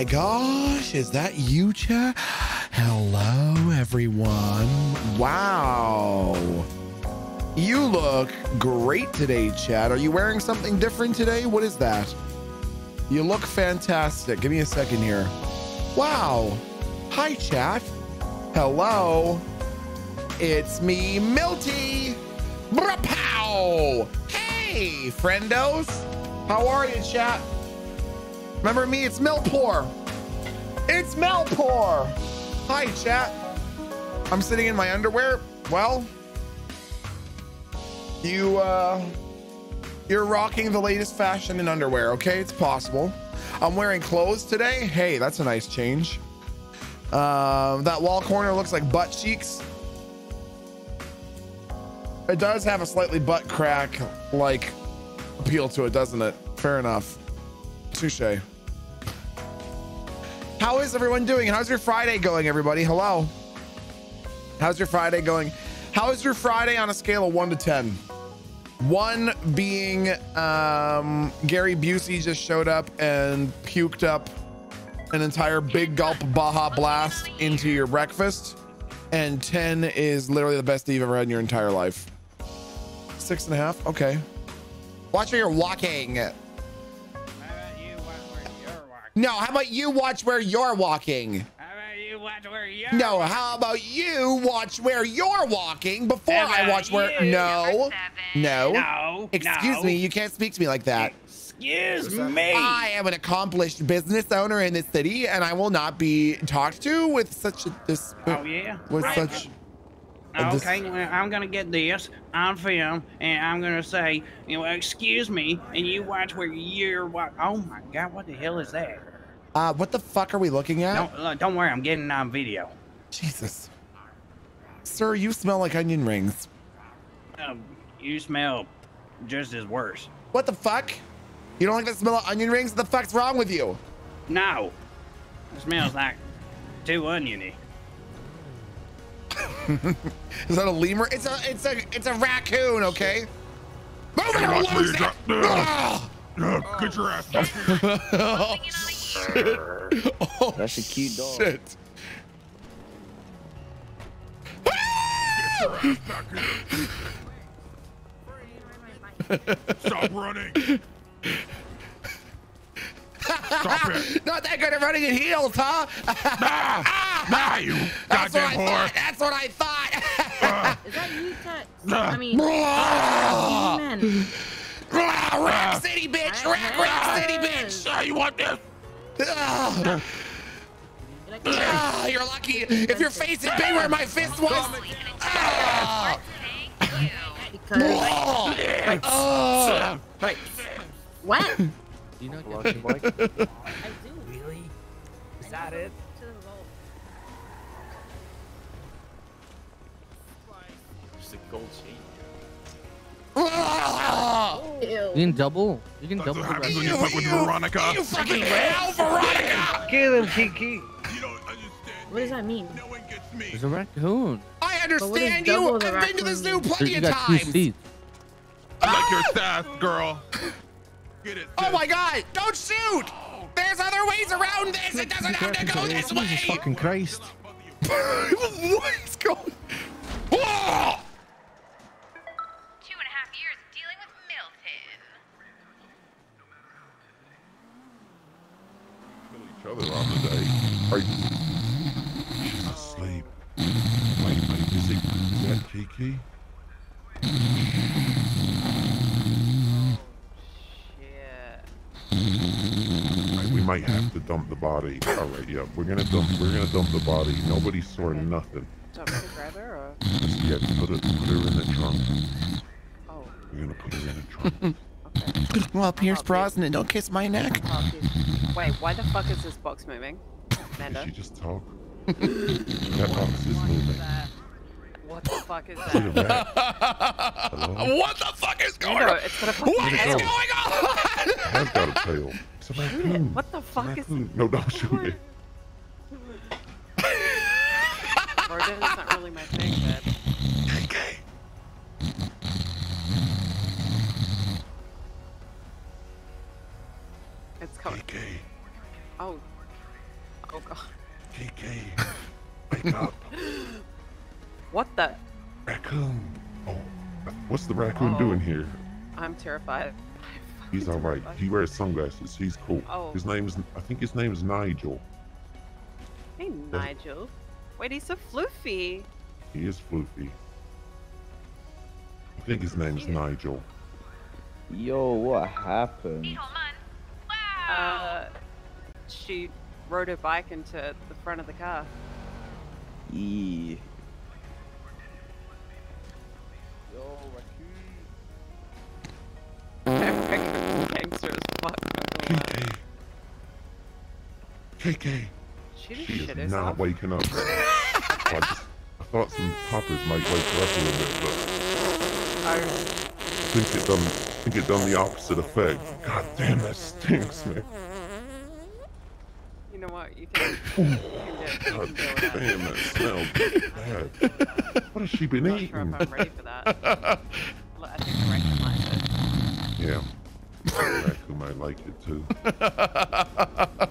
my gosh, is that you, chat? Hello, everyone. Wow. You look great today, Chad. Are you wearing something different today? What is that? You look fantastic. Give me a second here. Wow. Hi, chat. Hello. It's me, Milty. Brapow. Hey, friendos. How are you, chat? Remember me? It's Melpour. It's Melpour. Hi, chat. I'm sitting in my underwear. Well, you uh you're rocking the latest fashion in underwear, okay? It's possible. I'm wearing clothes today. Hey, that's a nice change. Um, that wall corner looks like butt cheeks. It does have a slightly butt crack like appeal to it, doesn't it? Fair enough. Touche. How is everyone doing? How's your Friday going, everybody? Hello. How's your Friday going? How is your Friday on a scale of one to 10? One being um, Gary Busey just showed up and puked up an entire big gulp Baja Blast into your breakfast. And 10 is literally the best you've ever had in your entire life. Six and a half? Okay. Watch where you're walking. No, how about you watch where you're walking? How about you watch where you're No, how about you watch where you're walking before I watch where? No. No. No, Excuse no. me, you can't speak to me like that. Excuse me. I am an accomplished business owner in this city and I will not be talked to with such a this uh, Oh, yeah? with Right. such Okay, well, I'm gonna get this on film, and I'm gonna say, you know, excuse me, and you watch where you're wa- Oh my God, what the hell is that? uh what the fuck are we looking at? Don't, uh, don't worry, I'm getting on video. Jesus. Sir, you smell like onion rings. Um, you smell just as worse. What the fuck? You don't like the smell of onion rings? What the fuck's wrong with you? No, it smells like too oniony. Is that a lemur? It's a it's a it's a raccoon, okay? Move it Not along, me, Zach. not- Ah! Uh, get your ass back here. oh, shit. Oh, That's a cute dog. Shit. Get your ass back here. Stop running. Stop it. Not that good at running in heels, huh? Ah, nah, you That's what goddamn thought. whore. That's what I thought. Ah, Is that you, Tex? I mean, men. Ah, Rack City, bitch! Rack, Rack City, bitch! ah, you want this? Ah, ah, you're lucky if your face is big where my fist was. Ah, Because ah, ah. Hey, what? Do you not get your bike? I do. Really? Is that it? To the vault. Just a gold chain. Ew. You can double. You can That's double. what happens when rest. you fuck with Veronica. You fucking hell, Veronica! Kill him, Kiki. You don't understand. What does that mean? No one gets me. There's a raccoon. I understand you. I've been to the raccoon zoo mean? There- plenty You of got two times. seats. I like your sass, girl. Get it. Oh my god, don't shoot! There's other ways around this. It doesn't have to go this way. Jesus fucking Christ. what is going? Whoa! Two and a half years dealing with Milton. Kill each other on the day. Are you She's asleep. Wait, wait, is it is that Kiki? Right, we might have to dump the body. All right, yeah, we're gonna dump. We're gonna dump the body. Nobody saw nothing. So we could grab her or? Yeah, put it, put her in the trunk. Oh, We're gonna put her in the trunk. okay. Well, Pierce Brosnan, don't kiss my neck. Wait, why the fuck is this box moving? Did Amanda? she just talk? that box is moving. What the fuck is Look at that? that. What the fuck is going on? it's got a fucking What is tail. going on? I've got a tail. It's shoot raccoon. It. What the fuck is it? No, don't shoot it. Gordon is not really my thing, but... It's coming. Kiki. Oh. Oh god. Kiki. Wake up. What the? Raccoon. Oh, what's the raccoon oh, doing here? I'm terrified. He's all right. He wears sunglasses. He's cool. Oh. His name's I think his name's Nigel. Hey, Nigel. Wait, he's so floofy. He is floofy. I think his name's Cute. Nigel. Yo, what happened? Uh, she rode her bike into the front of the car. Eee. Gangster as fuck. not gonna lie. Kiki. Kiki. She She is not herself. waking up. I, just, I thought some poppers might wake her up a little bit, but I think it done. I think it done the opposite effect. God damn, that stinks, man. You know what? You can. You can do, you God can deal with that. damn, that smells bad. What has she been I'm not sure eating? if I'm ready for that. Look, I think the recognize it. Yeah. The Raccoon might like it too.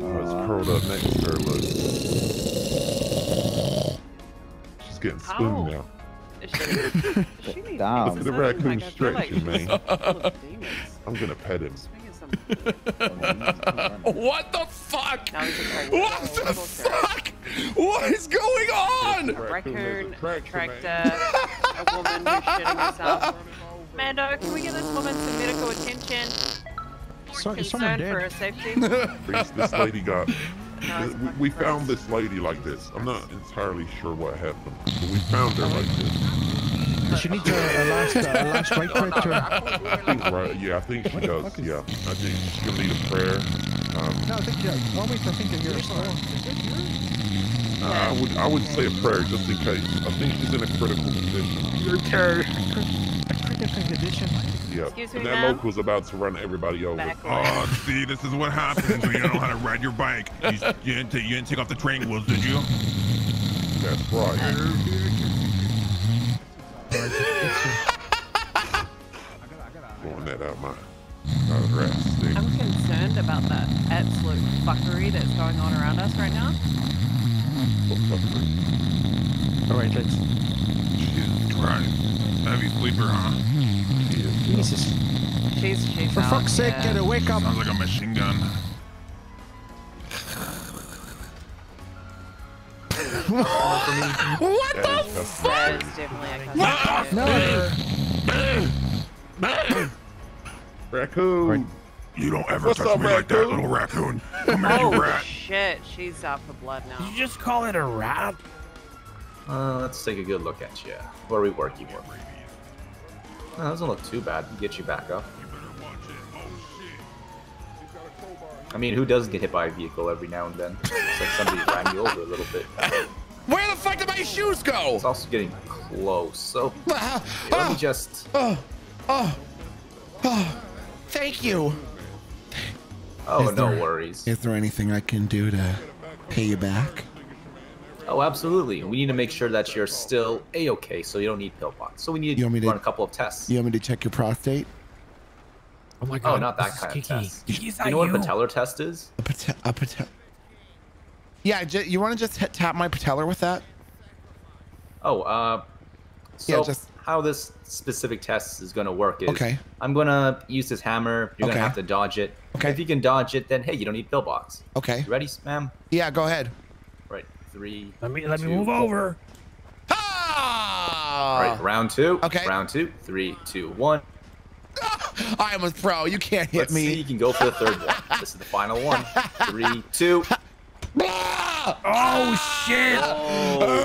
Oh, it's curled up next to her. Look. She's getting spooned Ow. now. Is she, she. Look at the some, raccoon like, I feel like stretching, man. she's full of demons. I'm gonna pet him. Swinging some. What the fuck? Now he's a crack- What the bullshit. fuck? What is going on? A raccoon, a tractor, tractor, uh, a woman who's shitting herself. Mando, can we get this woman some medical attention? So, Concern for her safety. This lady got. No, we, fucking we gross. found this lady like this. I'm not entirely sure what happened, but we found her like this. She needs a, a last, uh, a last right I corrector. think right. Yeah, I think she What the does. fuck is- Yeah, I think she's gonna need a prayer. Um, No, I think, yeah, well, wait, I think that you're still. I would I would say a prayer just in case. I think she's in a critical condition. Okay. A critical condition. Yeah, Excuse me, and that ma'am? local's about to run everybody over. Back Oh, see, this is what happens when you don't know how to ride your bike. You, you, didn't, take, you didn't take off the training wheels, did you? That's right. Throwing that out my out of her ass stick. I'm concerned about that absolute fuckery that's going on around us right now. What fuckery? All right, let's. Jesus Christ. Heavy sleeper, huh? Jesus. She's she's For out, fuck's sake, yeah. get a wake up. Sounds like a machine gun. What That the is tough. That is definitely a No. Raccoon. Right. You don't ever What's touch up, me like that, little raccoon. Come here, you Oh rat. shit, she's out for blood now. You just call it a rat? Uh, let's take a good look at you. What are we working with? No, that doesn't look too bad. Get you back up. I mean, who doesn't get hit by a vehicle every now and then? It's like somebody ran you over a little bit. Where the fuck did my shoes go? It's also getting close, so Ah, let me ah, just. oh, oh, oh, thank you. Oh, Is no there- worries. Is there anything I can do to pay you back? Oh, absolutely. We need to make sure that you're still a-okay, so you don't need pillbox. So we need You to want me to- run a couple of tests. You want me to check your prostate? Oh my god! Oh, not that kind of test. Is You that know what a patellar test is? A pate- a pate- Yeah, you want to just hit, tap my patellar with that? Oh, uh, so Yeah, just- how this specific test is going to work is Okay. I'm going to use this hammer. You're going to have to dodge it. Okay. If you can dodge it, then hey, you don't need pillbox. Okay. You ready, ma'am? Yeah, go ahead. Right. Three. Let me let me move four. over. Ah! All right, round two. Okay. Round two. Three, two, one. I am a pro. You can't hit Let's see. me. You can go for the third one. This is the final one. Three, two. Ah! Oh shit! Oh,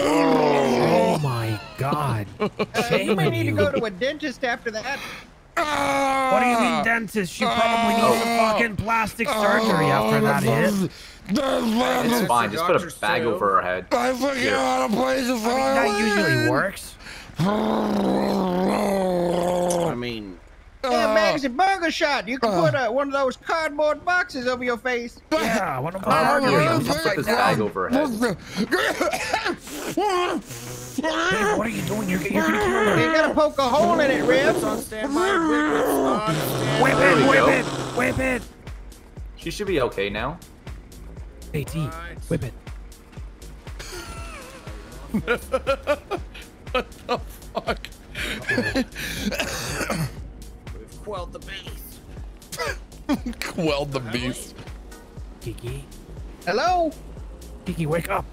Oh my god! You Shame may on need to go to a dentist after that. What do you mean, dentist? She probably needs a fucking plastic surgery after that hit. It's fine. Just put a bag over her head. I forget Here. how to play the I mean, that usually works. I mean, Yeah, Mag's a burger shot. You can put uh, one of those cardboard boxes over your face. yeah, I want to put Oh, harder here, just put this bag over her head. What are you doing? You're, you're gonna kill her. You gotta poke a hole in it, Ribs. Whip it, whip it, whip it. She should be okay now. Hey T, whip it. what the fuck? Quelled the beast. Quelled the beast. Kiki. Hello? Kiki, wake up.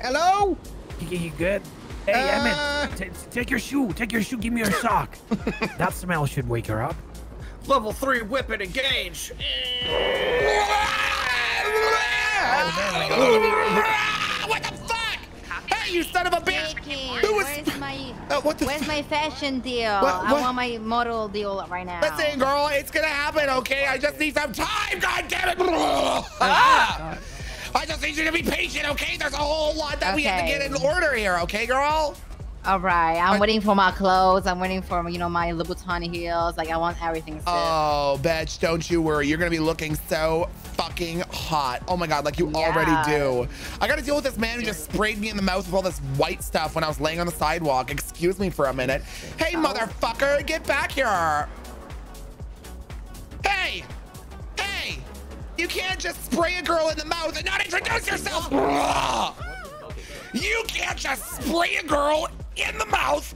Hello? Kiki, you good? Hey, Uh. Emmett, t- take your shoe. Take your shoe. Give me your sock. that smell should wake her up. Level three whip and engage. What the fuck? Hey, you son of a bitch! Who was- Where's my Uh, what the Where's my fashion deal? What- I want my model deal right now. Listen, girl, it's gonna happen, okay? I just need some time, god damn it! Ah! I just need you to be patient, okay? There's a whole lot that we have to get in order here, okay, girl? All right, I'm waiting for my clothes. I'm waiting for you know my Louboutin heels. Like I want everything. Oh, bitch, don't you worry. You're gonna be looking so fucking hot. Oh my god, like you already do. I gotta deal with this man who just sprayed me in the mouth with all this white stuff when I was laying on the sidewalk. Excuse me for a minute. Hey, oh. motherfucker, get back here. Hey! Hey! You can't just spray a girl in the mouth and not introduce yourself! You can't just spray a girl in the mouth!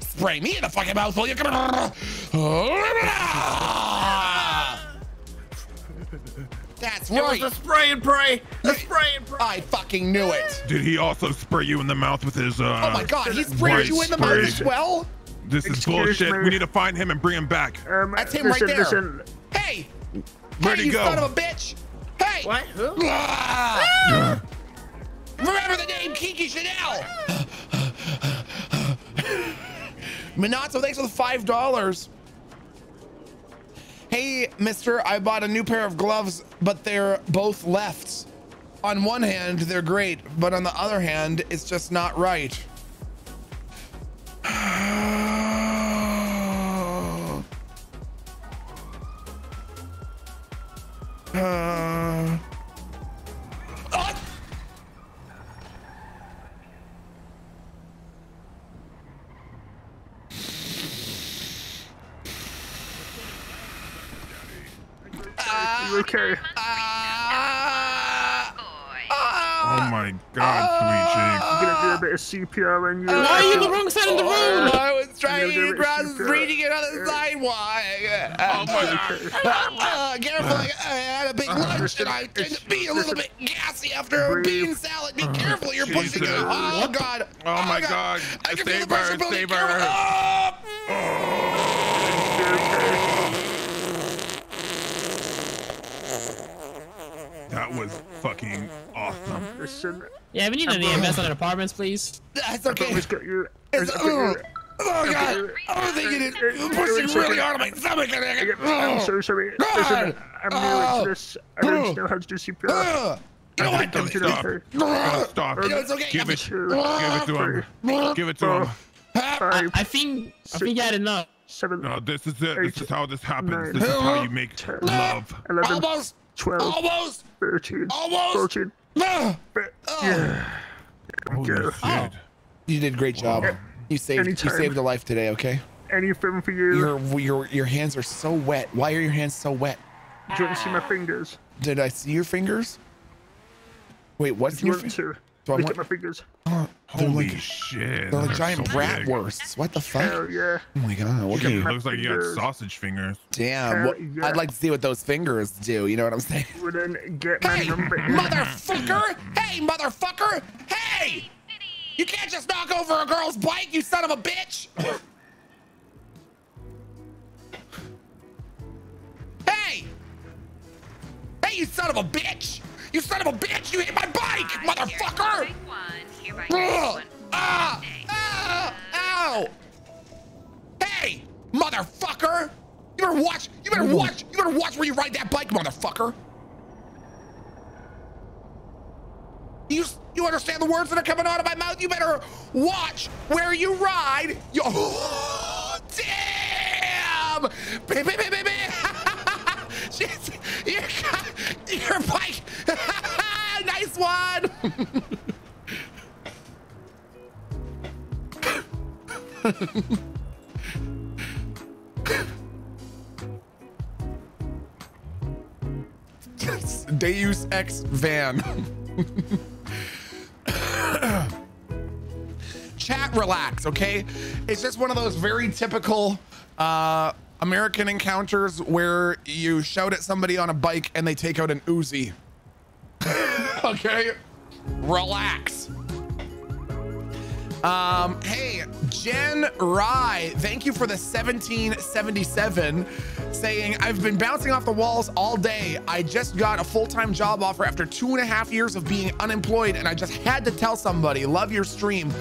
Spray me in the fucking mouth, will you? That's It was right. a spray and pray. A spray and pray. I fucking knew it. Did he also spray you in the mouth with his uh? Oh my god, he sprayed you in the spray? mouth as well? This is Excuse bullshit. me. We need to find him and bring him back. Um, That's him listen, right there. Listen. Hey! Where'd hey, he you go? son of a bitch! Hey! What? Who? Ah! Remember the name Kiki Chanel! Minato, thanks for the five dollars. Hey, mister, I bought a new pair of gloves, but they're both lefts. On one hand, they're great, but on the other hand, it's just not right. Uh, You okay? Ah. ah! Oh my god, sweet ah. I'm gonna do a bit of CPR on you. Why are you in the wrong side of the road? Oh, I was trying to gonna cross get the super- street to on the sidewalk. Oh my ah. god. Uh, careful, I I had a big lunch and I tend to be a little bit gassy after a bean salad. Be careful, you're pushing it. Oh god. Oh my oh, god. I can feel Save the pressure her, building. save Careful. her. Oh! That was fucking awesome. Listen, Yeah, we need an EMS on apartments, please. That's okay. always got you. It's, I've got you- oh god. I'm thinking it pushing really hard on my stomach. I'm so sorry. God. Listen, I'm new Oh. to this. I don't know how to do CPR. You know what? Don't you Stop. know? Oh, stop. You know, it's okay. Give it. Two, Give it to him. three, Give it to him. five, I think I think you had enough. seven, No, this is it. This is how this happens. Nine. This is how you make Ten. love. eleven, Almost. Twelve, Almost. thirteen, Almost. fourteen. Ah. Yeah. Holy go. shit. You did a great job. You saved you saved a life today, okay? Anything for you. Your your your hands are so wet. Why are your hands so wet? Do you want to see my fingers? Did I see your fingers? Wait, what's Do in you your want fingers? to? Do I want- my fingers. Oh, they're Holy like, shit. they're like giant so big. bratwursts. What the fuck? Hell yeah. Oh my god. What can It looks like you got sausage fingers. damn. Hell What, yeah. I'd like to see what those fingers do. You know what I'm saying? Get Hey, motherfucker! Hey, motherfucker! Hey! You can't just knock over a girl's bike, you son of a bitch! hey! Hey, you son of a bitch! You son of a bitch! You hit my bike, motherfucker! Ugh. Ah! Ah! Ow! Hey, motherfucker! You better watch. You better watch. You better watch where you ride that bike, motherfucker. You you understand the words that are coming out of my mouth? You better watch where you ride. You, damn! Beep, beep, beep, beep, beep. Shit, your, your bike. nice one. Deus Ex Van. Chat, relax, okay? It's just one of those very typical uh, American encounters where you shout at somebody on a bike and they take out an Uzi. okay? Relax. Um, hey, Jen Rye, thank you for the 1777 saying, I've been bouncing off the walls all day. I just got a full-time job offer after two and a half years of being unemployed and I just had to tell somebody, love your stream.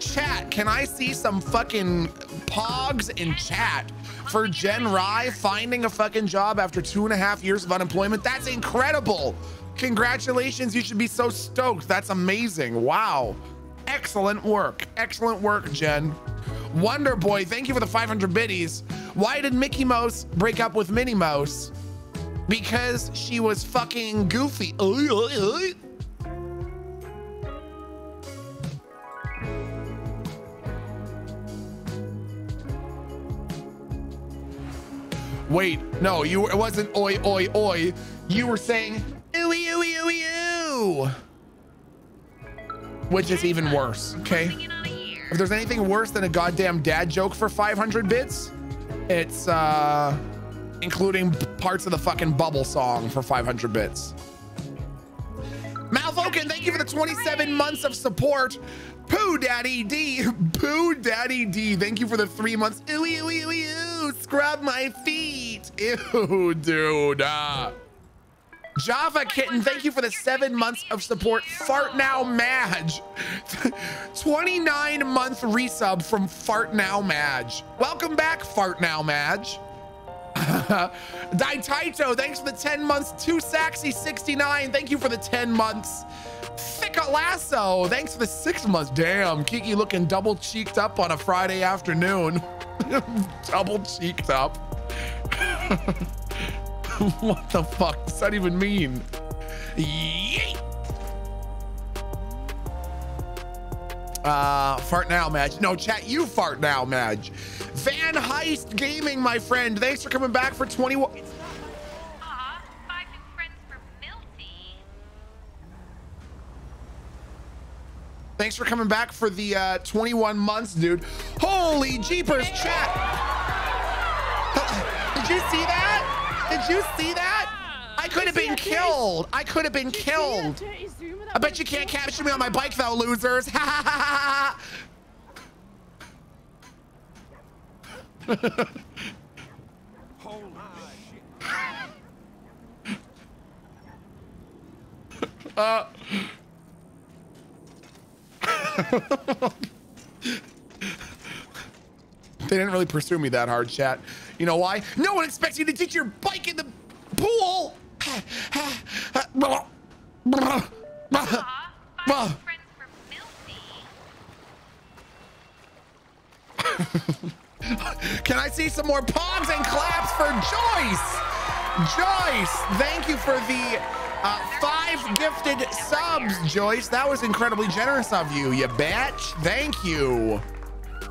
Chat, can I see some fucking pogs in chat for Jen Rye finding a fucking job after two and a half years of unemployment? That's incredible. Congratulations. You should be so stoked. That's amazing. Wow. Excellent work. Excellent work, Jen. Wonder Boy, thank you for the 500 biddies. Why did Mickey Mouse break up with Minnie Mouse? Because she was fucking goofy. Wait, no, you it wasn't oi oi oi. You were saying ooey ooey ooey ooh. Which is even worse, okay? If there's anything worse than a goddamn dad joke for 500 bits, it's uh including parts of the fucking bubble song for 500 bits. Malvoken, thank you for the 27 months of support. Pooh Daddy D, Pooh Daddy D, thank you for the three months. Ooey, ooey, ooey, ooh, scrub my feet. Ew, dude. Uh. Java Kitten, thank you for the seven months of support. Fart Now Madge. 29 month resub from Fart Now Madge. Welcome back, Fart Now Madge. Daitaito, thanks for the 10 months. Too Saxy 69, thank you for the 10 months. Thicka Lasso, thanks for the six months. Damn, Kiki looking double cheeked up on a Friday afternoon. double cheeked up. what the fuck does that even mean? Yeet. Uh, fart now, Madge. No, chat, you fart now, Madge. Van Heist Gaming, my friend. Thanks for coming back for 21. Thanks for coming back for the uh, 21 months, dude. Holy jeepers, chat. Did you see that? Did you see that? I could have been killed. I could have been killed. I bet you can't capture me on my bike though, losers. Ha ha ha ha ha. Uh, they didn't really pursue me that hard, chat. You know why? No one expects you to ditch your bike in the pool. Can I see some more pogs and claps for Joyce? Joyce, thank you for the uh, five gifted subs, Joyce. That was incredibly generous of you, you bitch. Thank you.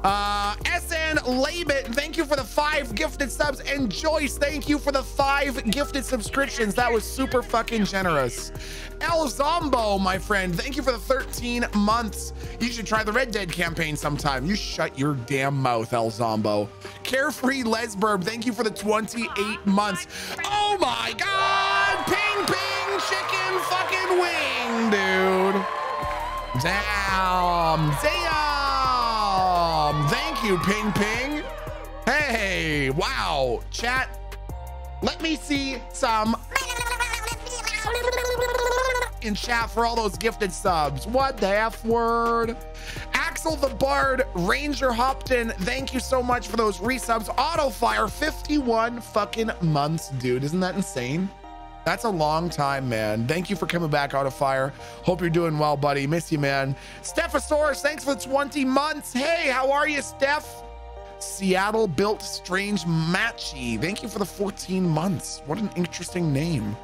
Uh, SN Labit, thank you for the five gifted subs. And Joyce, thank you for the five gifted subscriptions. That was super fucking generous. El Zombo, my friend, thank you for the 13 months. You should try the Red Dead campaign sometime. You shut your damn mouth, El Zombo. Carefree Lesburb, thank you for the 28 months. Oh my God! Ping, ping, chicken fucking wing, dude. Damn, damn. You, Ping Ping. Hey, wow. Chat, let me see some in chat for all those gifted subs. What the F word? Axel the Bard, Ranger Hopton, thank you so much for those resubs. Autofire, 51 fucking months, dude. Isn't that insane? That's a long time, man. Thank you for coming back, Autofire. Hope you're doing well, buddy. Miss you, man. Stephosaurus, thanks for the 20 months. Hey, how are you, Steph? Seattle built strange matchy. Thank you for the 14 months. What an interesting name.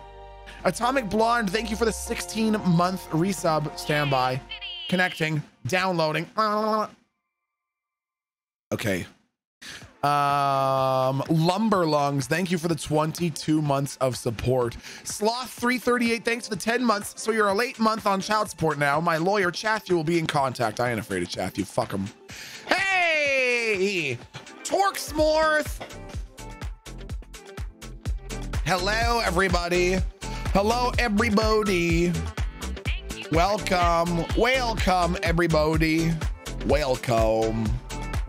Atomic Blonde, thank you for the 16 month resub. Standby. Connecting. Downloading. Okay. Um, Lumberlungs, thank you for the 22 months of support. Sloth 338, thanks for the 10 months. So you're a late month on child support now. My lawyer, Chathew, will be in contact. I ain't afraid of Chathew. Fuck him. Hey! Torque Smorth! Hello, everybody. Hello, everybody. Welcome. Welcome, everybody. Welcome.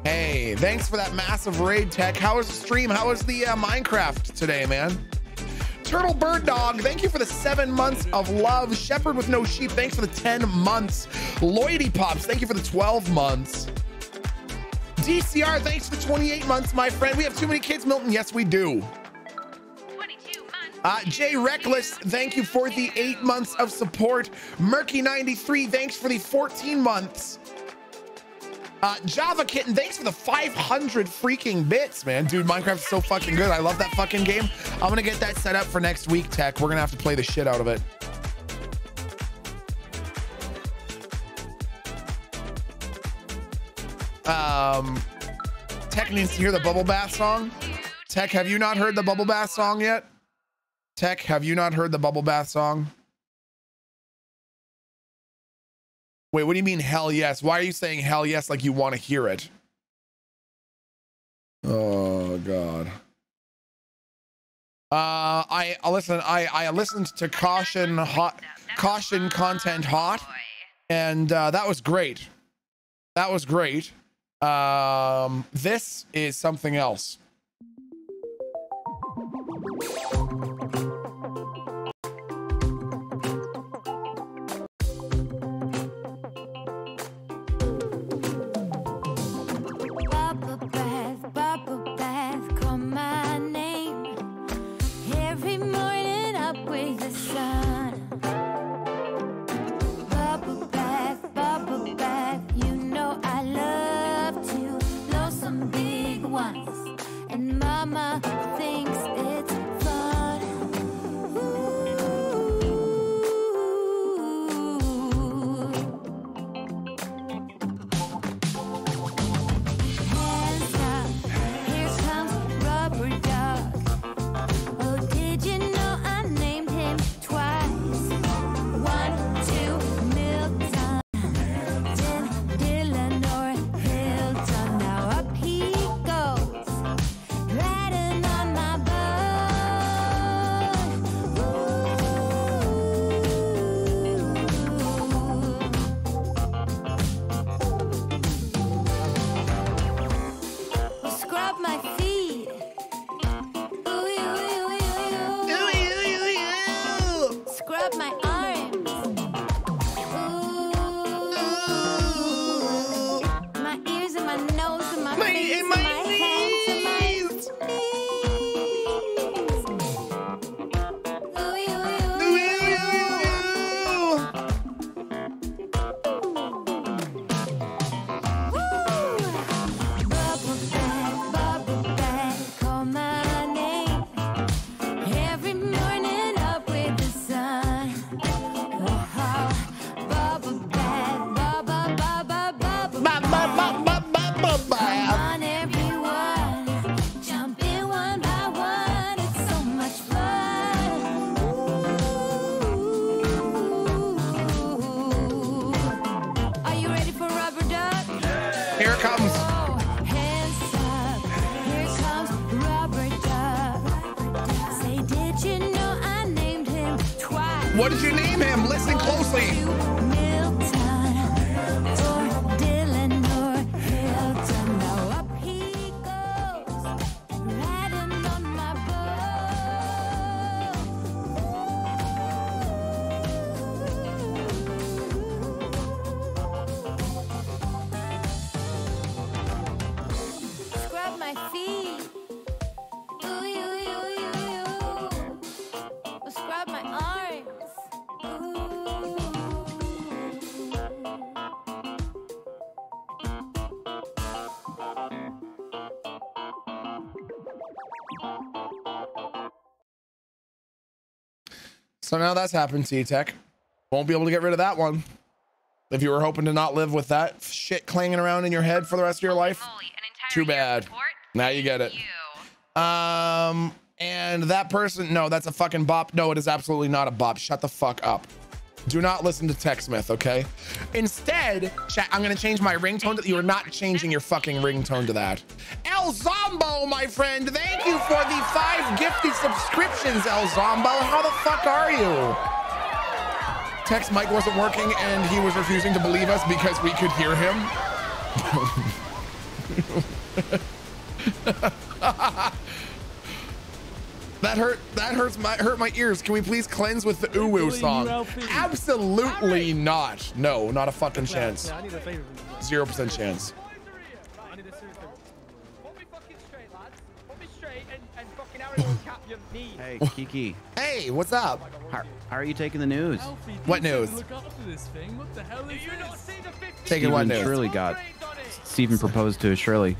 Hey, thanks for that massive raid tech. How was the stream? How was the uh, Minecraft today, man? Turtle Bird Dog, thank you for the seven months of love. Shepherd with no sheep, thanks for the 10 months. Loyalty Pops, thank you for the 12 months. DCR, thanks for the 28 months, my friend. We have too many kids, Milton. Yes, we do. Uh, Jay Reckless, thank you for the eight months of support. Murky93, thanks for the 14 months. Uh, Java Kitten, thanks for the 500 freaking bits, man. Dude, Minecraft's so fucking good. I love that fucking game. I'm gonna get that set up for next week, Tech. We're gonna have to play the shit out of it. Um, Tech needs to hear the Bubble Bath song. Tech, have you not heard the Bubble Bath song yet? Tech, have you not heard the Bubble Bath song? Wait, what do you mean hell yes? Why are you saying hell yes like you want to hear it? Oh god. Uh I I listen I I listened to caution hot caution content hot and uh that was great. That was great. Um this is something else. Now that's happened, C-Tech. Won't be able to get rid of that one. If you were hoping to not live with that shit clanging around in your head for the rest of your life, too bad. Now you get it. Um, and that person, no, that's a fucking bop. No, it is absolutely not a bop. Shut the fuck up. Do not listen to TechSmith, okay? Instead, chat, I'm gonna change my ringtone. To, you're not changing your fucking ringtone to that. El Zombo, my friend, thank you for the five gifted subscriptions, El Zombo. How the fuck are you? Text mic wasn't working and he was refusing to believe us because we could hear him. that hurt that hurts my hurt my ears. Can we please cleanse with the uwu song? Absolutely not. No, not a fucking chance. I need a favor. Zero percent chance. Hey, Kiki. Hey, what's up? How, how are you taking the news? What news? Taking what Steven news? Shirley got. Stephen proposed to Shirley.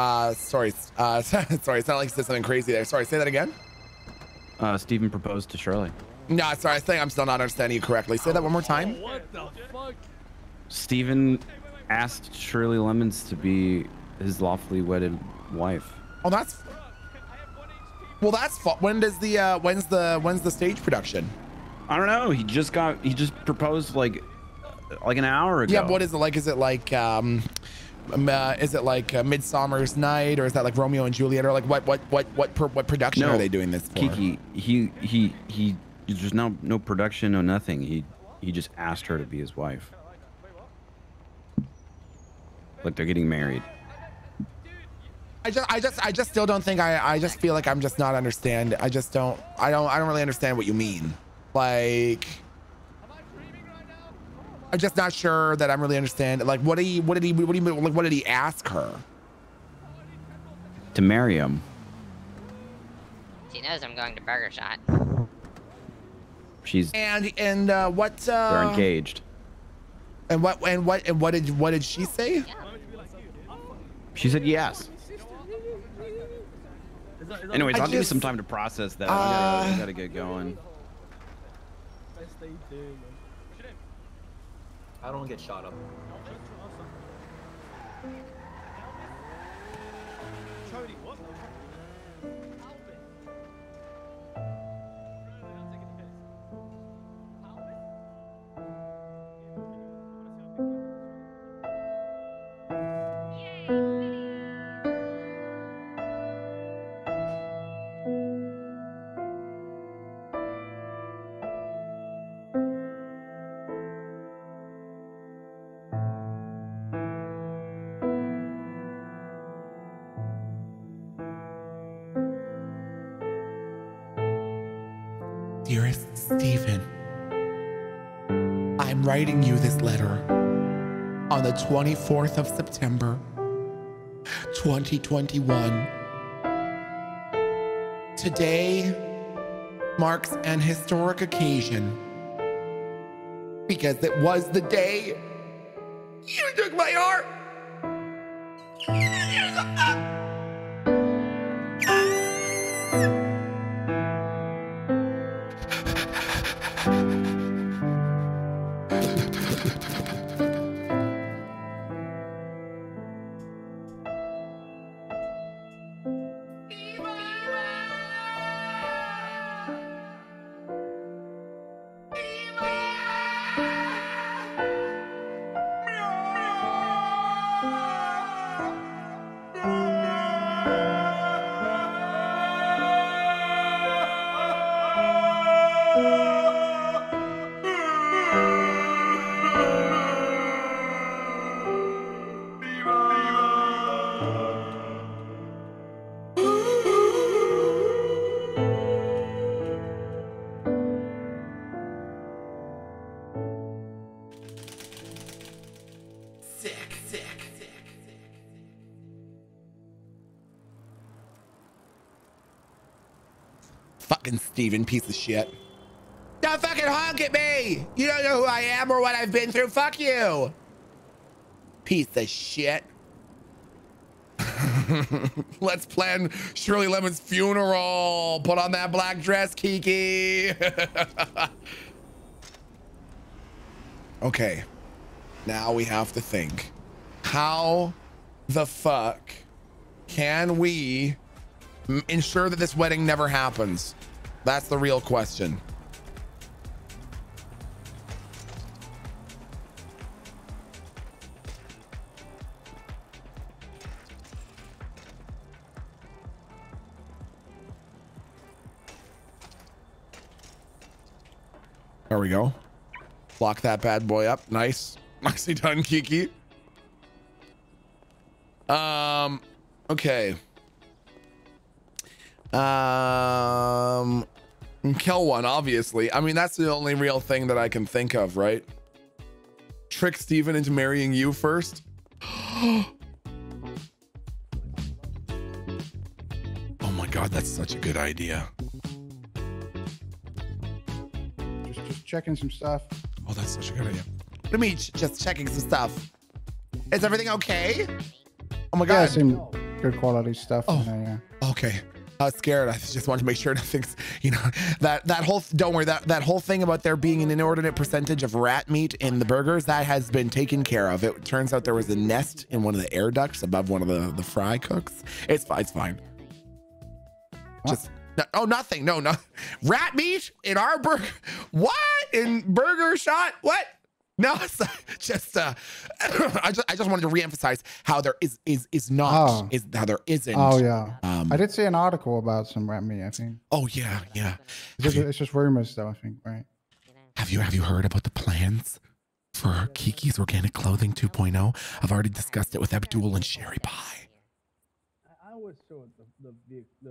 Steve, uh, sorry, uh, sorry. It's not like you said something crazy there. Sorry, say that again. Uh, Stephen proposed to Shirley. No, sorry. I think I'm still not understanding you correctly. Say that one more time. What the fuck? Stephen asked Shirley Lemons to be his lawfully wedded wife. Oh, that's. Well, that's fu- when does the uh, when's the when's the stage production? I don't know. He just got. He just proposed like, like an hour ago. Yeah, what is it like? Is it like um, uh, is it like uh, Midsummer's Night or is that like Romeo and Juliet or like what what what what per, what production No, are they doing this for? Kiki, he he he. There's no no production, no nothing. He he just asked her to be his wife. Like they're getting married. I just, I just, I just still don't think I, I just feel like I'm just not understand. I just don't, I don't, I don't really understand what you mean. Like, I'm just not sure that I'm really understand. Like, what did he, what did he, what do you? Like, what did he ask her? To marry him. She knows I'm going to Burger Shot. She's And and uh, what? Uh, they're engaged. And what? And what? And what did what did she say? She said yes. Anyways, I I'll give you some time to process that. Uh, we, gotta, we gotta get going. I don't get shot up. Writing you this letter on the 24th of September, 2021. Today marks an historic occasion because it was the day you took my heart. Steven, piece of shit. Don't fucking honk at me! You don't know who I am or what I've been through. Fuck you! Piece of shit. Let's plan Shirley Lemon's funeral. Put on that black dress, Kiki. okay. Now we have to think. How the fuck can we ensure that this wedding never happens? That's the real question. There we go. Lock that bad boy up. Nice. Nicely done, Kiki. Um, okay. Um, kill one, obviously. I mean, that's the only real thing that I can think of, right? Trick Steven into marrying you first. oh my God, that's such a good idea. Just, just checking some stuff. Oh, that's such a good idea. What do you mean, just checking some stuff? Is everything okay? Oh my god. Yeah, God. some good quality stuff. Oh. There, yeah. Okay. I was scared. I just wanted to make sure nothing's, you know, that that whole don't worry that that whole thing about there being an inordinate percentage of rat meat in the burgers that has been taken care of. It turns out there was a nest in one of the air ducts above one of the the fry cooks. It's fine. It's fine. Just no, oh nothing. No no rat meat in our burger. What in burger shot? What? No, it's just uh, I just I just wanted to reemphasize how there is is is not Oh. is how there isn't. Oh yeah. Um, I did see an article about some rat meat. I think. Oh yeah, yeah. It's just, it's just rumors, though. I think, right? Have you have you heard about the plans for Kiki's Organic Clothing 2.0? I've already discussed it with Abdul and Sherry Pie.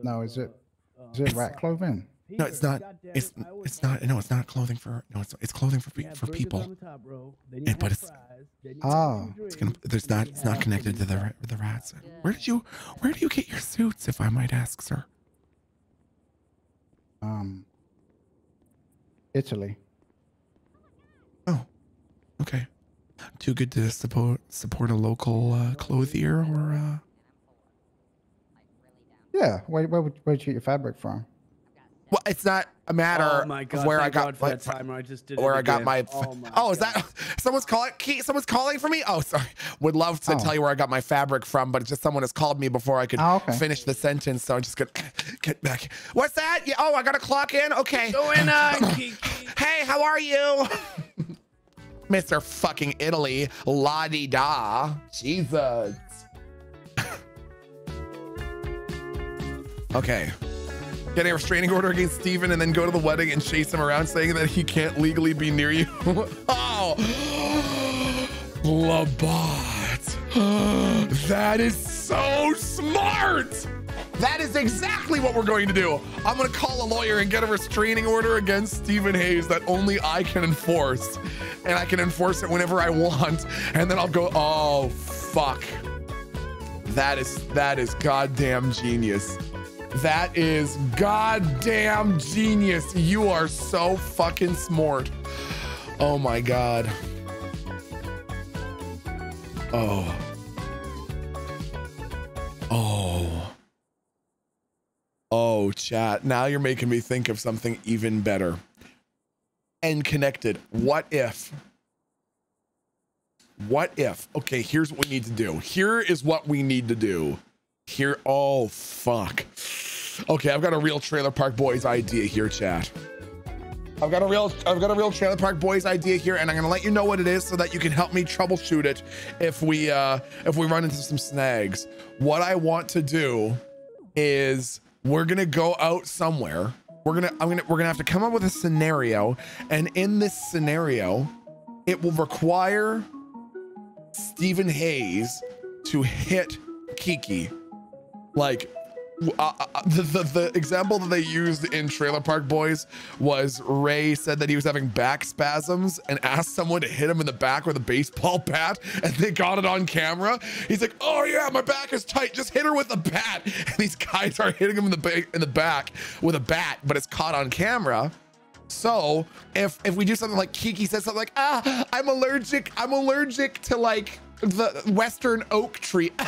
No, is it? Is it rat clothing? No, it's not. It's it's not. No, it's not clothing for. No, it's it's clothing for for people. And, but it's Oh. it's gonna. There's not. It's not connected to the the rats. Where did you Where do you get your suits, if I might ask, sir? Um. Italy. Oh, okay. Too good to support support a local uh, clothier or. Uh, Yeah. Where where would where'd you get your fabric from? Well, it's not a matter Oh my of where I got God for my- that timer. I just did it where I got again. my. Oh Oh, my is that someone's calling? Key, someone's calling for me. Oh, sorry. Would love to Oh. tell you where I got my fabric from, but just someone has called me before I could Oh, okay. finish the sentence. So I'm just gonna get back. What's that? Yeah. Oh, I gotta clock in. Okay. Going uh, on, hey, how are you? Mr. fucking Italy, la di da. Jesus. okay. Getting a restraining order against Steven and then go to the wedding and chase him around saying that he can't legally be near you. oh, Labat. that is so smart. That is exactly what we're going to do. I'm going to call a lawyer and get a restraining order against Stephen Hayes that only I can enforce. And I can enforce it whenever I want. And then I'll go, oh, fuck. That is, that is goddamn genius. That is goddamn genius. You are so fucking smart. Oh my God. Oh. Oh. Oh, chat. Now you're making me think of something even better. And connected. What if? What if? Okay, here's what we need to do. Here is what we need to do. Here. Oh, fuck. Okay, I've got a real Trailer Park Boys idea here, chat. I've got a real I've got a real Trailer Park Boys idea here, and I'm gonna let you know what it is so that you can help me troubleshoot it if we uh if we run into some snags. What I want to do is we're gonna go out somewhere. We're gonna I'm gonna we're gonna have to come up with a scenario, and in this scenario, it will require Stephen Hayes to hit Kiki. Like uh, uh, the, the the example that they used in Trailer Park Boys was Ray said that he was having back spasms and asked someone to hit him in the back with a baseball bat, and they got it on camera. He's like, "Oh yeah, my back is tight. Just hit her with a bat." And these guys are hitting him in the ba- in the back with a bat, but it's caught on camera. So if if we do something like Kiki says something like, "Ah, I'm allergic. I'm allergic to like." The western oak tree.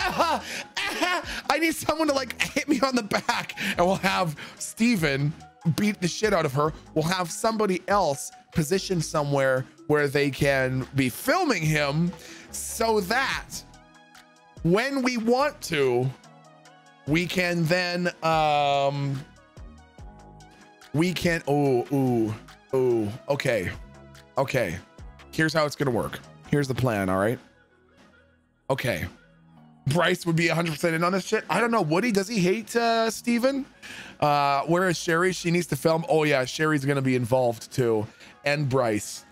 I need someone to like hit me on the back. And we'll have Steven beat the shit out of her. We'll have somebody else positioned somewhere where they can be filming him so that when we want to, we can then um we can oh ooh ooh. Okay. Okay. Here's how it's gonna work here's the plan all right okay bryce would be 100% in on this shit i don't know woody does he hate uh steven uh whereas sherry she needs to film oh yeah sherry's gonna be involved too and bryce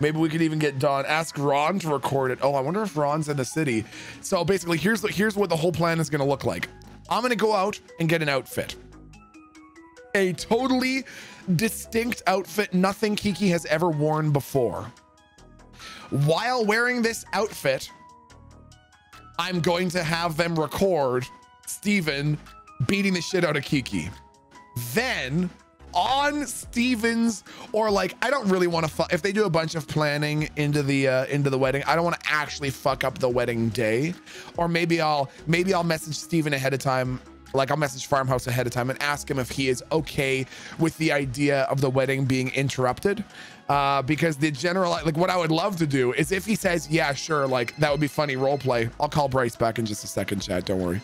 Maybe we could even get Don. Ask Ron to record it. Oh, I wonder if Ron's in the city. So basically, here's here's what the whole plan is going to look like. I'm going to go out and get an outfit. A totally distinct outfit, nothing Kiki has ever worn before. While wearing this outfit, I'm going to have them record Steven beating the shit out of Kiki. Then on Stevens or like I don't really want to if they do a bunch of planning into the uh, into the wedding I don't want to actually fuck up the wedding day or maybe I'll maybe I'll message Steven ahead of time like I'll message Farmhouse ahead of time and ask him if he is okay with the idea of the wedding being interrupted uh, because the general like what I would love to do is if he says yeah sure like that would be funny role play I'll call Bryce back in just a second chat don't worry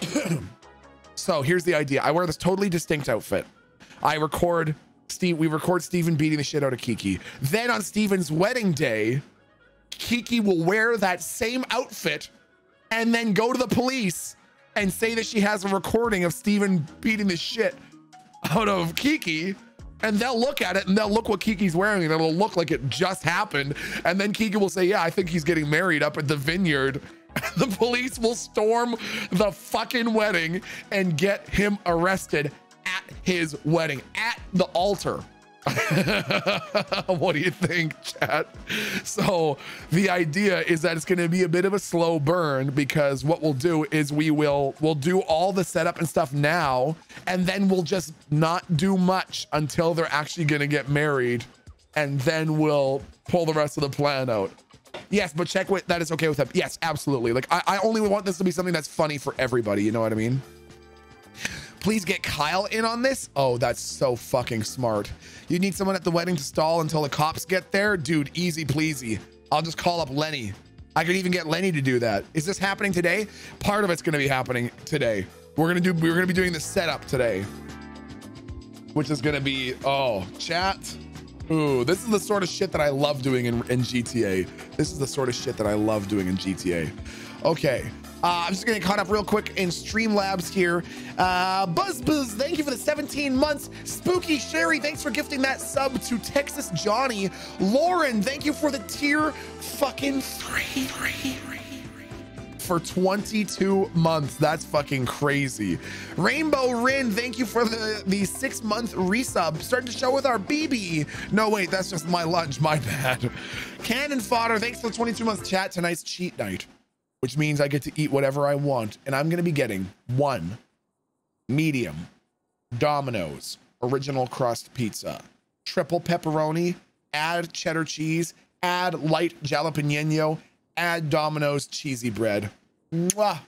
so here's the idea I wear this totally distinct outfit I record Steve. We record Steven beating the shit out of Kiki. Then on Steven's wedding day, Kiki will wear that same outfit and then go to the police and say that she has a recording of Steven beating the shit out of Kiki. And they'll look at it and they'll look what Kiki's wearing and it'll look like it just happened. And then Kiki will say, Yeah, I think he's getting married up at the vineyard. the police will storm the fucking wedding and get him arrested at his wedding, at the altar. what do you think, chat? So the idea is that it's going to be a bit of a slow burn because what we'll do is we will we'll do all the setup and stuff now, and then we'll just not do much until they're actually going to get married, and then we'll pull the rest of the plan out. Yes, but check what that is okay with them. Yes, absolutely. Like I, I only want this to be something that's funny for everybody. You know what I mean? Please get Kyle in on this. Oh, that's so fucking smart. You need someone at the wedding to stall until the cops get there? Dude, easy pleasy. I'll just call up Lenny. I could even get Lenny to do that. Is this happening today? Part of it's to be happening today. We're to do we're to be doing the setup today. Which is to be oh, chat. Ooh, this is the sort of shit that I love doing in, in GTA. This is the sort of shit that I love doing in GTA. Okay. Uh, I'm just gonna caught up real quick in Streamlabs here. Uh, Buzz Buzz, thank you for the 17 months. Spooky Sherry, thanks for gifting that sub to Texas Johnny. Lauren, thank you for the tier fucking three, three, three for 22 months. That's fucking crazy. Rainbow Rin, thank you for the, the six month resub. Starting to show with our BB. No, wait, that's just my lunch. My bad. Cannon Fodder, thanks for the 22 months chat. Tonight's cheat night, which means I get to eat whatever I want. And I'm going to be getting one medium Domino's original crust pizza, triple pepperoni, add cheddar cheese, add light jalapeno, add Domino's cheesy bread. Mwah.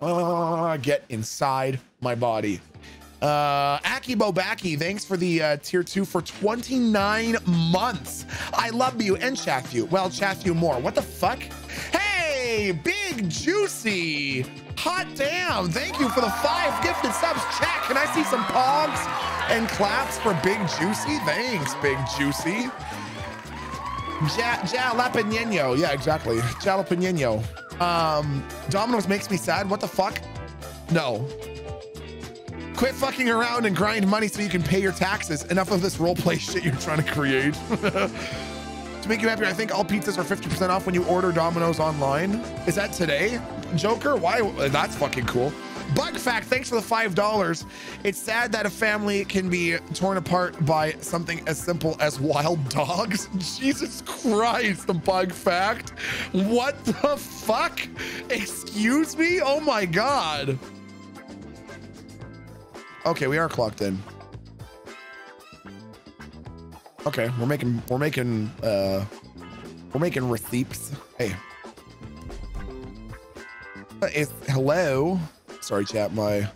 Ah, get inside my body. Uh, Aki Bobaki, thanks for the uh, tier two for 29 months. I love you and chat you. Well, chat you more. What the fuck? Hey, Big Juicy. Hot damn. Thank you for the five gifted subs. Chat, can I see some pogs and claps for Big Juicy? Thanks, Big Juicy. Ja, jalapeno. Yeah, exactly. Jalapeno. Um, Domino's makes me sad. What the fuck? No. Quit fucking around and grind money so you can pay your taxes. Enough of this roleplay shit you're trying to create. to make you happier, I think all pizzas are 50% off when you order Domino's online. Is that today? Joker? Why? Uh, that's fucking cool. Bug fact, thanks for the $5. It's sad that a family can be torn apart by something as simple as wild dogs. Jesus Christ, the bug fact. What the fuck? Excuse me? Oh my God. Okay, we are clocked in. Okay, we're making we're making uh we're making receipts. Hey. It's hello. Sorry, chat. My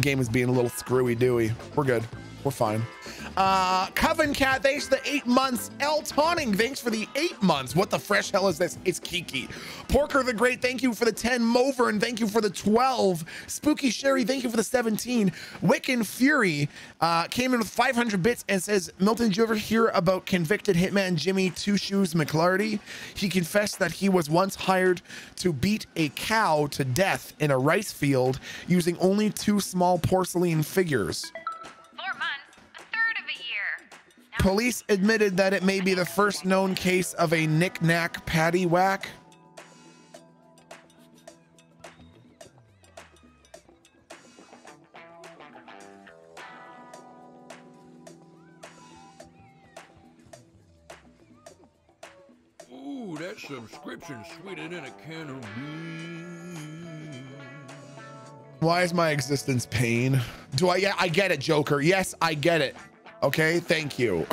game is being a little screwy dewy. We're good. We're fine. Uh, Coven Cat, thanks for the eight months. L Tawning, thanks for the eight months. What the fresh hell is this? It's Kiki. Porker the Great, thank you for the 10. Movern, thank you for the 12. Spooky Sherry, thank you for the 17. Wiccan Fury uh, came in with 500 bits and says, Milton, did you ever hear about convicted hitman Jimmy Two Shoes McClarty? He confessed that he was once hired to beat a cow to death in a rice field using only two small porcelain figures. Police admitted that it may be the first known case of a knick-knack patty whack. Ooh, that subscription sweeter than a can of beans. Why is my existence pain? Do I? Yeah, I get it, Joker. Yes, I get it. Okay, thank you.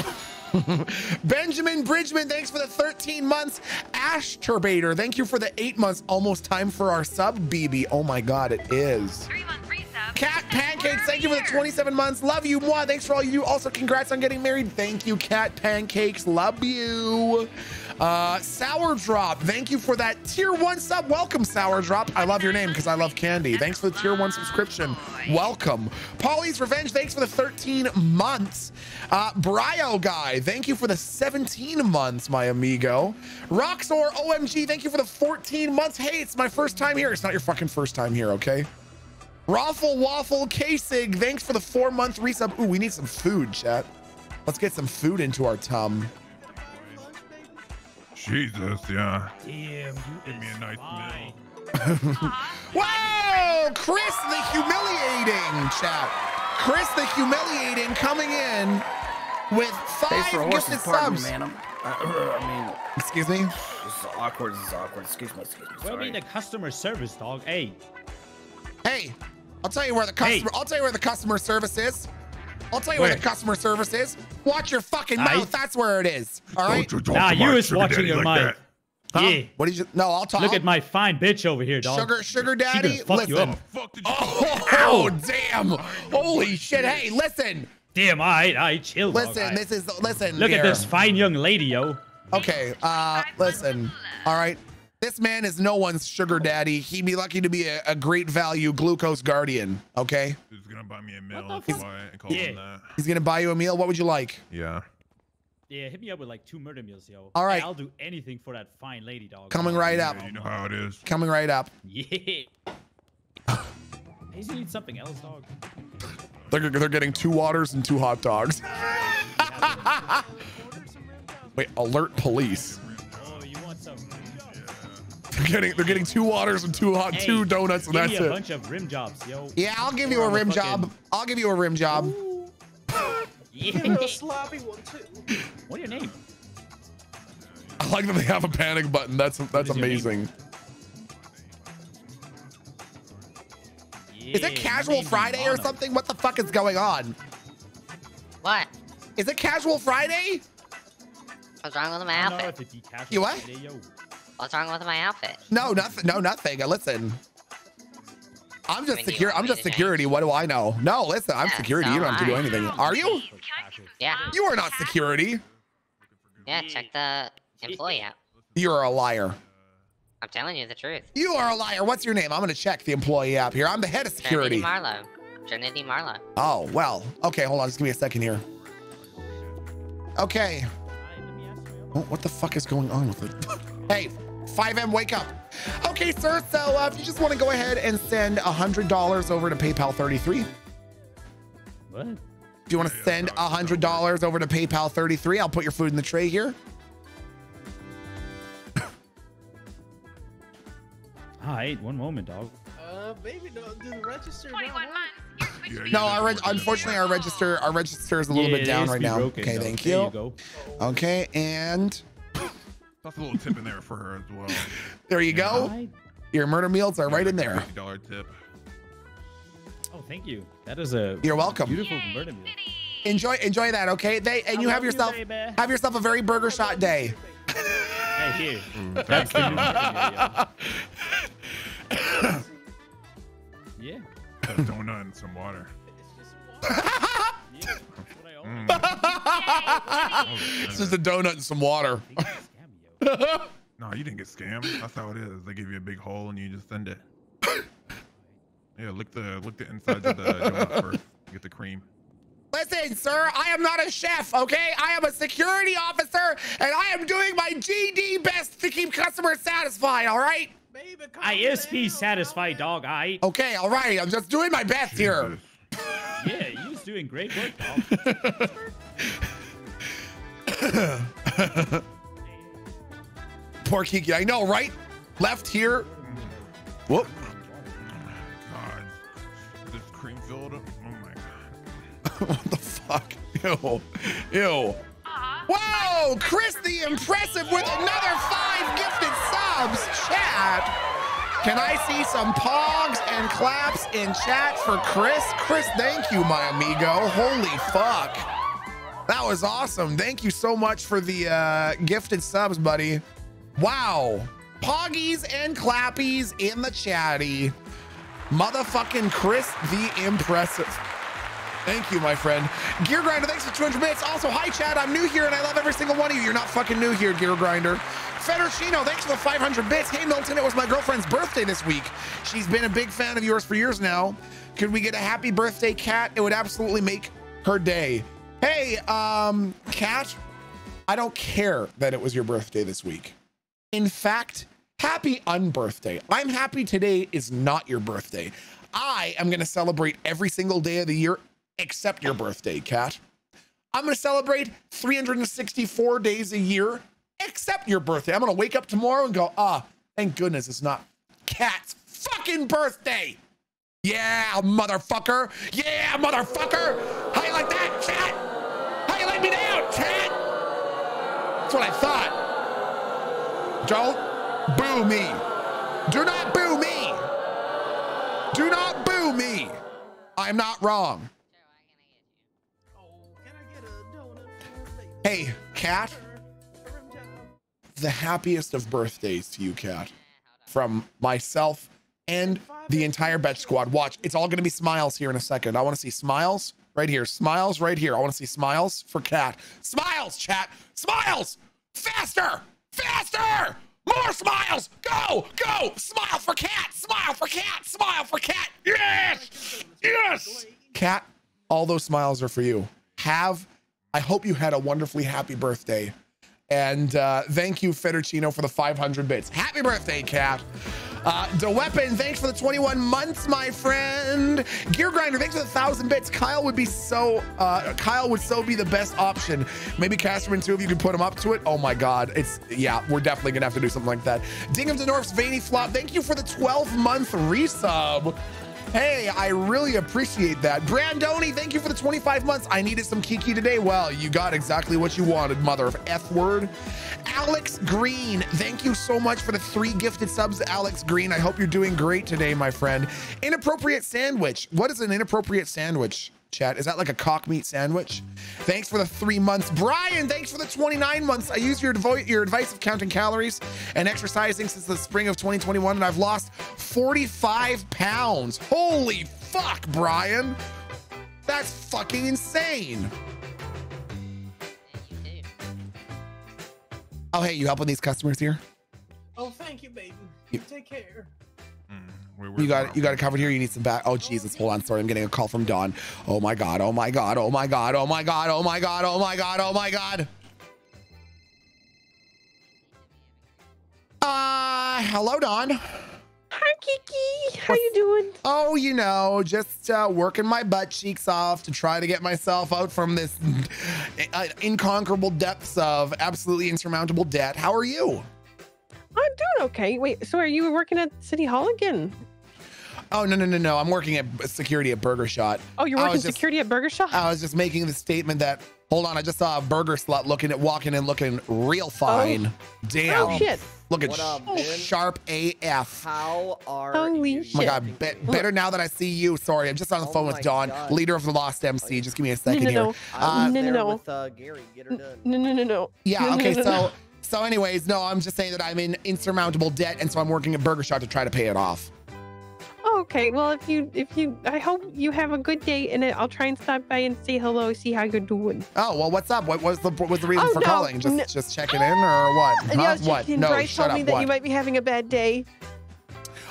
Benjamin Bridgman, thanks for the 13 months. Ash Turbator, thank you for the eight months. Almost time for our sub, BB. Oh my God, it is. Cat Pancakes, thank you for the 27 months. Love you, moi. Thanks for all you do. Also, congrats on getting married. Thank you, Cat Pancakes. Love you. Uh, Sour Drop, thank you for that tier one sub. Welcome, Sour Drop. I love your name because I love candy. Thanks for the tier one subscription. Welcome. Polly's Revenge, thanks for the 13 months. Uh, Guy, thank you for the 17 months, my amigo. Roxor OMG, thank you for the 14 months. Hey, it's my first time here. It's not your fucking first time here, okay? Raffle Waffle Kasig, thanks for the four month resub. Ooh, we need some food, chat. Let's get some food into our tum. Jesus, yeah. Damn, Give me a nice meal. Whoa! Chris the humiliating chat. Chris the humiliating coming in with Thanks for five horses, gifted pardon me, subs. man. I'm, uh, I mean, excuse me. This is awkward. This is awkward. Excuse me. Excuse me. What Sorry. mean the customer service, dog? Hey. Hey, I'll tell you where the customer. I'll tell you where the customer service is. I'll tell you where, Where? the customer service is. Watch your fucking Aye. mouth. That's where it is. All right. Don't you talk Nah, to you my is watching your like mic. Huh? Yeah. What did you? No, I'll talk. Look at my fine bitch over here, dog. Sugar, sugar She gonna daddy. fuck you listen. up. Oh, damn! Holy shit! Hey, listen. Damn, I, I chill. Listen, I- this is listen. Look here. at this fine young lady, yo. Okay, uh, listen. All right. This man is no one's sugar daddy. He'd be lucky to be a, a great value glucose guardian. Okay. Who's gonna buy me a meal? fuck? I call Yeah. him that. He's gonna buy you a meal. What would you like? Yeah. Yeah, hit me up with like two murder meals, yo. All right. I'll do anything for that fine lady, dog. Coming right up. You know how it is. Coming right up. Yeah. Hey, you need something else, dog. They're, they're getting two waters and two hot dogs. Wait, alert police. They're getting they're getting two waters and two hot Hey, two donuts and that's me a it. bunch of rim jobs, yo. Yeah, I'll give you a rim job. I'll give you a rim job. Yeah. sloppy one too. What your name? I like that they have a panic button. That's that's is your name? amazing. Is Yeah, it casual name's Friday or something? What the fuck is going on? What? Is it casual Friday? What's wrong with my I outfit? if it's casual You what? Friday, yo. What's wrong with my outfit? No, nothing. No, nothing. Uh, listen. I'm just mean, secure. I'm just to change? security. What do I know? No, listen. I'm Yeah, security. so You don't have to do anything. Are you? Yeah. You are not security. Yeah, check the employee out. You are a liar. I'm telling you the truth. You are a liar. What's your name? I'm gonna check the employee app here. I'm the head of security. Trinity security. Marlowe. Trinity Marlowe. Oh well. Okay, hold on. Just give me a second here. Okay. Oh, what the fuck is going on with it? hey, FiveM, wake up. Okay, sir. So uh, if you just want to go ahead and send $100 over to PayPal 33. What? Do you want to send $100 over to PayPal 33? I'll put your food in the tray here. All right, one moment, dog. Uh, baby, don't do the register. 21 months. No, our reg- unfortunately our register our register is a little Yeah, bit down right now. broken, okay, though. thank you. you go. Okay, and That's a little tip in there for her as well. there you go. Alright. Your murder meals are right in there. Dollar tip. Oh, thank you. That is a You're welcome. beautiful murder meal. Enjoy enjoy that, okay? They and I you have love you, yourself have yourself a very burger shot day. Hey, here. That's the new murder meal, yo. Yeah. A donut and some water. Yeah, that's what I mm. it's just a donut and some water. No, you didn't get scammed. That's how it is. They give you a big hole and you just send it. Yeah, lick the lick the insides of the donut first. Get the cream. Listen, sir, I am not a chef, okay? I am a security officer, and I am doing my GD best to keep customers satisfied, all right? ISP satisfied dog. I. Okay, all right. I'm just doing my best here. Yeah, you was doing great work, dog. Poor Kiki. I know, right? Left here. Whoop. God, this cream filled. up. Oh my god. what the fuck? Ew. Ew. Whoa! Chris the Impressive with another five gifted subs. Chat. Can I see some pogs and claps in chat for Chris? Chris, thank you, my amigo. Holy fuck. That was awesome. Thank you so much for the uh, gifted subs, buddy. Wow. Poggies and clappies in the chatty. Motherfucking Chris the Impressive. Thank you, my friend. Gear Grinder, thanks for 200 bits. Also, hi, Chad. I'm new here and I love every single one of you. You're not fucking new here, Gear Grinder. Federcino, thanks for the 500 bits. Hey, Milton, it was my girlfriend's birthday this week. She's been a big fan of yours for years now. Could we get a happy birthday, Cat? It would absolutely make her day. Hey, um, Cat, I don't care that it was your birthday this week. In fact, happy unbirthday. I'm happy today is not your birthday. I am going to celebrate every single day of the year except your birthday, Cat. I'm going to celebrate 364 days a year except your birthday. I'm going to wake up tomorrow and go, ah, thank goodness it's not Cat's fucking birthday. Yeah, motherfucker. Yeah, motherfucker. How you like that, chat? How you let me down, chat? That's what I thought. Don't boo me. Do not boo me. Do not boo me. I'm not wrong. Hey, Cat. The happiest of birthdays to you, Cat. From myself and the entire Bet Squad. Watch, it's all going to be smiles here in a second. I want to see smiles right here. Smiles right here. I want to see smiles for Cat. Smiles, chat. Smiles. Faster. Faster. More smiles. Go. Go. Smile for Cat. Smile for Cat. Smile for Cat. Yes. Yes. Cat, all those smiles are for you. Have, I hope you had a wonderfully happy birthday. And uh, thank you, Federcino, for the 500 bits. Happy birthday, Cat. Uh, the weapon, thanks for the 21 months, my friend. Gear Grinder, thanks for the thousand bits. Kyle would be so, uh, Kyle would so be the best option. Maybe Casterman too, if you could put him up to it. Oh my God, it's yeah, we're definitely gonna have to do something like that. Dingham North's Veiny Flop, thank you for the 12 month resub. Hey, I really appreciate that. Brandoni, thank you for the 25 months. I needed some Kiki today. Well, you got exactly what you wanted, mother of F word. Alex Green, thank you so much for the three gifted subs, Alex Green. I hope you're doing great today, my friend. Inappropriate sandwich. What is an inappropriate sandwich? Chat. Is that like a cock meat sandwich? Thanks for the three months. Brian, thanks for the 29 months. I used your, your advice of counting calories and exercising since the spring of 2021, and I've lost 45 pounds. Holy fuck, Brian. That's fucking insane. Oh, hey, you helping these customers here? Oh, thank you, baby. You take care. Mm. You got it. You got it covered here. You need some back. Oh Jesus! Hold on. Sorry, I'm getting a call from Dawn. Oh my God. Oh my God. Oh my God. Oh my God. Oh my God. Oh my God. Oh my God. Uh, hello, Dawn. Hi, Kiki. How you doing? Oh, you know, just uh, working my butt cheeks off to try to get myself out from this uh, inconquerable depths of absolutely insurmountable debt. How are you? I'm doing okay. Wait, so are you working at City Hall again? Oh no no no no! I'm working at security at Burger Shot. Oh, you're working was just- security at Burger Shop? I was just making the statement that hold on, I just saw a burger slut looking at walking in looking real fine. Oh. Damn. Oh, shit. Looking What up, sh- man? sharp AF. How are Holy you? Oh my god, be- better now that I see you. Sorry, I'm just on the Oh phone with Dawn, God. leader of the Lost MC. Just give me a No, second no, here. no. Uh, no, no, there no. with uh, Gary. Get her done. No, no, no, no. yeah, No, no, okay, no, so no. So anyways, no, I'm just saying that I'm in insurmountable debt, and so I'm working at Burger Shot to try to pay it off. Okay. Well, if you if you, I hope you have a good day, and I'll try and stop by and say hello, see how you're doing. Oh well, what's up? What was the what was the reason Oh, for no, calling? Just no. just checking in or what? Uh, Huh? was What? No, Bryce shut told me up. that What? you might be having a bad day.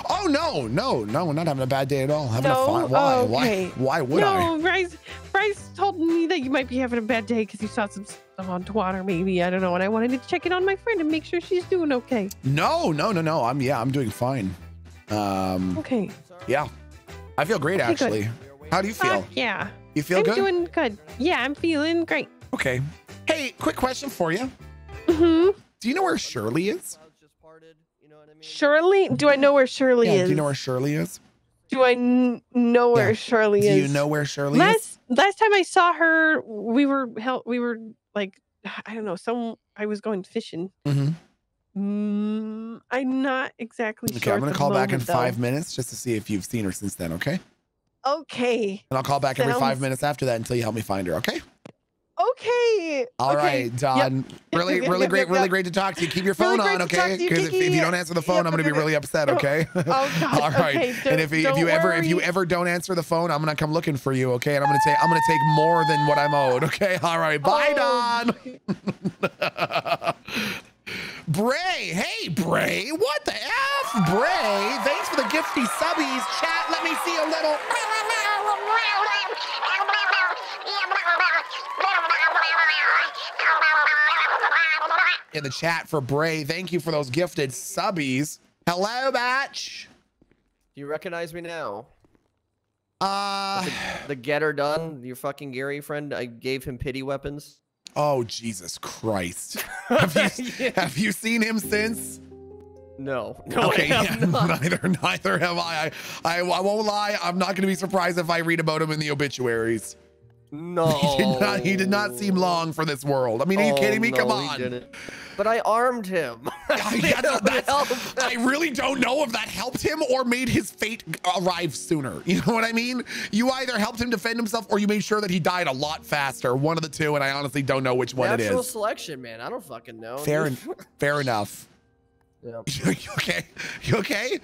Oh no, no, no, not having a bad day at all. Having no. a fine. Why? Oh, okay. Why? Why would no, I? Bryce. Bryce told me that you might be having a bad day because you saw some stuff on Twitter, maybe. I don't know. And I wanted to check in on my friend and make sure she's doing okay. No, no, no, no. I'm yeah, I'm doing fine. Um. Okay. Yeah, I feel great Okay, good. actually. How do you feel? Fuck yeah. You feel I'm good? doing good. Yeah, I'm feeling great. Okay. Hey, quick question for you. hmm Do you know where Shirley is? Shirley? Do I know where Shirley yeah. is? Do you know where Shirley is? Do I n- know where Yeah. Shirley Do is? Do you know where Shirley is? last last time I saw her, we were hel- we were like I don't know. Some I was going fishing. Mm-hmm. Mm, I'm not exactly Okay, sure. I'm gonna the call back in though. five minutes just to see if you've seen her since then. Okay. Okay. And I'll call back every five minutes after that until you help me find her. Okay. Okay. All okay. right, Yep. Don. Really, Yep, really yep, great, yep, really yep. great to talk to you. Keep your phone great on, okay? Because if, if you don't answer the phone, Yep, I'm gonna be really upset. Okay. Oh God. All right. Okay. and if, if you ever if you ever don't answer the phone, I'm gonna come looking for you. Okay. And I'm gonna take I'm gonna take more than what I'm owed. Okay. All right. Bye, Oh, Don. Bray, hey Bray, what the f, Bray? Thanks for the gifty subbies, chat. Let me see a little. In the chat for Bray, thank you for those gifted subbies. Hello, batch. Do you recognize me now? Uh, the, the getter done. Your fucking Gary friend. I gave him pity weapons. Oh Jesus Christ! Have you, have you seen him since? No. No, okay, I yeah, neither neither have I. I. I. I won't lie. I'm not going to be surprised if I read about him in the obituaries. No. He did not. He did not seem long for this world. I mean, are you Oh, kidding me? Come no, he on. But I armed him. Yeah, that's- that's- I really don't know if that helped him or made his fate arrive sooner. You know what I mean? You either helped him defend himself or you made sure that he died a lot faster. One of the two, and I honestly don't know which one Natural it is. selection, man. I don't fucking know. Fair, fair enough. Yeah. you okay? You okay?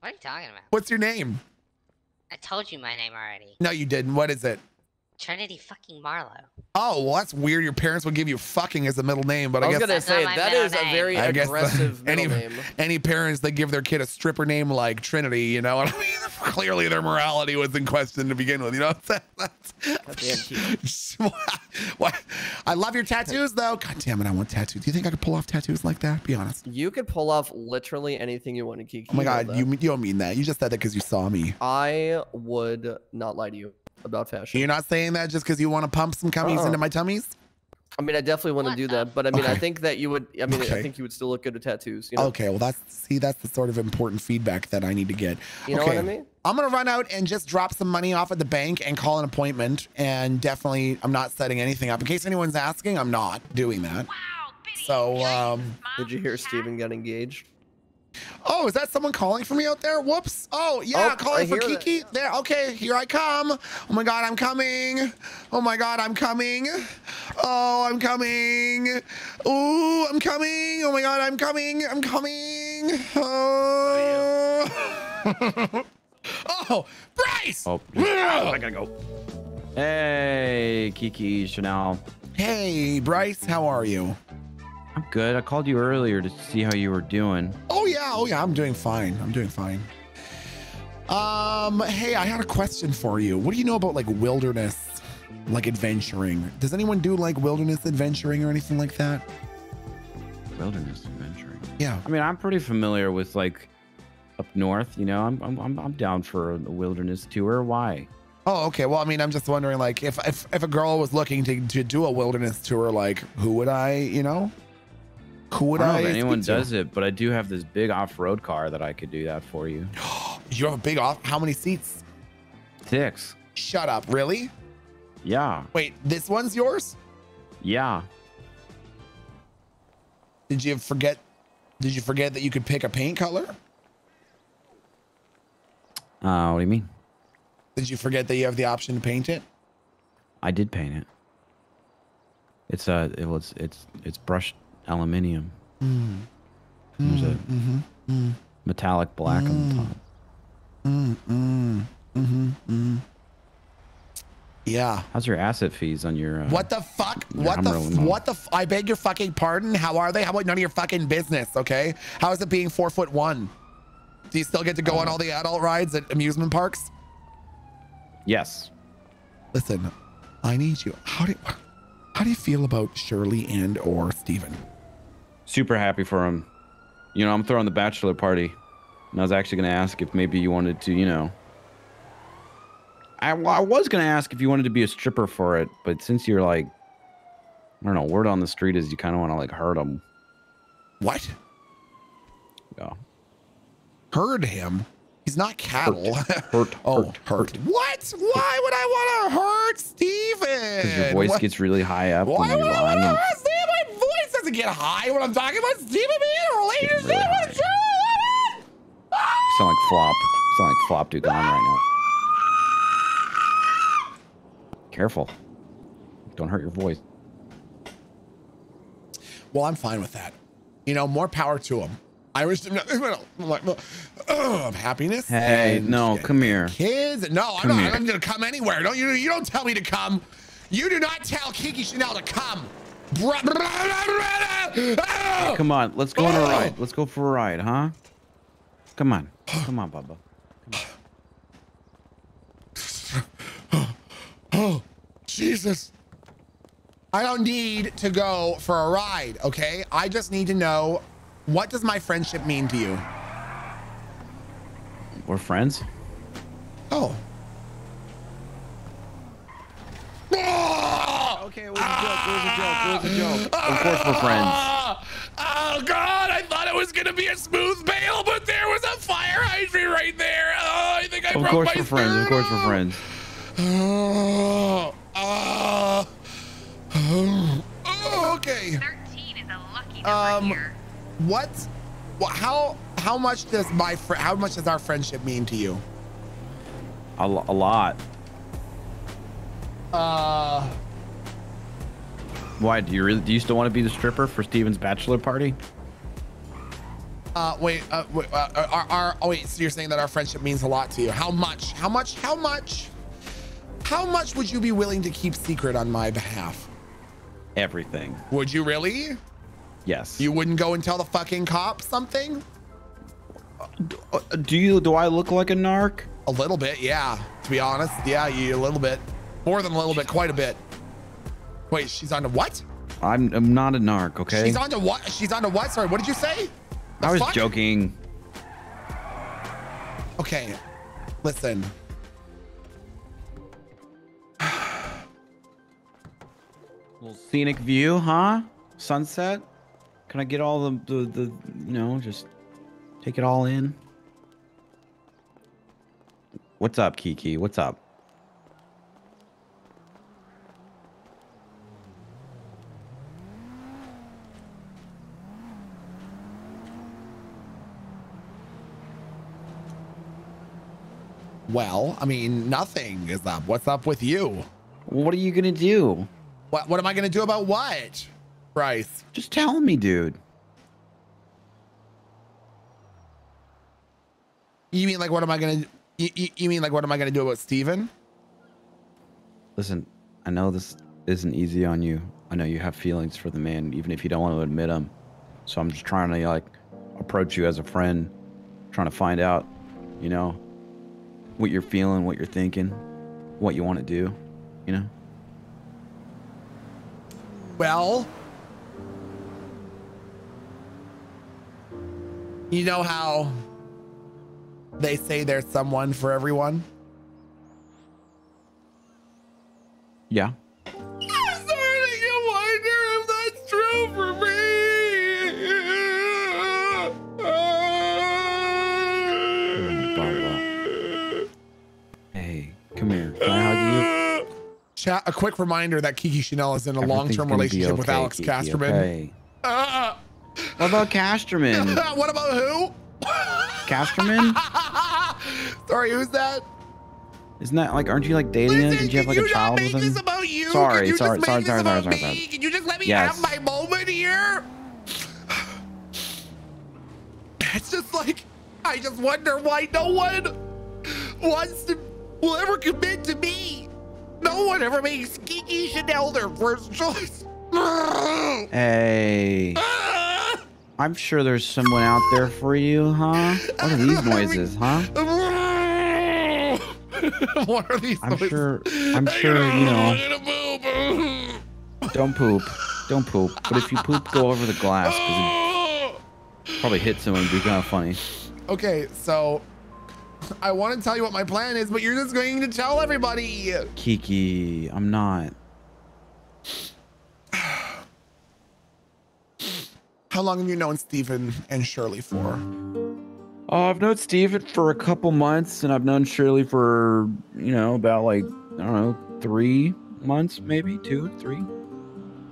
What are you talking about? What's your name? I told you my name already. No, you didn't. What is it? Trinity fucking Marlowe. Oh, well, that's weird. Your parents would give you fucking as a middle name, but I, I was guess gonna say that is a very I aggressive any, middle name. any parents that give their kid a stripper name like Trinity, you know, what I mean? clearly their morality was in question to begin with. You know, that's, that's, what? I love your tattoos though. God damn it, I want tattoos. Do you think I could pull off tattoos like that? Be honest. You could pull off literally anything you want to Kiki. Oh my God, that. you you don't mean that. You just said that because you saw me. I would not lie to you about fashion. You're not saying that just because you want to pump some cummies Uh-uh. into my tummies. I mean, I definitely want to do that, but I mean, I think that you would. I mean, Okay. I think you would still look good with tattoos. You know? Okay, well that's see that's the sort of important feedback that I need to get. You know okay. what I mean? I'm gonna run out and just drop some money off at the bank and call an appointment. And definitely, I'm not setting anything up. In case anyone's asking, I'm not doing that. So, um, Did you hear Steven got engaged? Oh, is that someone calling for me out there? Whoops. Oh, yeah, Oh, calling I for hear that. Kiki. There. Okay, here I come. Oh my God, I'm coming. Oh my God, I'm coming. Oh, I'm coming. Ooh, I'm coming. Oh my God, I'm coming. I'm coming. Oh. oh, Bryce. Oh, I gotta go. Hey, Kiki, Chanel. Hey, Bryce, how are you? I'm good. I called you earlier to see how you were doing. Oh yeah, oh yeah, I'm doing fine. I'm doing fine. Um, hey, I had a question for you. What do you know about like wilderness, like adventuring? Does anyone do like wilderness adventuring or anything like that? Wilderness adventuring. Yeah. I mean, I'm pretty familiar with like up north. You know, I'm I'm I'm, down for a wilderness tour. Why? Oh, okay. Well, I mean, I'm just wondering, like, if if, if a girl was looking to, to do a wilderness tour, like, who would I, you know, who would I I? don't know if anyone does it, but I do have this big off-road car that I could do that for you. You have a big off. How many seats? Six. Shut up. Really? Yeah. Wait, this one's yours? Yeah. Did you forget? Did you forget that you could pick a paint color? Uh, what do you mean? Did you forget that you have the option to paint it? I did paint it. It's uh, it was it's it's brushed aluminium. Mm. There's a. Mm. metallic black on the top. Mm, mm-hmm, mm. Yeah. How's your asset fees on your? Uh, What the fuck? What the what the f- I beg your fucking pardon. How are they? How about none of your fucking business? Okay. How is it being four foot one? Do you still get to go on all the adult rides at amusement parks? Yes. Listen, I need you. How do you, how do you feel about Shirley and or Steven? Super happy for him. You know, I'm throwing the bachelor party, and I was actually going to ask if maybe you wanted to, you know. I, I was going to ask if you wanted to be a stripper for it, but since you're like, I don't know, word on the street is you kind of want to like hurt him. What? Yeah. Hurt him? He's not cattle. Hurt. oh, hurt. What? Why would I want to hurt Steven? Because your voice What- gets really high up Why when you're would I want to hurt Steven? Doesn't get high when I'm talking about Steven being in a relationship with Shirley. You sound like flop. You sound like flop dude on right now. Careful. Don't hurt your voice. Well, I'm fine with that. You know, more power to him. I wish him like of happiness. Hey, no, come here. kids. No, I'm Come not. here. I'm gonna come anywhere. Don't you? You don't tell me to come. You do not tell Kiki Chanel to come. Hey, come on, let's go on a ride. Let's go for a ride, huh? Come on. Come on, Bubba. Oh, Jesus. I don't need to go for a ride, okay? I just need to know what does my friendship mean to you? We're friends. Oh. Okay, it was a joke. It was a joke. It was a joke. Of course we're friends. Oh God! I thought it was gonna be a smooth bail, but there was a fire hydrant right there. Oh, I think I Of broke course my we're friends. Of course we're friends. Oh, uh, oh, okay. Um, what? wha- How? How much does my fr- How much does our friendship mean to you? A, a lot. Uh, Why? Do you really? Do you still want to be the stripper for Steven's bachelor party? uh, wait, uh, wait, uh, our, our, oh wait, so you're saying that our friendship means a lot to you? How much? How much? How much? How much would you be willing to keep secret on my behalf? Everything. Would you really? Yes. You wouldn't go and tell the fucking cops something? Uh, Do you? Do I look like a narc? A little bit, yeah. To be honest, yeah, you a little bit, more than a little bit, quite a bit. Wait, she's on to what? I'm. I'm not a narc. Okay. She's on to what? She's on to what? Sorry, what did you say? The I was fuck? joking. Okay, listen. Little scenic view, huh? Sunset. Can I get all the, the the you know just take it all in? What's up, Kiki? What's up? Well, I mean, nothing is up. What's up with you? What are you gonna do? What What am I gonna do about what, Bryce? Just tell me, dude. You mean like what am I gonna? You, you, you mean like what am I gonna do about Steven? Listen, I know this isn't easy on you. I know you have feelings for the man, even if you don't want to admit them. So I'm just trying to like approach you as a friend, trying to find out, you know, what you're feeling, what you're thinking, what you want to do, you know. Well, you know how they say there's someone for everyone? Yeah. I'm starting to wonder if that's true for me. Can I hug you? Chat, a quick reminder that Kiki Chanel is in a long-term gonna be relationship with Alex Kiki, Casterman. okay. Uh, What about Casterman? what about who? Casterman? Sorry, who's that? Isn't that like? Aren't you like dating him? Did you have like a child with him? This about you? Sorry, you sorry, just sorry, make sorry, sorry, sorry, sorry. me? Can you just let me Yes. have my moment here? It's just like I just wonder why no one wants to will ever commit to me. No one ever makes Kiki Chanel their first choice. Hey. I'm sure there's someone out there for you, huh? What are these noises, huh? what are these? I'm noises? sure. I'm sure you know. Don't poop. Don't poop. But if you poop, go over the glass probably hit someone. It'd be kind of funny. Okay, so I want to tell you what my plan is, but you're just going to tell everybody. Kiki, I'm not. How long have you known Steven and Shirley for? Oh, I've known Steven for a couple months, and I've known Shirley for you know about like I don't know three months, maybe two, three.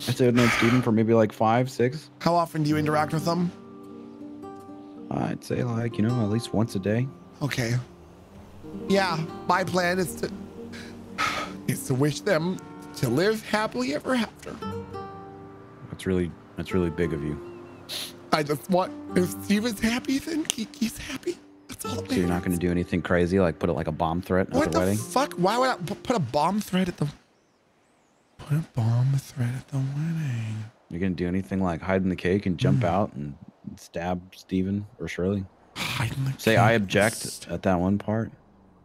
I'd say I've known Steven for maybe like five, six. How often do you interact with them? I'd say like you know at least once a day. Okay. Yeah, my plan is to is to wish them to live happily ever after. That's really that's really big of you. I just want if Steven's happy, then Kiki's happy. That's all. So you're not going to do anything crazy like put it like a bomb threat at What the the wedding? fuck? Why would I put a bomb threat at the put a bomb threat at the wedding? You're going to do anything like hide in the cake and jump Hmm. out and stab Steven or Shirley? Hide in the Say I object at that one part.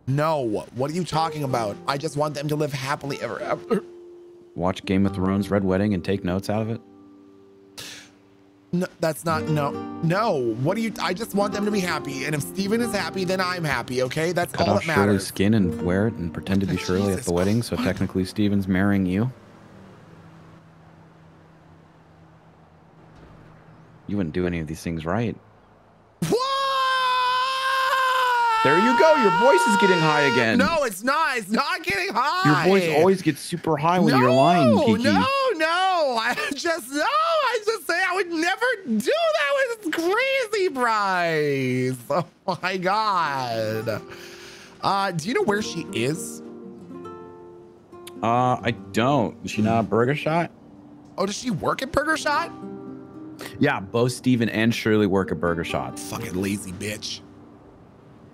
No, what are you talking about? I just want them to live happily ever after. Watch Game of Thrones Red Wedding and take notes out of it. No, that's not no no. What do you? I just want them to be happy, and if Steven is happy, then I'm happy. Okay, that's Cut all off that Shirley's matters. skin and wear it and pretend to be Shirley at the wedding. So technically, Steven's marrying you. You wouldn't do any of these things right. There you go. Your voice is getting high again. No, it's not. It's not getting high. Your voice always gets super high when you're lying, No, Kiki. no, no. I just no. I just say I would never do that. It's crazy, Bryce. Oh my god. Uh, do you know where she is? Uh, I don't. Is she not a burger shot? Oh, does she work at Burger Shot? Yeah, both Steven and Shirley work at Burger Shot. Fucking lazy bitch.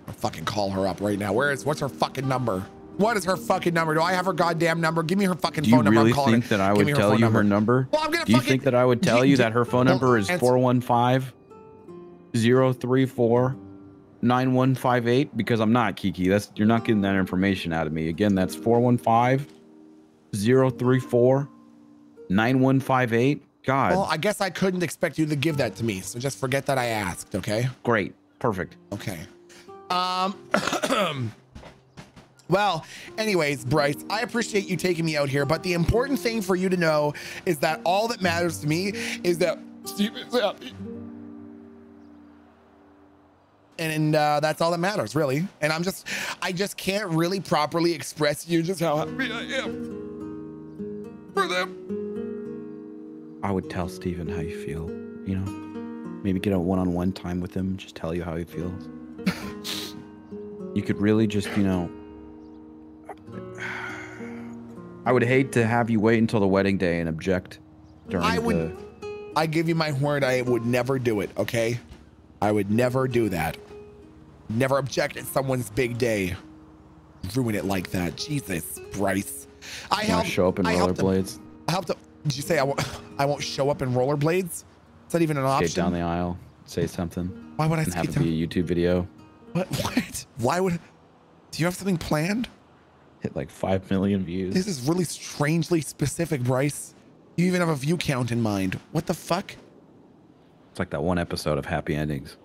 I'll fucking call her up right now. Where is? What's her fucking number? What is her fucking number? Do I have her goddamn number? Give me her fucking Do phone number. really I'm calling think that I would tell you her number? Well, I'm gonna Do you fucking- think that I would tell Do- you that her phone well, number is answer- 415 034 9158? Because I'm not, Kiki. That's You're not getting that information out of me. Again, that's 415 034 9158. God. Well, I guess I couldn't expect you to give that to me, so just forget that I asked, okay? Great. Perfect. Okay. Um Well, anyways, Bryce, I appreciate you taking me out here, but the important thing for you to know is that all that matters to me is that. And uh, that's all that matters, really. And I'm just, I just can't really properly express to you just how happy I am for them. I would tell Steven how you feel, you know? Maybe get a one on one time with him, just tell you how he feels. You could really just, you know. I would hate to have you wait until the wedding day and object during I the. would, I give you my word, I would never do it, okay? I would never do that. Never object at someone's big day. Ruin it like that. Jesus, Bryce. I wanna show up in I rollerblades? I helped. him- Did you say I won't? I won't show up in rollerblades? Is that even an Skate option? down the aisle, say something. Why would I and have skate it be a YouTube video? What? What? Why would? Do you have something planned? Hit like five million views. This is really strangely specific, Bryce. You even have a view count in mind. What the fuck? It's like that one episode of Happy Endings.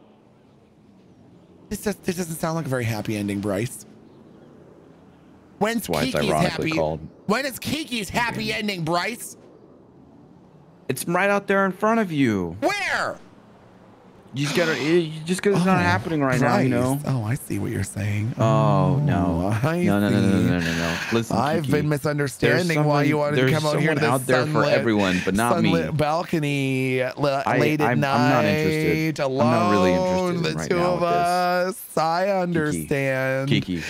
This does, this doesn't sound like a very happy ending, Bryce. When's That's why it's Kiki's ironically happy? called. When is Kiki's happy ending, Bryce? It's right out there in front of you. Where? You just gotta. You just because it's not happening right now, you know. Oh, I see what you're saying. Oh no! Oh, I No, no, no, no, no, no, no! Listen, I've Kiki, been there's misunderstanding why you wanted to come out here to someone out there for everyone, but not me. sunlit balcony li- I- late at I'm- I'm night, not interested. I'm alone. not really interested the right two now of us. I understand. Kiki,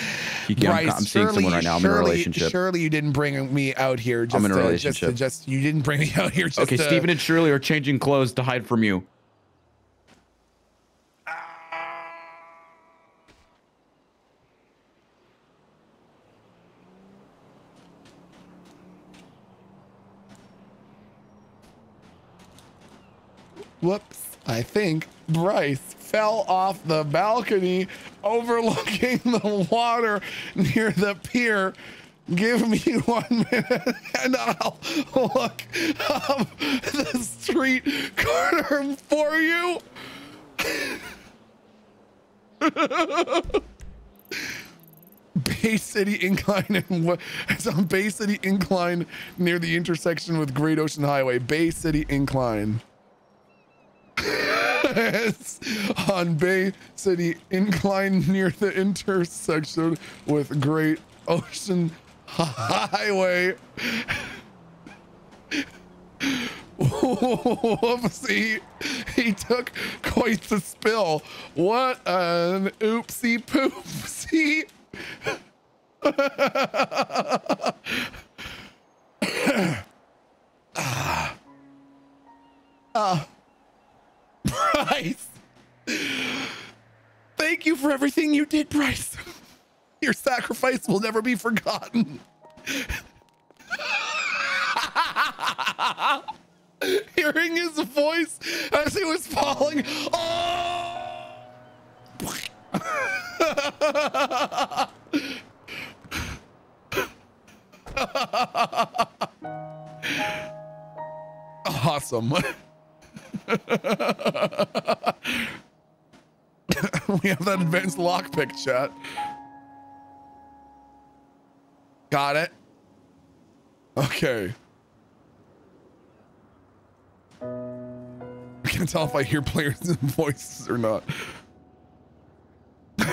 Kiki, I'm, Bryce, I'm seeing someone right now. I'm in a surely- relationship. Surely you didn't bring me out here just I'm in a to, relationship. Just, to, just you didn't bring me out here just okay, to, Steven and Shirley are changing clothes to hide from you. Whoops. I think Bryce fell off the balcony overlooking the water near the pier. Give me one minute and I'll look up the street corner for you. Bay City Incline and it's on Bay City Incline near the intersection with Great Ocean Highway. Bay City Incline. On Bay City Incline near the intersection with Great Ocean Highway. Whoopsie. He took quite the spill. What an oopsie poopsie. ah. Ah. Bryce. Thank you for everything you did, Bryce. Your sacrifice will never be forgotten. Hearing his voice as he was falling. Oh! awesome. we have that advanced lockpick chat. Got it. Okay. I can't tell if I hear players' voices or not.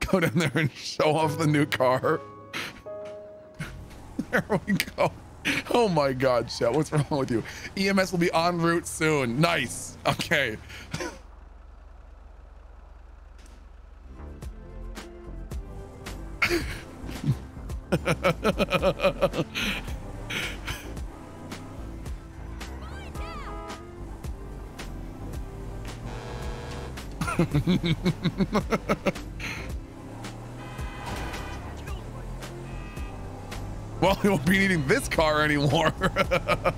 go down there and show off the new car. there we go. Oh my God, chat. What's wrong with you? EMS will be en route soon. Nice. Okay. we won't be needing this car anymore.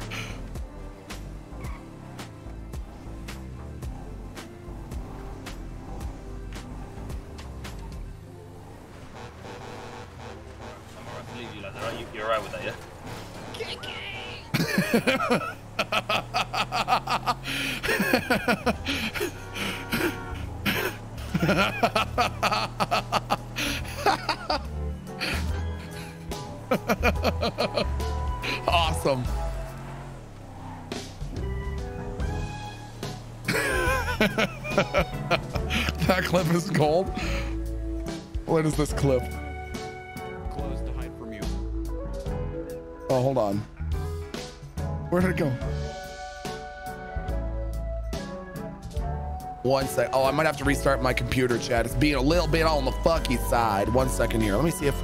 sec. Oh, I might have to restart my computer chat. It's being a little bit on the fucky side. One second here. Let me see if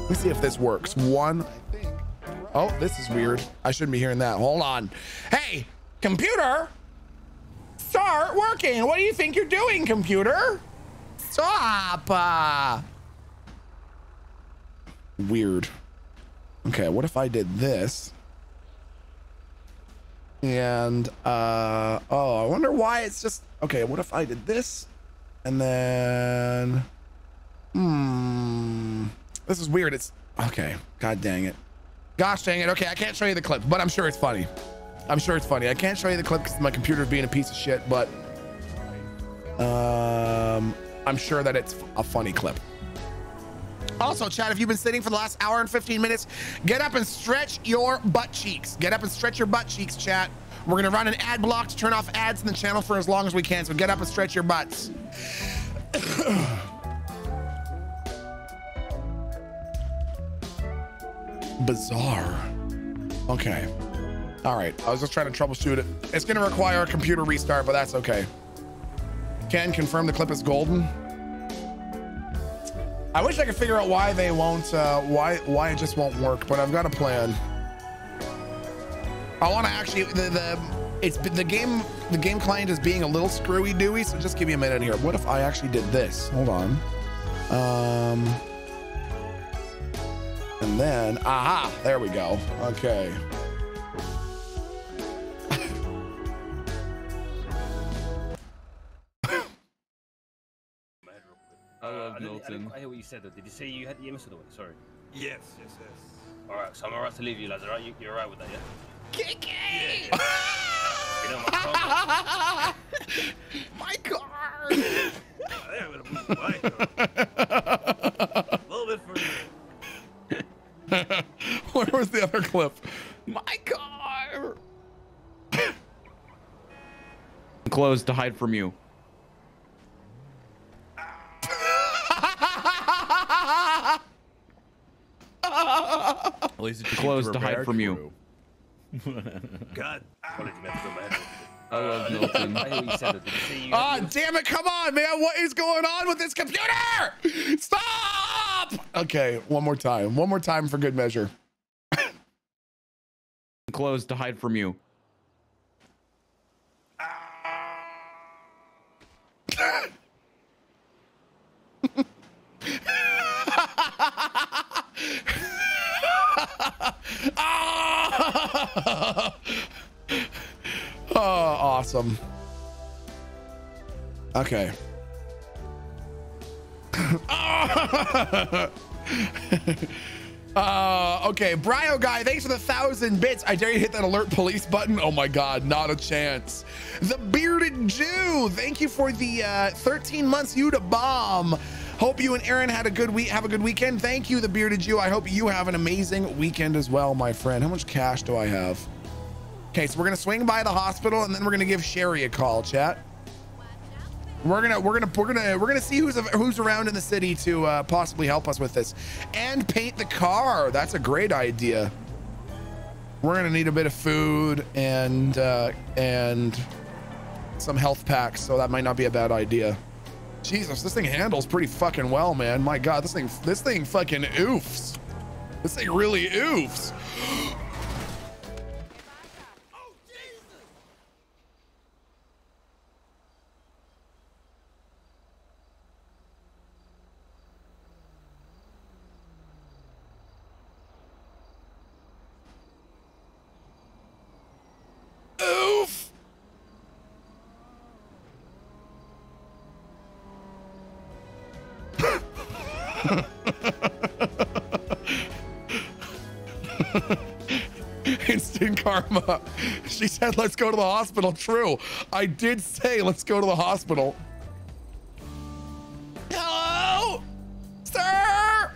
let me see if this works. One. Oh, this is weird. I shouldn't be hearing that. Hold on. Hey, computer. Start working. What do you think you're doing, computer? Stop. Uh... Weird. Okay, what if I did this? And uh oh, I wonder why it's just okay. What if I did this and then hmm, this is weird. It's okay. God dang it. Gosh dang it. Okay, I can't show you the clip, but I'm sure it's funny. I'm sure it's funny. I can't show you the clip because my computer's being a piece of shit, but um, I'm sure that it's a funny clip. Also, Chad, if you've been sitting for the last hour and 15 minutes, get up and stretch your butt cheeks. Get up and stretch your butt cheeks, chat. We're gonna run an ad block to turn off ads in the channel for as long as we can. So get up and stretch your butts. Bizarre. Okay. All right. I was just trying to troubleshoot it. It's gonna require a computer restart, but that's okay. Can confirm the clip is golden. I wish I could figure out why they won't, uh, why why it just won't work, but I've got a plan. I want to actually the the it's the game the game client is being a little screwy dewy, so just give me a minute here. What if I actually did this? Hold on. Um, and then aha, there we go. Okay. I oh, love I didn't, I Milton. didn't hear what you said though. Did you say you had the EMS of the way? Sorry. Yes, yes, yes. All right, so I'm alright to leave you, lads. All right, you, you're alright with that, yeah? Kiki! You know my car. My car! I'm gonna move my car. A little bit further. Where was the other clip? My car! Closed to hide from you. At least it Closed to hide from you. God. Apologies, man, for. I love Milton. didn't quite hear what you said though. Did you say you Ah, had damn it, come on, man. What is going on with this computer? Stop! Okay, one more time. One more time for good measure. Closed to hide from you. Oh, awesome. Okay. uh, okay, Brio guy, thanks for the thousand bits. I dare you hit that alert police button. Oh my god, not a chance. The bearded Jew, thank you for the uh, 13 months you to bomb. Hope you and Aaron had a good week. Have a good weekend. Thank you, the bearded Jew. I hope you have an amazing weekend as well, my friend. How much cash do I have? Okay, so we're gonna swing by the hospital and then we're gonna give Sherry a call, chat. We're gonna we're gonna we're gonna we're gonna see who's who's around in the city to uh, possibly help us with this, and paint the car. That's a great idea. We're gonna need a bit of food and uh, and some health packs, so that might not be a bad idea. Jesus, this thing handles pretty fucking well, man. My God, this thing this thing fucking oofs. This thing really oofs. She said, let's go to the hospital. True. I did say, let's go to the hospital. Hello? Sir?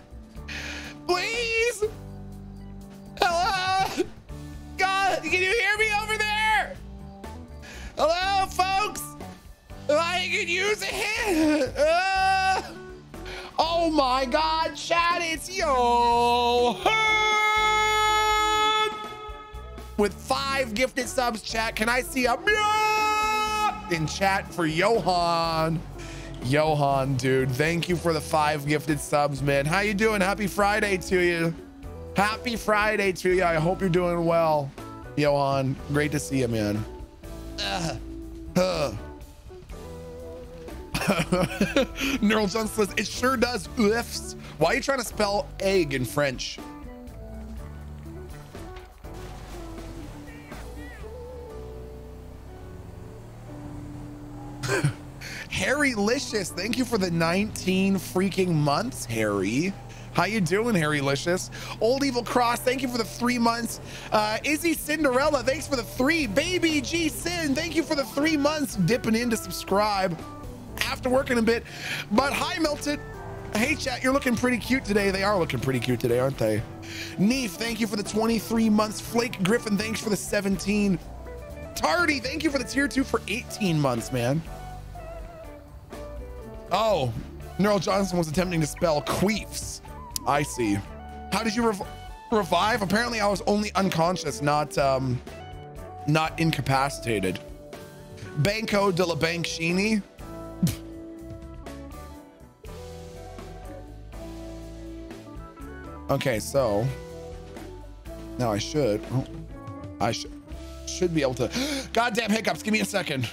Please? Hello? God, can you hear me over there? Hello, folks? I could use a hand. Uh, oh my God, chat, it's yo. With five gifted subs, chat, can I see a in chat for Johan? Johan, dude, thank you for the five gifted subs, man. How you doing? Happy Friday to you. Happy Friday to you. I hope you're doing well, Johan. Great to see you, man. Ugh. Ugh. Neural John says it sure does oofs. Why are you trying to spell egg in French? Harry Licious, thank you for the 19 freaking months, Harry. How you doing, Harry Licious? Old Evil Cross, thank you for the three months. Uh, Izzy Cinderella, thanks for the three. Baby G Sin, thank you for the three months dipping in to subscribe after working a bit. But hi, Melted. Hey, chat, you're looking pretty cute today. They are looking pretty cute today, aren't they? Neef, thank you for the 23 months. Flake Griffin, thanks for the 17. Tardy, thank you for the tier two for 18 months, man. Oh, Neural Johnson was attempting to spell queefs. I see. How did you rev- revive? Apparently, I was only unconscious, not um, not incapacitated. Banco de la Bankshini. okay, so now I should. oh, I should should be able to. Goddamn hiccups! Give me a second.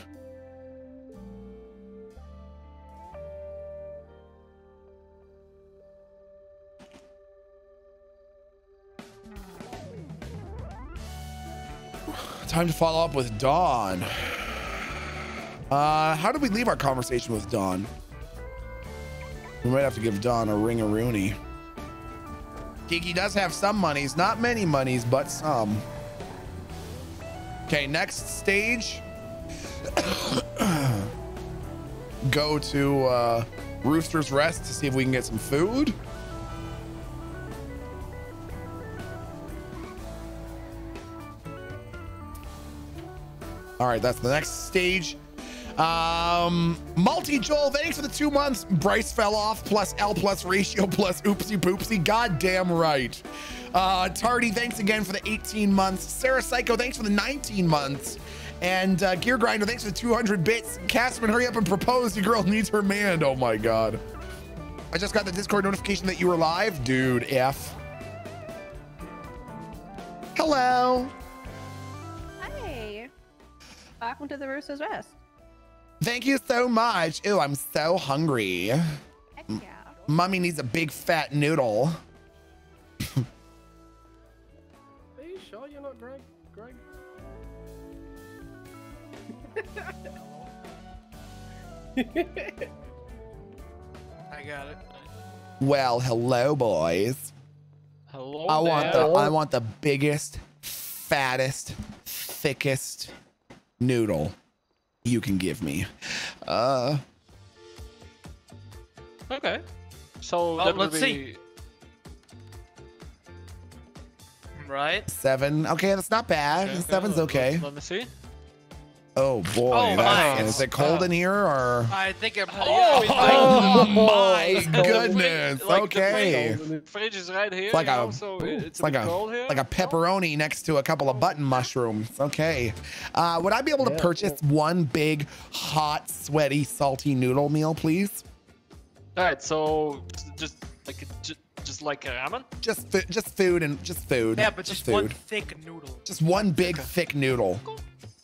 Time to follow up with Dawn. Uh, how did we leave our conversation with Dawn? We might have to give Dawn a ring a Rooney. Kiki does have some monies, not many monies, but some. Okay, next stage. Go to uh, Rooster's Rest to see if we can get some food. All right, that's the next stage. Um, multi Joel, thanks for the two months. Bryce fell off plus L plus ratio plus oopsie poopsie. Goddamn right. Uh, Tardy, thanks again for the 18 months. Sarah Psycho, thanks for the 19 months. And uh, Gear Grinder, thanks for the 200 bits. Casman, hurry up and propose. Your girl needs her man. Oh my God. I just got the Discord notification that you were live. Dude, F. Hello. Hey. Welcome to the Rooster's Rest. Thank you so much. Ew, I'm so hungry. Heck M- Mommy needs a big fat noodle. Are you sure you're not Greg? Greg? I got it. Well, hello, boys. Hello I want the. I want the biggest, fattest, thickest noodle you can give me. Uh, Okay. So Well, let's be see. Right? seven. Okay, that's not bad. Okay, okay, Seven's let- okay. Let, let me see. Oh boy, Oh, that's, my. is it cold in here or? I think I'm. Oh, Oh, my goodness. Like, Okay. The fridge, fridge is right here. It's like a, know, so it's, it's a like a cold here. like a pepperoni next to a couple of button mushrooms. Okay. Uh, would I be able to Yeah. purchase one big, hot, sweaty, salty noodle meal, please? All right, so just like a- just, just like a ramen. Just fu- just food and just food. Yeah, but just one food. thick noodle. Just one big, thick noodle,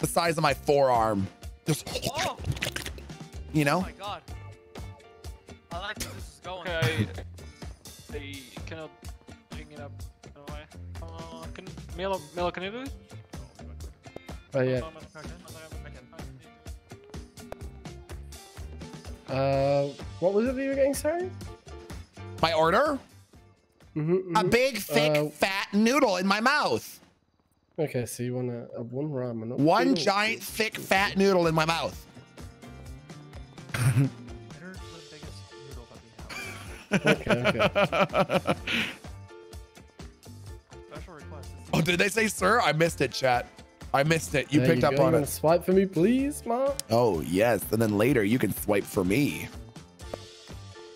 the size of my forearm. Just, Oh, you oh know. my god. I like where this is going. Okay. they cannot bring it up. No way. Uh, can Milo, Milo, can you do it? Oh yeah. Uh, what was it that you were getting? Sorry. My order? Mm-hmm, A big, thick, fat noodle in my mouth. Okay, so you want a, one ramen? One giant, thick, fat noodle in my mouth. Okay, okay. Oh, did they say sir? I missed it, chat. I missed it. You There picked up go. on You it. Swipe for me, please, Mark. Oh, yes. And then later you can swipe for me.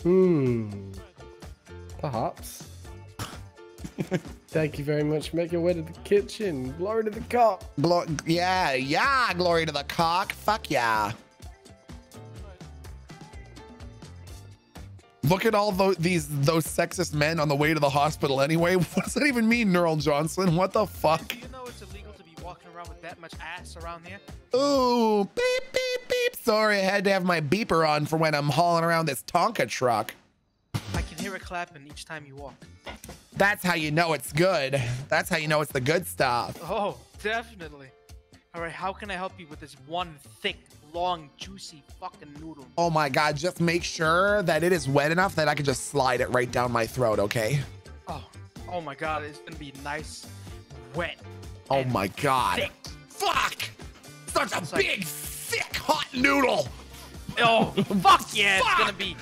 Hmm. Perhaps. Thank you very much. Make your way to the kitchen. Glory to the cock. Glo- yeah, yeah. Glory to the cock. Fuck yeah. Look at all tho- these those sexist men on the way to the hospital anyway. What does that even mean, Neural Johnson? What the fuck? Do You know it's illegal to be walking around with that much ass around here. Ooh, beep, beep, beep. Sorry, I had to have my beeper on for when I'm hauling around this Tonka truck. Hear it clapping each time you walk. That's how you know it's good. That's how you know it's the good stuff. Oh, definitely. All right, how can I help you with this one thick, long, juicy fucking noodle? Oh my god, just make sure that it is wet enough that I can just slide it right down my throat, okay? Oh, oh my god, it's gonna be nice, wet. Oh my god. thick. Fuck! Such a big, thick, hot noodle! Oh, fuck yeah, it's gonna be.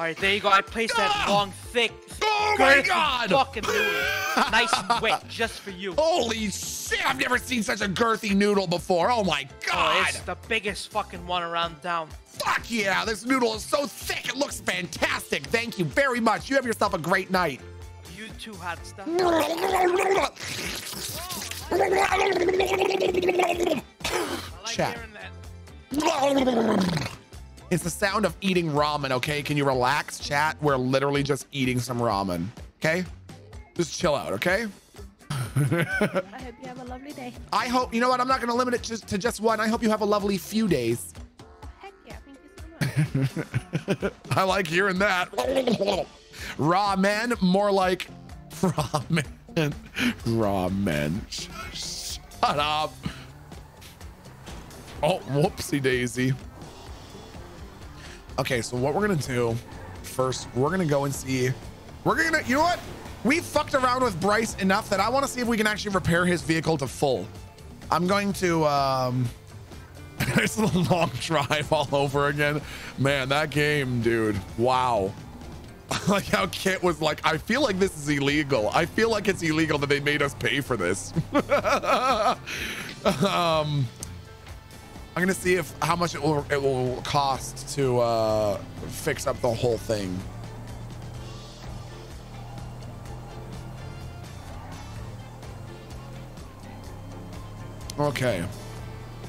All right, there you go. I placed that long, thick, Oh my God! fucking noodle, nice and wet, just for you. Holy shit, I've never seen such a girthy noodle before. Oh my god! Oh, it's the biggest fucking one around town. Fuck yeah, this noodle is so thick, it looks fantastic. Thank you very much. You have yourself a great night. You too, hot stuff. Chat. It's the sound of eating ramen, okay? Can you relax, chat? We're literally just eating some ramen, okay? Just chill out, okay? I hope you have a lovely day. I hope, you know what? I'm not going to limit it just to just one. I hope you have a lovely few days. Heck yeah, thank you so much. I like hearing that. Ramen, more like ramen. Ramen. Shut up. Oh, whoopsie daisy. Okay, so what we're gonna do first. We're gonna go and see. We're gonna, you know what? We fucked around with Bryce enough that I want to see if we can actually repair his vehicle to full. I'm going to. um It's a long drive all over again. Man, that game, dude. Wow. like how Kit was like, I feel like this is illegal. I feel like it's illegal that they made us pay for this. um, I'm gonna see if how much it will it will cost to uh, fix up the whole thing. Okay.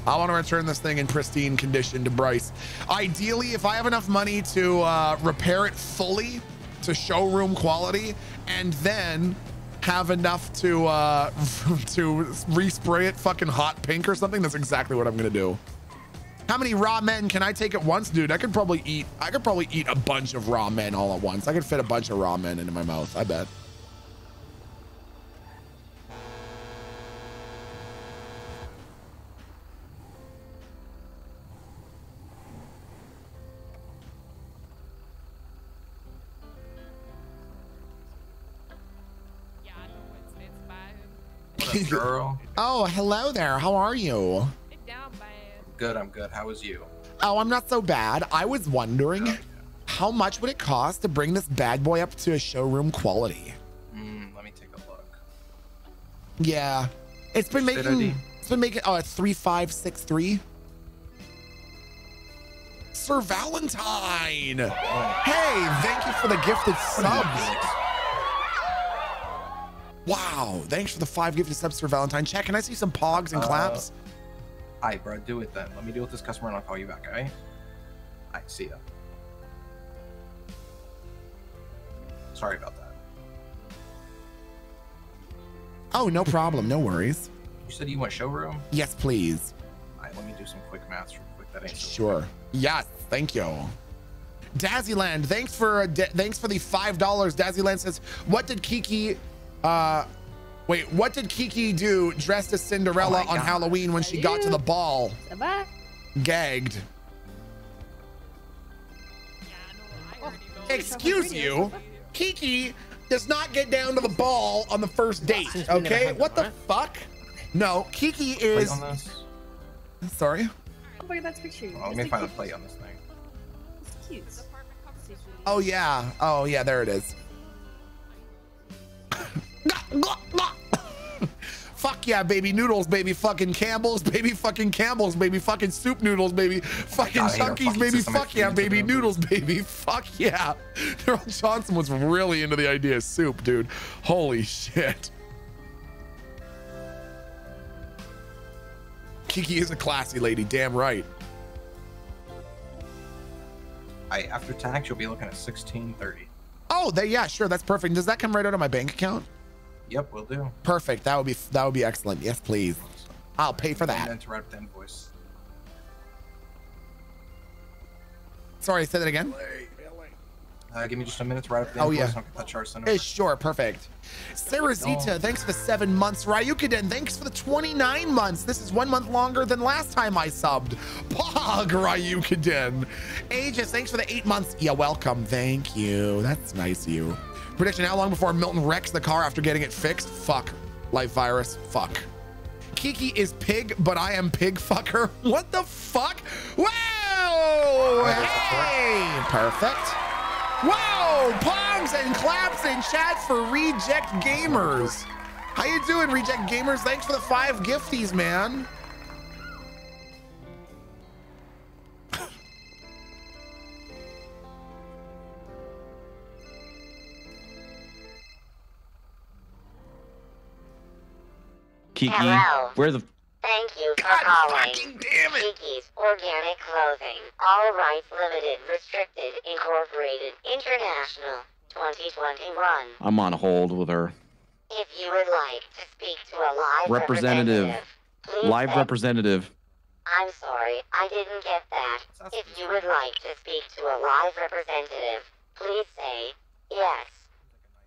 I want to return this thing in pristine condition to Bryce. Ideally, if I have enough money to uh, repair it fully to showroom quality, and then have enough to uh, to respray it fucking hot pink or something, that's exactly what I'm gonna do. How many raw men can I take at once, dude? I could probably eat. I could probably eat a bunch of raw men all at once. I could fit a bunch of raw men into my mouth. I bet. girl? Oh, hello there. How are you? Good, I'm good. How was you? Oh, I'm not so bad. I was wondering how much would it cost to bring this bad boy up to a showroom quality? Mm, let me take a look. Yeah. It's been making ID? it's been making oh it's three five six three. Sir Valentine. Hey, thank you for the gifted subs. Wow, thanks for the five gifted subs, for Valentine. Chat, can I see some pogs and Uh, claps? Hi, bro. Do it then. Let me deal with this customer and I'll call you back, alright? Alright, see ya. Sorry about that. Oh, no problem. No worries. You said you want showroom? Yes, please. Alright, let me do some quick maths real quick. That ain't so Sure. Yes, thank you. Dazzyland, thanks for uh, thanks for the five dollars. Dazzyland says, "What did Kiki? Uh, wait, what did Kiki do dressed as Cinderella Oh on God. Halloween when she got to the ball? Bye. Gagged. Excuse you, Kiki does not get down to the ball on the first date. Since we never Okay, what the fuck? No, Kiki is. Sorry. Oh, look picture. Oh, let me find the plate on this thing. It's cute. Oh yeah. Oh yeah. There it is. Fuck yeah, baby noodles, baby fucking Campbell's, baby fucking Campbell's, baby fucking soup noodles, baby fucking God, I Chunkies, fucking baby fuck yeah, baby noodles, baby fuck yeah. Earl Johnson was really into the idea of soup, dude. Holy shit. Kiki is a classy lady, damn right. I, after tax, you'll be looking at sixteen thirty. Oh, they, yeah, sure, that's perfect. Does that come right out of my bank account? Yep, we'll do. Perfect. That would be that would be excellent. Yes, please. I'll pay for that. then to write up the invoice. Sorry, say that again. Uh, give me just a minute to write up the Oh, invoice. yeah. and I'll get that charge sent Hey, sure, perfect. Sarah Zita, thanks for the seven months. Ryukaden, thanks for the 29 months. This is one month longer than last time I subbed. Pog, Ryukaden. Aegis, thanks for the eight months. Yeah, welcome. Thank you. That's nice of you. Prediction, how long before Milton wrecks the car after getting it fixed? Fuck. Life virus. Fuck. Kiki is pig, but I am pig fucker. What the fuck? Wow! Hey! Perfect. Wow! Pogs and claps and chats for Reject Gamers. How you doing, Reject Gamers? Thanks for the five gifties, man. Kiki, Hello. where the Thank you for calling Kiki's Organic Clothing. All rights limited, restricted, incorporated, international, 2021. I'm on hold with her. If you would like to speak to a live Representative. please Live say- representative. I'm sorry, I didn't get that. If you would like to speak to a live representative, please say yes.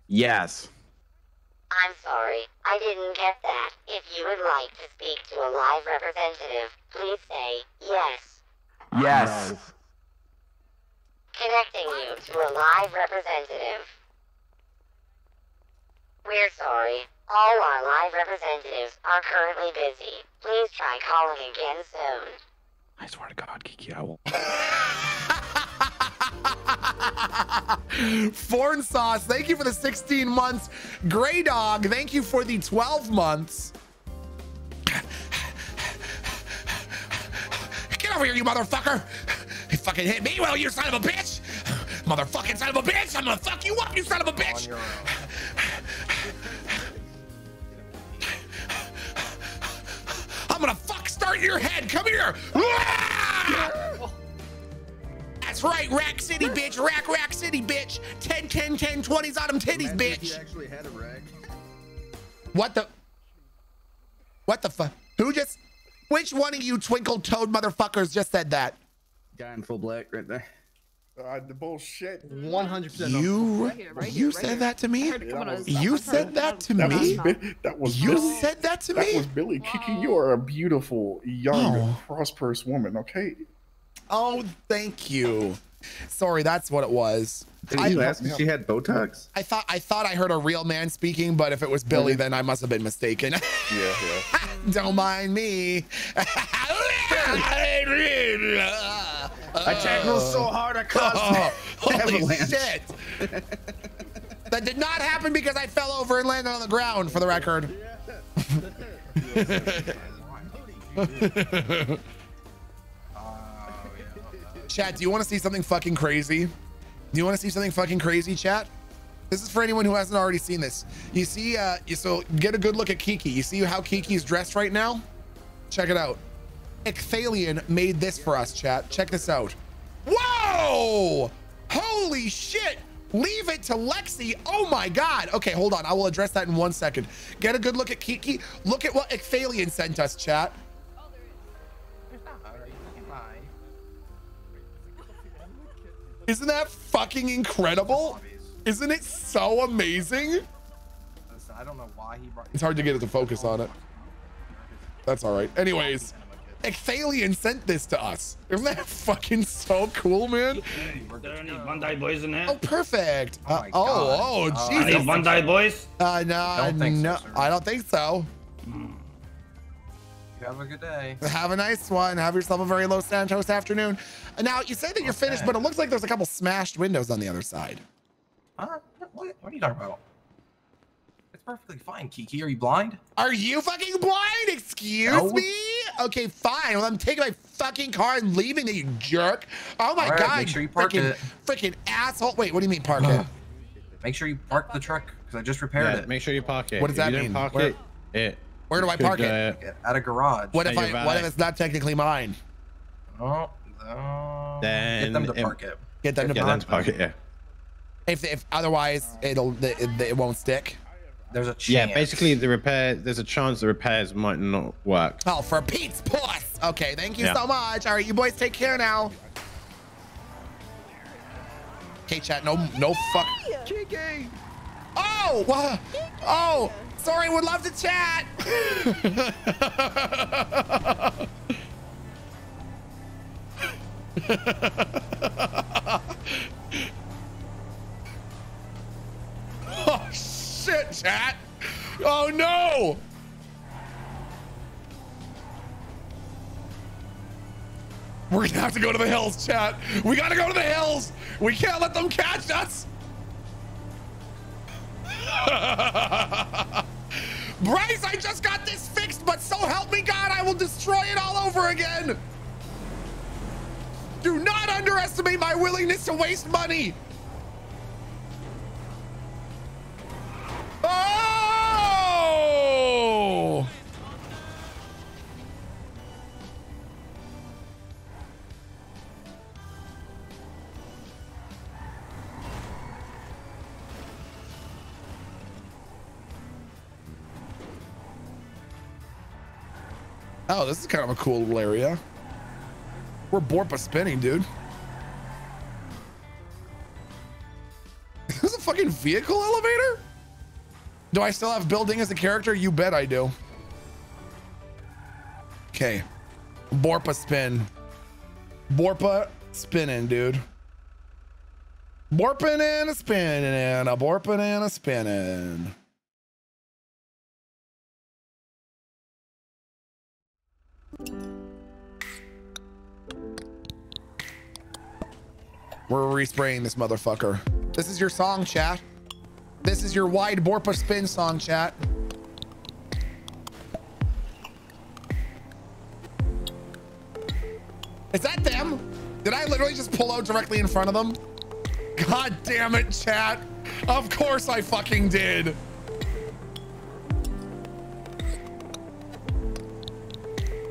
Yes. I'm sorry, I didn't get that. If you would like to speak to a live representative, please say yes. Yes. Connecting you to a live representative. We're sorry. All our live representatives are currently busy. Please try calling again soon. I swear to God, Kiki, I will. Foreign sauce, thank you for the 16 months. Gray dog, thank you for the 12 months. Get over here, you motherfucker! You fucking hit me, well, you son of a bitch! Motherfucking son of a bitch! I'm gonna fuck you up, you son of a bitch! I'm gonna fuck start your head. Come here. That's right, Rack City, bitch. Rack, Rack City, bitch. 10, 10, 10, 20s on them titties, bitch. actually had a rack. What the? What the fuck? Who just? Which one of you twinkle toed motherfuckers just said that? Guy in full black right there. Uh, the bullshit. 100%. You, you said that to me. You said that to That me. was, that was You Billy. said that to me? That was Billy Kiki. You are a beautiful, young, Oh. prosperous woman. Okay. Oh, thank you. Sorry, that's what it was. Did I- you ask if she had Botox? I thought I thought I heard a real man speaking, but if it was Billy, then I must have been mistaken. Yeah, yeah. Don't mind me. I tackled so hard I caused Oh, holy avalanche. shit! that did not happen because I fell over and landed on the ground. For the record. Chat, do you want to see something fucking crazy? Do you want to see something fucking crazy, chat? This is for anyone who hasn't already seen this. You see, uh, you, so get a good look at Kiki. You see how Kiki's dressed right now? Check it out. Icthalion made this for us, chat. Check this out. Whoa! Holy shit! Leave it to Lexi. Oh my god. Okay, hold on. I will address that in one second. Get a good look at Kiki. Look at what Icthalion sent us, chat. Isn't that fucking incredible? Isn't it so amazing? I don't know why he brought. It's hard to get it to focus on it. That's all right. Anyways, Icthalion sent this to us. Isn't that fucking so cool, man? there any Bandai boys in here? Oh, perfect. Uh, my oh, oh, Uh, Jesus. Any Bandai boys? Uh, no, Don't think so, no, sir. I don't think so. You have a good day. Have a nice one. Have yourself a very Los Santos afternoon. Now, you say that you're finished, but it looks like there's a couple smashed windows on the other side. Huh? What, what are you talking about? It's perfectly fine, Kiki. Are you blind? Are you fucking blind? Excuse No. me? Okay, fine. Well, I'm taking my fucking car and leaving it, you jerk. Oh my All right, god. make sure you park freaking, it. freaking asshole. Wait, what do you mean park it? Make sure you park the truck because I just repaired Yeah, it. make sure you park it. What does If that you mean? Don't park Where- it. It. Where do I could, park it? uh, At a garage. What if I your what if it's not technically mine? Oh, no. Then Get them to park it. Get them to yeah, park then park it. Yeah. If if otherwise it'll it, it, it won't stick. There's a chance. Yeah, basically the repair. There's a chance the repairs might not work. Oh, for Pete's puss. Okay, thank you Yeah. so much. All right, you boys take care now. Okay, chat. No, no fuck. Kiki! Oh, wha- oh, sorry. Would love to chat. oh shit, chat. Oh no. We're gonna have to go to the hills, chat. We gotta go to the hills. We can't let them catch us. Bryce, I just got this fixed, but so help me God, I will destroy it all over again. Do not underestimate my willingness to waste money. Oh! Oh, this is kind of a cool little area. We're Borpa spinning, dude. Is this a fucking vehicle elevator? Do I still have building as a character? You bet I do. Okay. Borpa spin. Borpa spinning, dude. Borping and a spinning and a borping and a spinning. We're respraying this motherfucker. This is your song, chat. This is your wide Borpa spin song, chat. Is that them? Did I literally just pull out directly in front of them? God damn it, chat. Of course I fucking did.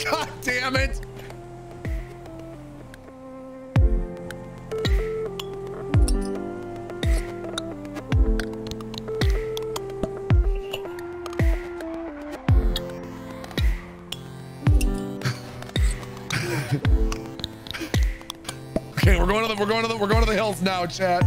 God damn it. Okay, we're going to the we're going to the we're going to the hills now, chat.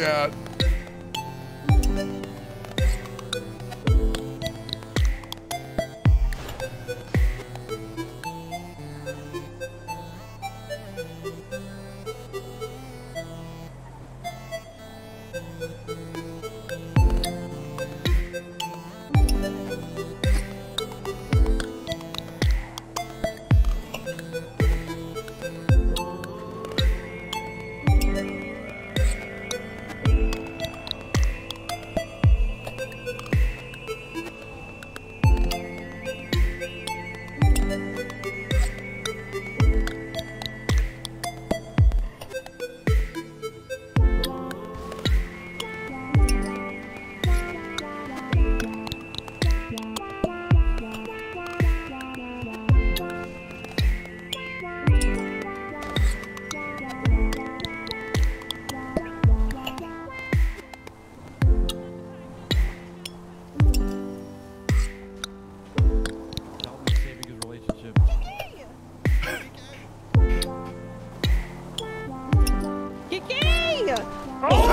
Rough chat.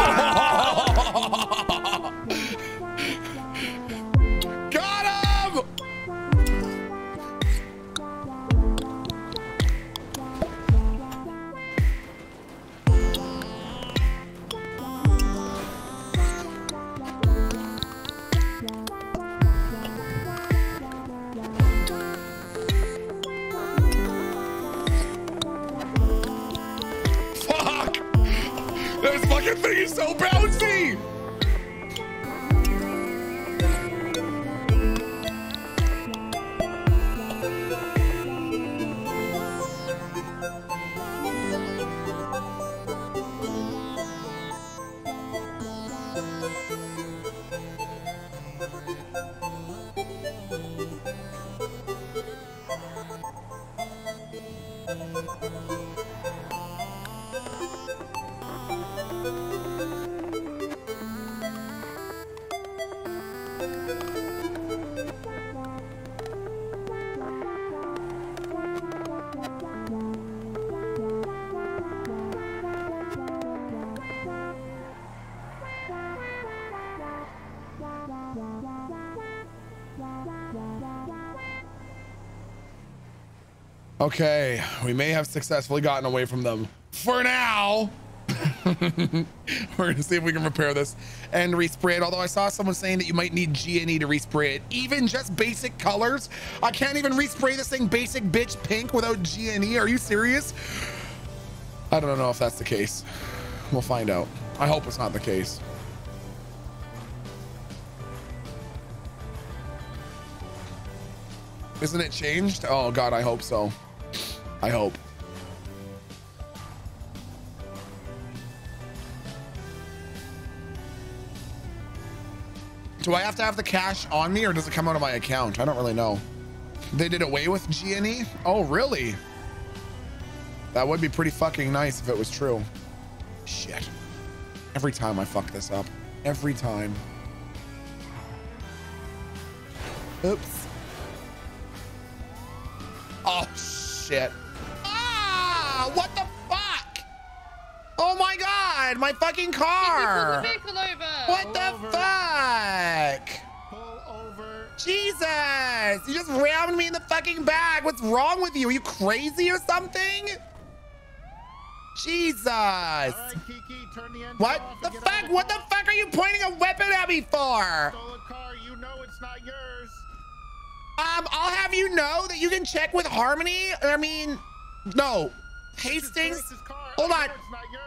Okay, we may have successfully gotten away from them for now. We're gonna see if we can repair this and respray it. Although I saw someone saying that you might need G&E to respray it. Even just basic colors. I can't even respray this thing basic bitch pink without G&E. Are you serious? I don't know if that's the case. We'll find out. I hope it's not the case. Isn't it changed? Oh God, I hope so. I hope. Do I have to have the cash on me or does it come out of my account? I don't really know. They did away with G&E? Oh, really? That would be pretty fucking nice if it was true. Shit. Every time I fuck this up. Every time. Oops. Oh, shit. God, my fucking car. What the fuck? Pull over. Jesus! You just rammed me in the fucking back. What's wrong with you? Are you crazy or something? Jesus! what the fuck? What the fuck are you pointing a weapon at me for? You know it's not yours. Um, I'll have you know that you can check with Harmony. I mean, no. Hastings. Hold on.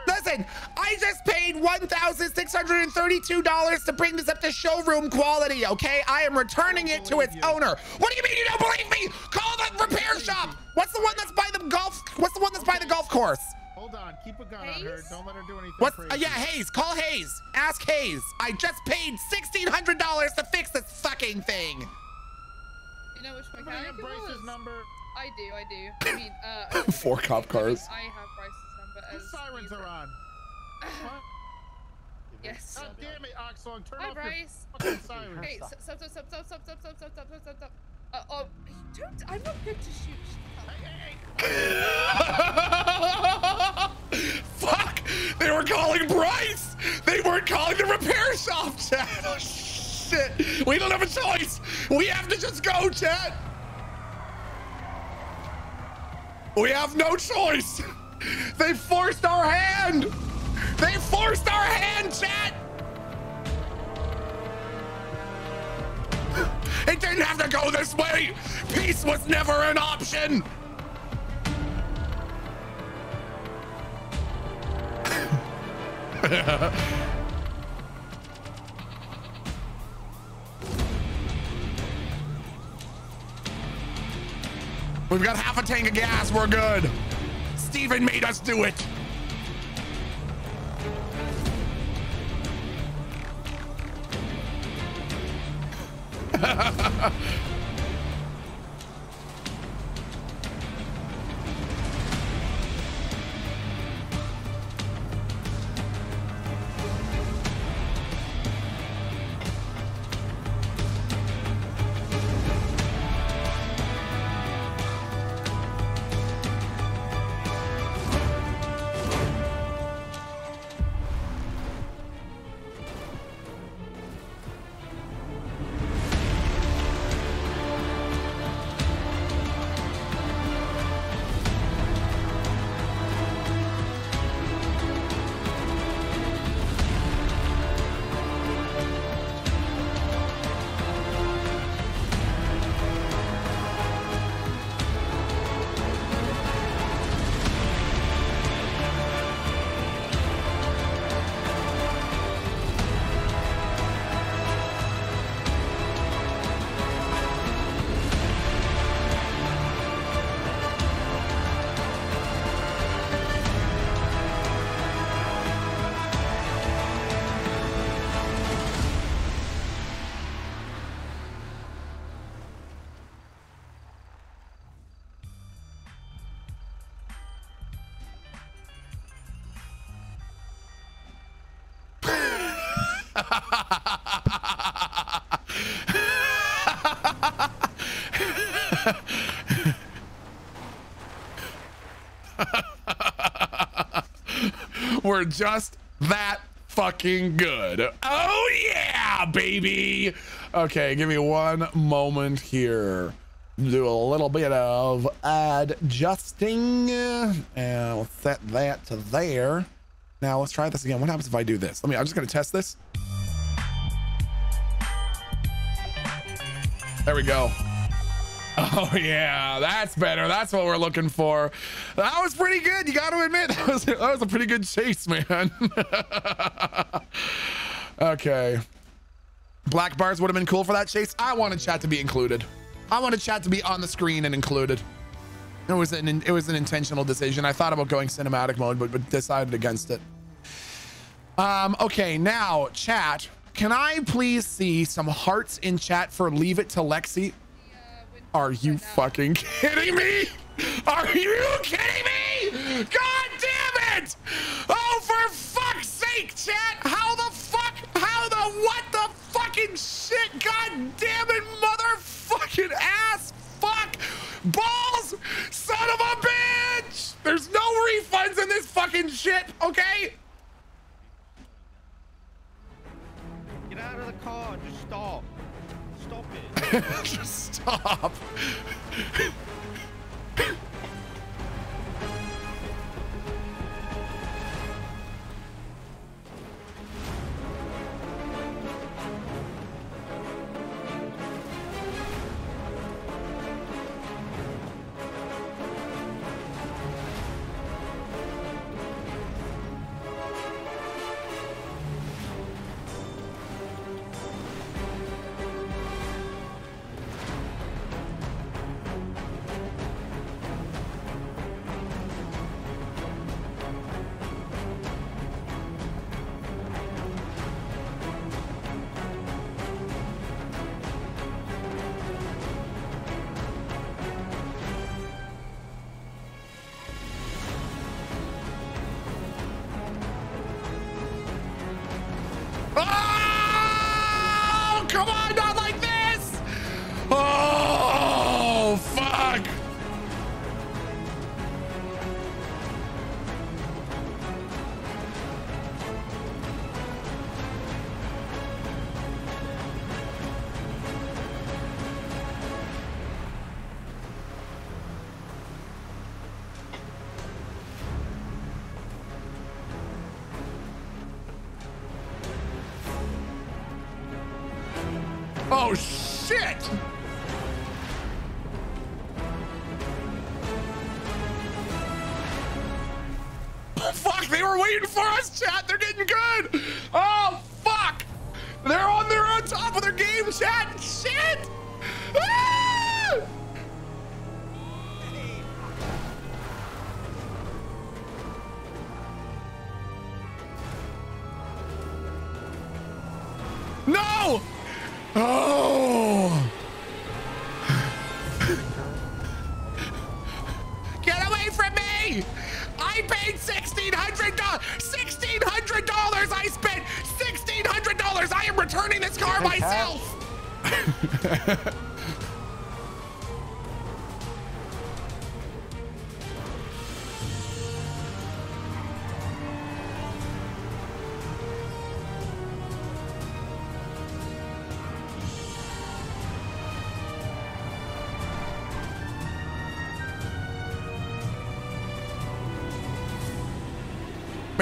Listen, I just paid $1,632 to bring this up to showroom quality, okay? I am returning it to its owner. What do you mean you don't believe me? Call the repair shop. What's the one that's by the golf? What's the one that's by the golf course? Hold on. Keep a gun on her. Don't let her do anything What's, crazy. uh, yeah, Hayes. Call Hayes. Ask Hayes. I just paid $1,600 to fix this fucking thing. You know which Somebody mechanic have it Bryce's was? number. I do, I do. I mean, uh, Four cop cars. I have Bryce's number sirens are on? What? Yes. God damn it, Oxlong. Turn Hi, off Bryce. your fucking sirens. Hey, stop, stop, stop, stop, stop, stop, stop, stop, stop, stop, stop, stop. Uh, oh, don't, I'm not good to shoot. Fuck! They were calling Bryce! They weren't calling the repair shop, Chad! Oh, shit! We don't have a choice! We have to just go, Chad! We have no choice! They forced our hand! They forced our hand, Chad! It didn't have to go this way! Peace was never an option! We've got half a tank of gas. We're good. Steven made us do it. We're just that fucking good. Oh yeah, baby. Okay, give me one moment here. Do a little bit of adjusting uh, and we'll set that to there. Now let's try this again. What happens if I do this? Let me, I'm just gonna test this. There we go. Oh yeah, that's better. That's what we're looking for. That was pretty good. You got to admit that was that was a pretty good chase, man. okay. Black bars would have been cool for that chase. I wanted chat to be included. I wanted chat to be on the screen and included. It was an it was an intentional decision. I thought about going cinematic mode, but, but decided against it. Um. Okay. Now, chat. can I please see some hearts in chat for leave it to Lexi? Are you fucking kidding me? Are you kidding me? God damn it! Oh, for fuck's sake, chat! How the fuck? How the what the fucking shit? God damn it, motherfucking ass! Fuck! Balls! Son of a bitch! There's no refunds in this fucking shit, okay? Get out of the car. Just stop. Stop it. Just stop.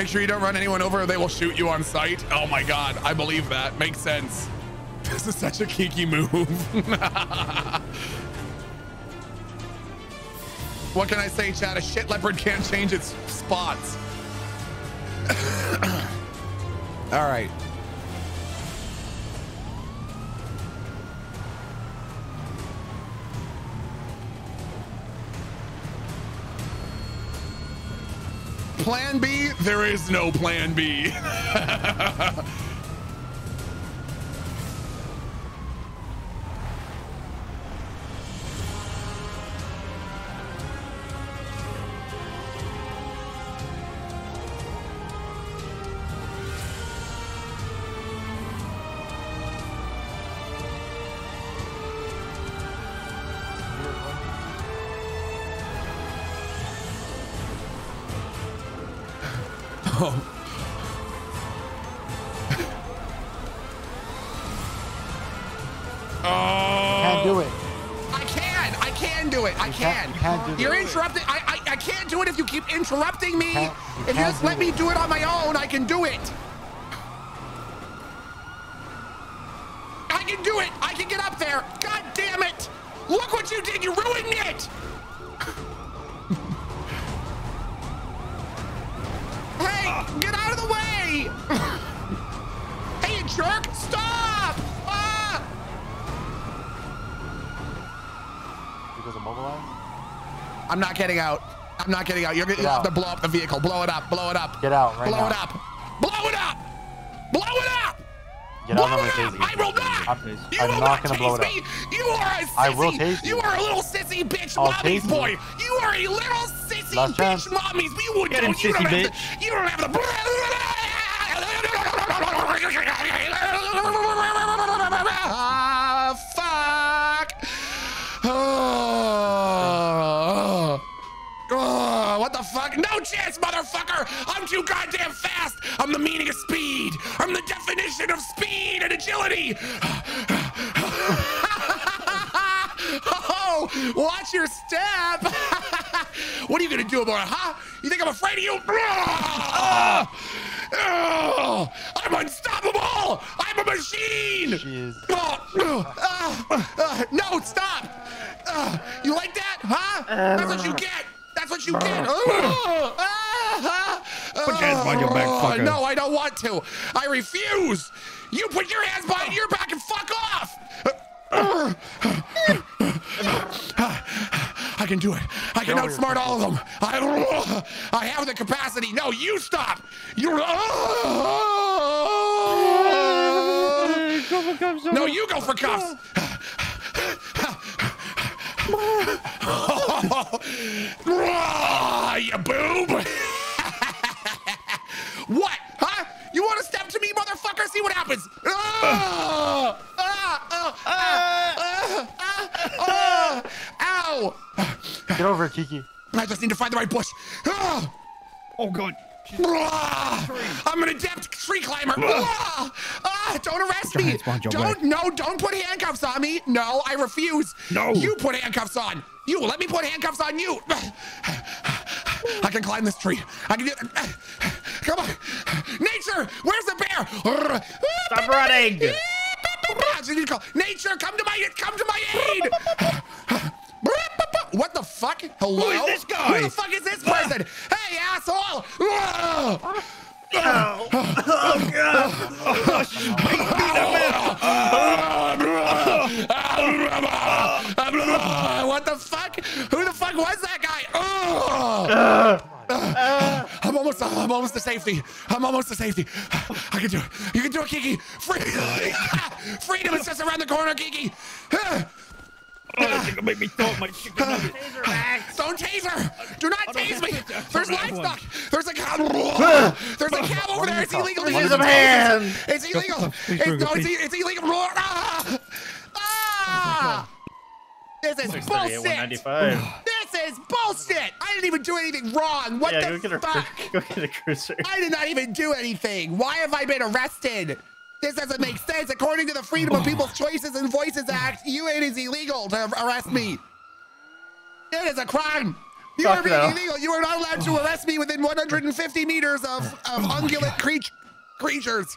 Make sure you don't run anyone over or they will shoot you on sight. Oh my God, I believe that. Makes sense. This is such a kiki move. what can I say, Chad? A shit leopard can't change its spots. All right. Plan B? There is no plan B. me. can't- you if you just let me do it on my own, I can do it. I can do it. I can get up there. God damn it. Look what you did. You ruined it. hey, get out of the way. hey, you jerk. Stop. Ah. Because of mobilize? I'm not getting out. I'm not getting out. You're gonna Get have to blow up the vehicle. Blow it up. Blow it up. Get out right blow now. it up. Blow it up. Blow it up. Get out of my face. I will not. I'm, You I'm will not not gonna blow it up. me. You are a sissy. I will tase You you. are a little sissy bitch, I'll mommy's tase you. boy. You are a little sissy Last bitch, chance. mommy's. You would Get him, sissy have agility! oh, watch your step! what are you gonna do about it, huh? You think I'm afraid of you? Ah! I'm unstoppable! I'm a machine! Oh, ah, ah, no, stop! Ah, you like that, huh? That's what you get! That's what you get! Ah, ah, Put your hands behind your back, ah, fucker. No, I don't want to. I refuse. You put your hands behind your back and fuck off. I can do it. I can Get outsmart all of them. I, I have the capacity. No, you stop. You're. Go for cuffs. No, you go for cuffs. You boob. what? Huh? You want to step to me, motherfucker? See what happens. Ah, ah, ah, ah, ah, Ow. Get over here, Kiki. I just need to find the right bush. Oh god. I'm an adept tree climber. Ah, don't arrest me. hands behind your Don't, no, don't put handcuffs on me. No, I refuse. No. You put handcuffs on. You let me put handcuffs on you. I can climb this tree. I can do Come on. Nature, where's the bear? Stop running. You need to call- Nature, come to my come to my aid. What the fuck? Hello? Who is this guy? Who the fuck is this person? hey, asshole! Oh, what the fuck? Who the fuck was that guy? Oh. I'm almost uh, I'm almost to safety. I'm almost to safety. I can do it. You can do it, Kiki. Free- Freedom is just around the corner, Kiki. Oh, I think it'll make me throw my chicken nugget. Don't taser! Do not tase me! There's Don't livestock! There's a cow! There's a cow over there! It's illegal! to use it. It's illegal! It's, no, it's, it's illegal! Ah! Ah! This is bullshit! This is bullshit! I didn't even do anything wrong! What yeah, the go get, fuck? a, go get a cruiser. I did not even do anything. Why have I been arrested? This doesn't make sense. According to the Freedom of People's Choices and Voices Act, you it is illegal to arrest me. It is a crime. You Fuck are being no. illegal. You are not allowed to arrest me within 150 meters of, of ungulate creat- creatures.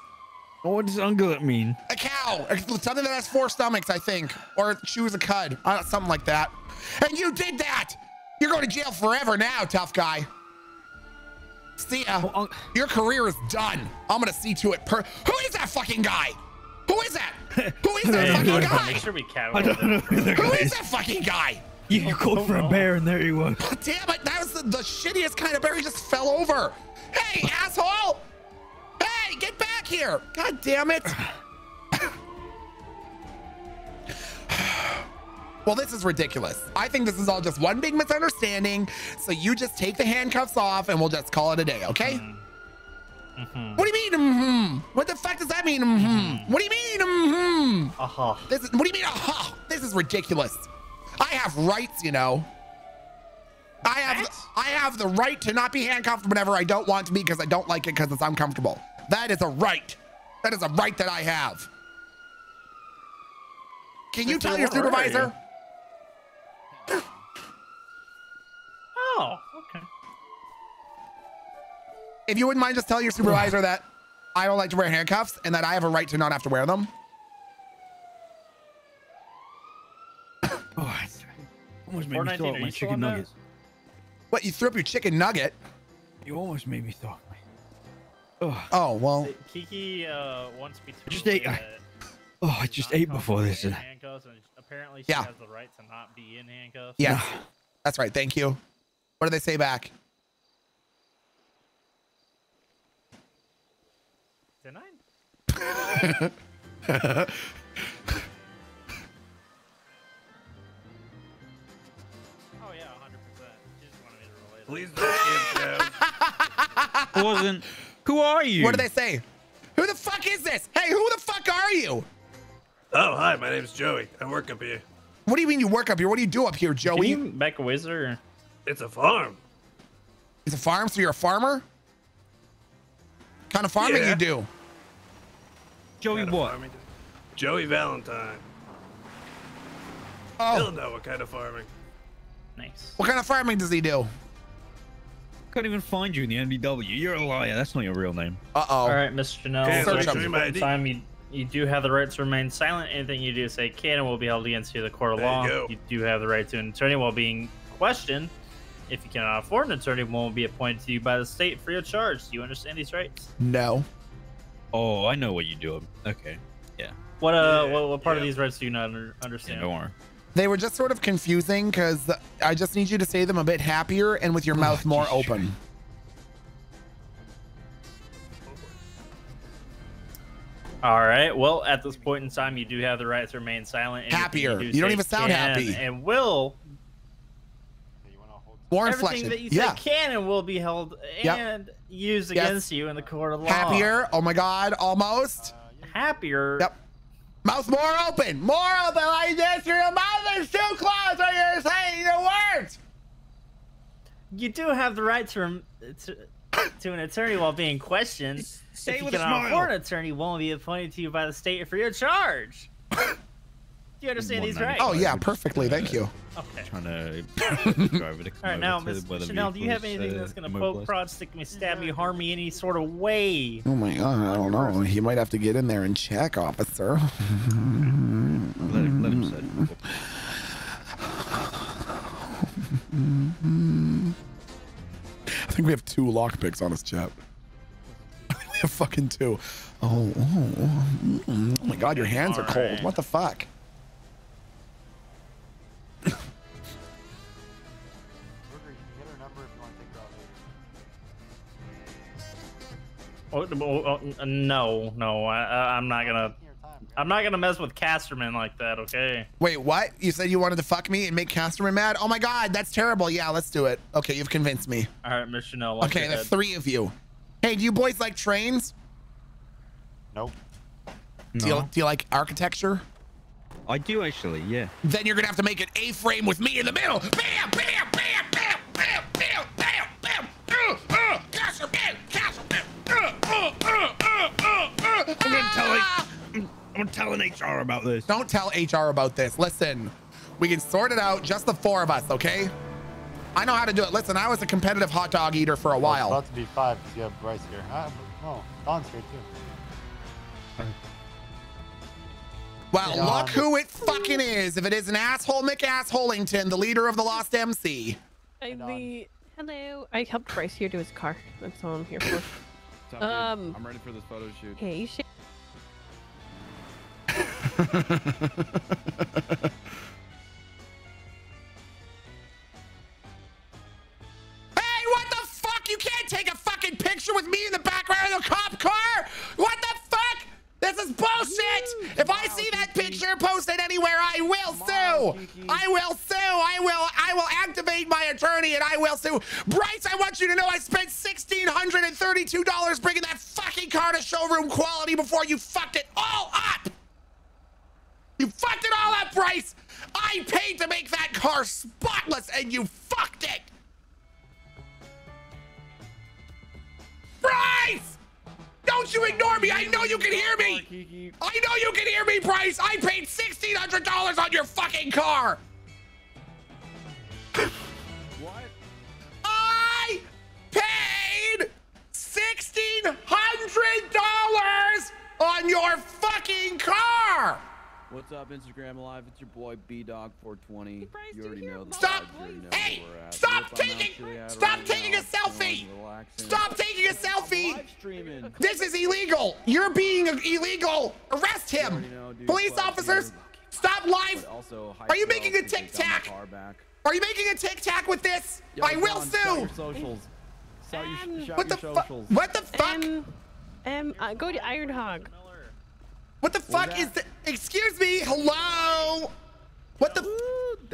What does ungulate mean? A cow. Something that has four stomachs, I think. Or chews a cud. Uh, something like that. And you did that. You're going to jail forever now, tough guy. See ya. Your career is done. I'm gonna see to it. Per- Who is that fucking guy? Who is that? Who is that fucking guy? Make sure we count. I don't know who that Who guy is is. that fucking guy? You called for a bear and there he was. Damn it! That was the, the shittiest kind of bear. He just fell over. Hey, asshole! Hey, get back here! God damn it! Well, this is ridiculous. I think this is all just one big misunderstanding. So you just take the handcuffs off and we'll just call it a day, okay? Mm-hmm. What do you mean, mm-hmm? What the fuck does that mean, mm-hmm? What do you mean, mm-hmm? Aha. This is, what do you mean, Uh -huh? This is ridiculous. I have rights, you know. I have I have the right to not be handcuffed whenever I don't want to be because I don't like it because it's uncomfortable. That is a right. That is a right that I have. Can you tell your supervisor? Oh, okay. If you wouldn't mind just telling your supervisor that I don't like to wear handcuffs and that I have a right to not have to wear them. Oh, it's almost made me 419, throw up my chicken on that? nuggets. What, you threw up your chicken nugget? You almost made me throw up my. Oh, Oh, well. Kiki uh, wants me to Just ate- I- oh, I just ate before this. in handcuffs, and apparently she Yeah. has the right to not be in handcuffs. Yeah. That's right. Thank you. What do they say back? Didn't I? Oh yeah, 100%. She just wanted me to relate. Please don't skip, wasn't. Who are you? What do they say? Who the fuck is this? Hey, who the fuck are you? Oh, hi, my name's Joey. I work up here. What do you mean you work up here? What do you do up here, Can Joey? you back a wizard? It's a farm. It's a farm, so you're a farmer? kind of farming Yeah. you do? Joey Kind of what? farming. Joey Valentine. Oh. He'll know what kind of farming. Nice. What kind of farming does he do? Can't even find you in the MDW. You're a liar. That's not your real name. Uh oh. All right, Mr. Janelle. Okay, so search at him. this point in time, you, you do have the right to remain silent. Anything you do say can and will be held against you in the court of There law. go. You do have the right to an attorney while being questioned. If you cannot afford an attorney, one will be appointed to you by the state free of charge. Do you understand these rights? No. Oh, I know what you're doing. Okay. Yeah. What uh, Yeah, what, what part of these rights do you not under, Yeah, understand? don't worry. They were just sort of confusing because I just need you to say them a bit happier and with your mouth more Jesus. open. All right. Well, at this point in time, you do have the right to remain silent. Anything Happier. do You don't even sound can happy. And will More inflection. everything that you Yeah. say can and will be held Yep. and used Yes. against you in the court of law. Happier. Oh my God. Almost. Happier. Yep. Mouth more open. More open like this. Your mouth is too closed when you're saying the words. You do have the right to to, to an attorney while being questioned. Say if it you with a cannot smile. afford an attorney, won't be appointed to you by the state for your charge. do you understand these rights? Oh yeah, perfectly. Thank you. Okay. Trying to drive it. All right, now, Miss Chanel, do you have anything uh, that's gonna poke, prod, stick me, stab me, harm me any sort of way? Oh my God. I don't know. He might have to get in there and check, officer. Let him, let him say. I think we have two lockpicks on his chat. fucking two. Oh, oh, oh, oh my god, your hands are cold. Alright. What the fuck? Oh, oh, oh, no, no, I, I'm not gonna. I'm not gonna mess with Casterman like that, okay? Wait, what? You said you wanted to fuck me and make Casterman mad? Oh my god, that's terrible. Yeah, let's do it. Okay, you've convinced me. All right, Miss Chanel. Okay, the head. three of you. Hey, do you boys like trains? Nope. Do, you, do you like architecture? I do actually, yeah. Then you're gonna have to make an A-frame with me in the middle. Bam, bam, bam, bam, bam, bam, bam, bam. Uh, uh, Casterman, Casterman. Uh, uh, uh, uh, uh, uh, I'm gonna tell ah! it. I'm telling HR about this. Don't tell HR about this. Listen, we can sort it out, just the four of us, okay? I know how to do it. Listen, I was a competitive hot dog eater for a It's while. about to be five because you have Bryce here. But no, Don's here too. Well, John. look who it fucking is. If it is an asshole McAssholington, the leader of the Lost MC. I, the, hello. I helped Bryce here to his car. That's all I'm here for. Um, I'm ready for this photo shoot. Hey, shit. Hey, can't take a fucking picture with me in the background of a cop car? What the fuck? This is bullshit. Mm. If I see that picture posted anywhere, I will sue. I will sue. I will I will activate my attorney and I will sue. Bryce, I want you to know I spent $1,632 bringing that fucking car to showroom quality before you fucked it all up. You fucked it all up, Bryce. I paid to make that car spotless and you fucked it. Bryce! Don't you ignore me! I know you can hear me! I know you can hear me, Bryce! I paid $1,600 on your fucking car! What? I paid $1,600 on your fucking car! What's up, Instagram Live? It's your boy B Dog 420. You already know the Stop! vibes, you already know Hey! where we're at. Stop Yep, I'm out taking- stop right taking now, a selfie! Stop taking a selfie! This is illegal! You're being illegal! Arrest him! know, dude, Police officers, you're- stop live! Also, Are you making a tic tac? Are you making a tic tac with this? Yo, I will Don, your sue! socials. Shout your, What the your fuck? socials. What the fuck? Um, um, uh, go to Iron Hog. What the fuck is that? Excuse me. Hello. What the?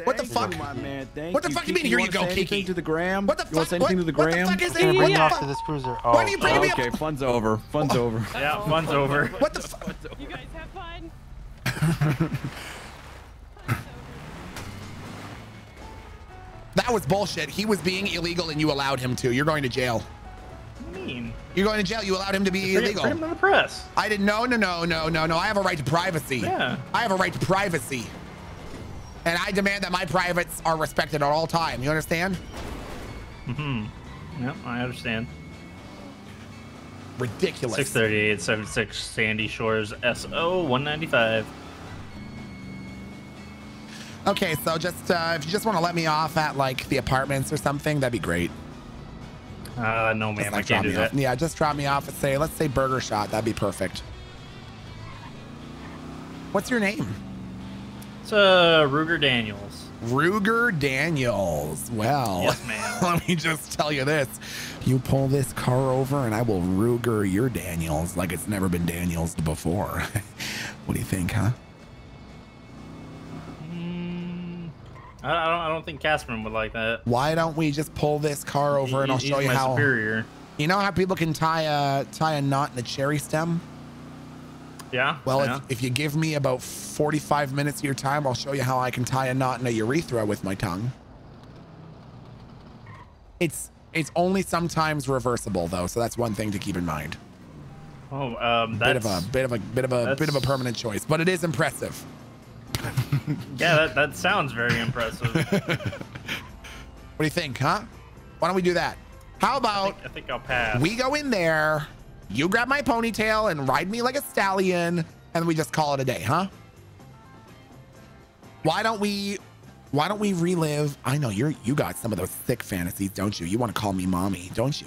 what the fuck? you, my man. Thank What the fuck do you mean, here you wanna go, say Kiki? To the gram. What the You want to say fuck? anything to the What- what the fuck is it? bring you off to this cruiser. Why Oh, do you bring Oh, me up? okay, fun's over. Fun's over. Yeah, fun's over. What the fuck? You guys have fun. That was bullshit. He was being illegal and you allowed him to. You're going to jail. What do you mean? You're going to jail. You allowed him to be illegal. him to the press. I didn't. No, no, no, no, no, no. I have a right to privacy. Yeah. I have a right to privacy. And I demand that my privates are respected at all time. You understand? Mm-hmm. Yep, I understand. Ridiculous. 638 76 Sandy Shores SO 195. Okay, so just uh, if you just want to let me off at like the apartments or something, that'd be great. Uh, no, ma'am, I can't do that. off. Yeah, just drop me off at say, let's say Burger Shot. That'd be perfect. What's your name? It's uh, Ruger Daniels. Ruger Daniels. Well, Yes, let me just tell you this. You pull this car over and I will Ruger your Daniels like it's never been Daniels before. what do you think, huh? I, don't. I don't think Casperman would like that. Why don't we just pull this car over and I'll He- show you how. superior. You know how people can tie a tie a knot in a cherry stem? Yeah. Well, yeah. if, if you give me about 45 minutes of your time, I'll show you how I can tie a knot in a urethra with my tongue. It's it's only sometimes reversible though, so that's one thing to keep in mind. oh, um, Bit that's of a bit of a bit of a bit of a permanent choice, but it is impressive. yeah. That, that sounds very impressive. What do you think, huh? Why don't we do that? How about I think I'll pass. we go in there, you grab my ponytail and ride me like a stallion, and we just call it a day, huh? Why don't we why don't we relive I know you're you got some of those sick fantasies, don't you? You want to call me mommy, don't you?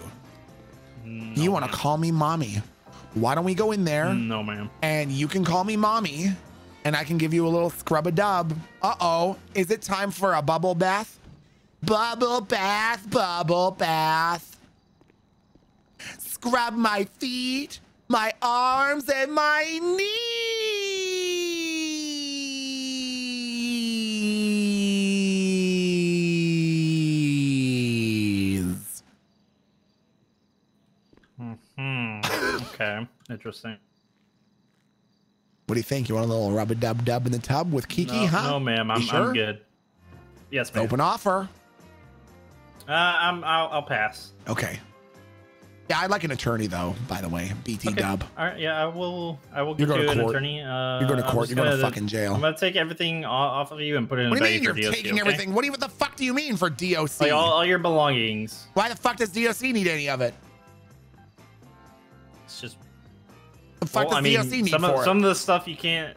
Mm, you want to call me mommy. Why don't we go in there? Mm, no, ma'am. And you can call me mommy, and I can give you a little scrub a dub. Uh oh, is it time for a bubble bath? Bubble bath, bubble bath. Scrub my feet, my arms, and my knees. Hmm. Okay. Interesting. What do you think? You want a little rub a dub dub in the tub with Kiki, no, huh? no, ma'am. I'm, sure? I'm good. Yes, ma'am. Open offer. Uh, I'm. I'll, I'll pass. Okay. Yeah, I'd like an attorney though. By the way, BT Okay. Dub. All right. Yeah, I will. I will You're get going you to an court. attorney. Uh, You're going to court. You're going to fucking jail. I'm gonna take everything off of you and put it in the. What do you mean you're DOC. taking okay? everything? What do you? What the fuck do you mean for DOC? Like all, all your belongings. Why the fuck does DOC need any of it? The fuck well, I mean, DOC need some for of, it? some of the stuff you can't.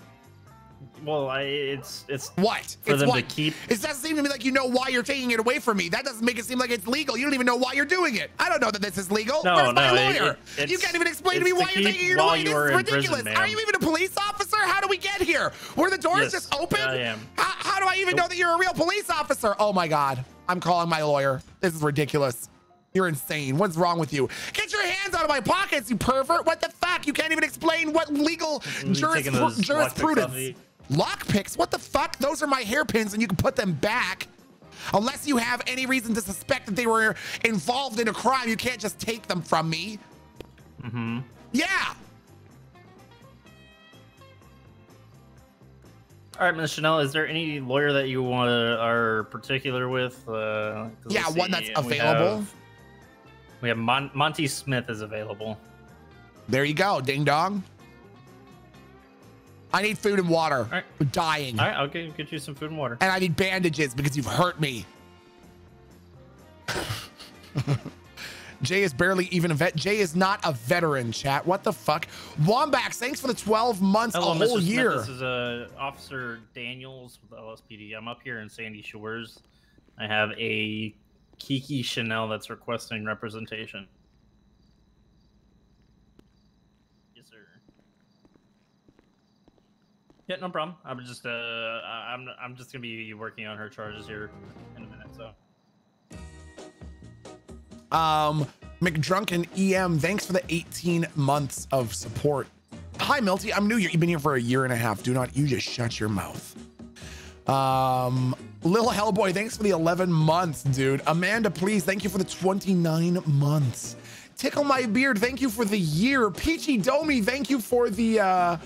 Well, I, it's it's What? for it's them what? to keep. It doesn't seem to me like you know why you're taking it away from me. That doesn't make it seem like it's legal. You don't even know why you're doing it. I don't know that this is legal. No, Where's my no, it- lawyer? it- you can't even explain to me why you're taking it away. you This is in prison, ridiculous. Are you even a police officer? How do we get here? Were the doors Yes, just open? I am. How, how do I even know that you're a real police officer? Oh my god. I'm calling my lawyer. This is ridiculous. You're insane. What's wrong with you? Get your hands out of my pockets, you pervert. What the fuck? You can't even explain what legal juris- jurisprudence. Lockpicks? What the fuck? Those are my hairpins and you can put them back. Unless you have any reason to suspect that they were involved in a crime, you can't just take them from me. Mm-hmm. Yeah. All right, Ms. Chanel, is there any lawyer that you want to are particular with? Uh, Yeah, one that's available. Have- We have Mon- Monty Smith is available. There you go. Ding dong. I need food and water. I'm dying. All right, I'll get, get you some food and water. And I need bandages because you've hurt me. Jay is barely even a vet. Jay is not a veteran, chat. What the fuck? Wombax, thanks for the 12 months, Hello, a Mr. whole Smith. year. This is uh, Officer Daniels with LSPD. I'm up here in Sandy Shores. I have a Kiki Chanel that's requesting representation. Yes, sir. Yeah, no problem. I'm just uh, I'm I'm just gonna be working on her charges here in a minute. So. Um, McDrunken EM, thanks for the 18 months of support. Hi, Milty. I'm new. You've been here for a year and a half. Do not, you just shut your mouth. Um, Lil Hellboy, thanks for the 11 months, dude. Amanda, please, thank you for the 29 months. Tickle My Beard, thank you for the year. Peachy Domi, thank you for the uh,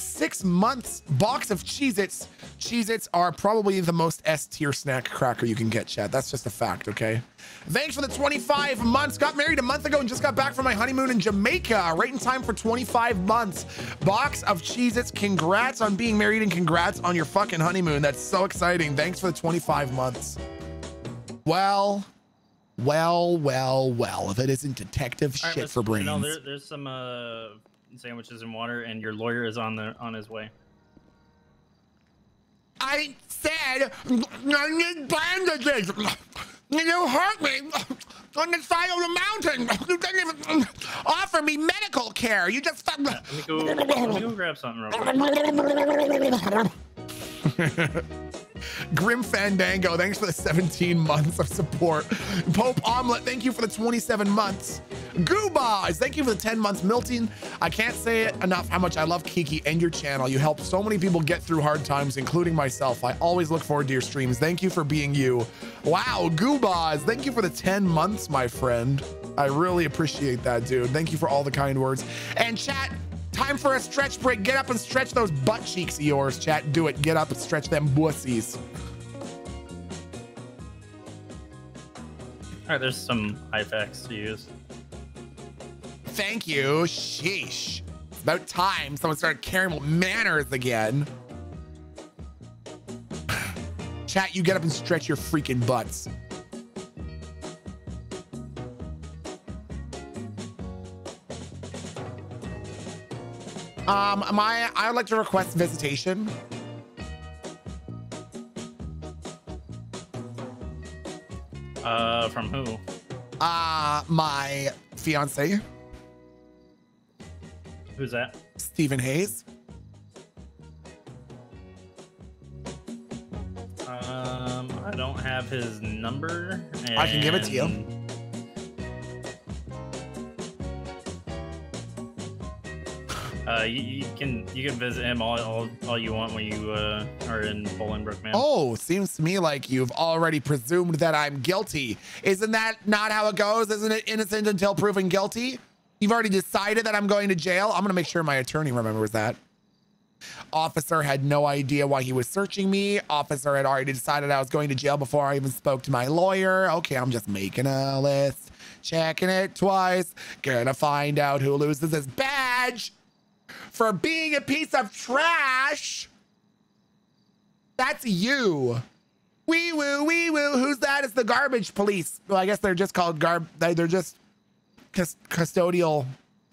six months box of Cheez Its. Cheez Its are probably the most S tier snack cracker you can get, Chad. That's just a fact, okay? Thanks for the 25 months. Got married a month ago and just got back from my honeymoon in Jamaica. Right in time for 25 months. Box of Cheez Its. Congrats on being married and congrats on your fucking honeymoon. That's so exciting. Thanks for the 25 months. Well, well, well, well. If it isn't detective All shit for brains. Chanel, there, there's some uh, sandwiches and water, and your lawyer is on the on his way. I said I need bandages. You hurt me on the side of the mountain. You didn't even offer me medical care. You just. Let me go. Let me go grab something real quick. Grim Fandango, thanks for the 17 months of support. Pope Omelet, thank you for the 27 months. Goobas, thank you for the 10 months. Milton, I can't say it enough how much I love Kiki and your channel. You help so many people get through hard times, including myself. I always look forward to your streams. Thank you for being you. Wow, Goobas, thank you for the 10 months, my friend. I really appreciate that, dude. Thank you for all the kind words. And chat, Time for a stretch break. Get up and stretch those butt cheeks of yours, chat. Do it. Get up and stretch them bussies. All right, there's some high facts to use. Thank you. Sheesh. It's about time someone started caring manners again. Chat, you get up and stretch your freaking butts. Um, my I would like to request visitation. Uh, from who? Uh, my fiance, Who's that? Stephen Hayes. Um, I don't have his number. I can give it to you. Uh, you, you can you can visit him all, all, all you want when you uh, are in Bolingbroke, man. Oh, seems to me like you've already presumed that I'm guilty. Isn't that not how it goes? Isn't it innocent until proven guilty? You've already decided that I'm going to jail. I'm going to make sure my attorney remembers that. Officer had no idea why he was searching me. Officer had already decided I was going to jail before I even spoke to my lawyer. Okay, I'm just making a list, checking it twice. Gonna find out who loses his badge for being a piece of trash. That's you. Wee woo, wee woo. Who's that? It's the garbage police. Well, I guess they're just called garb. they- They're just cus- custodial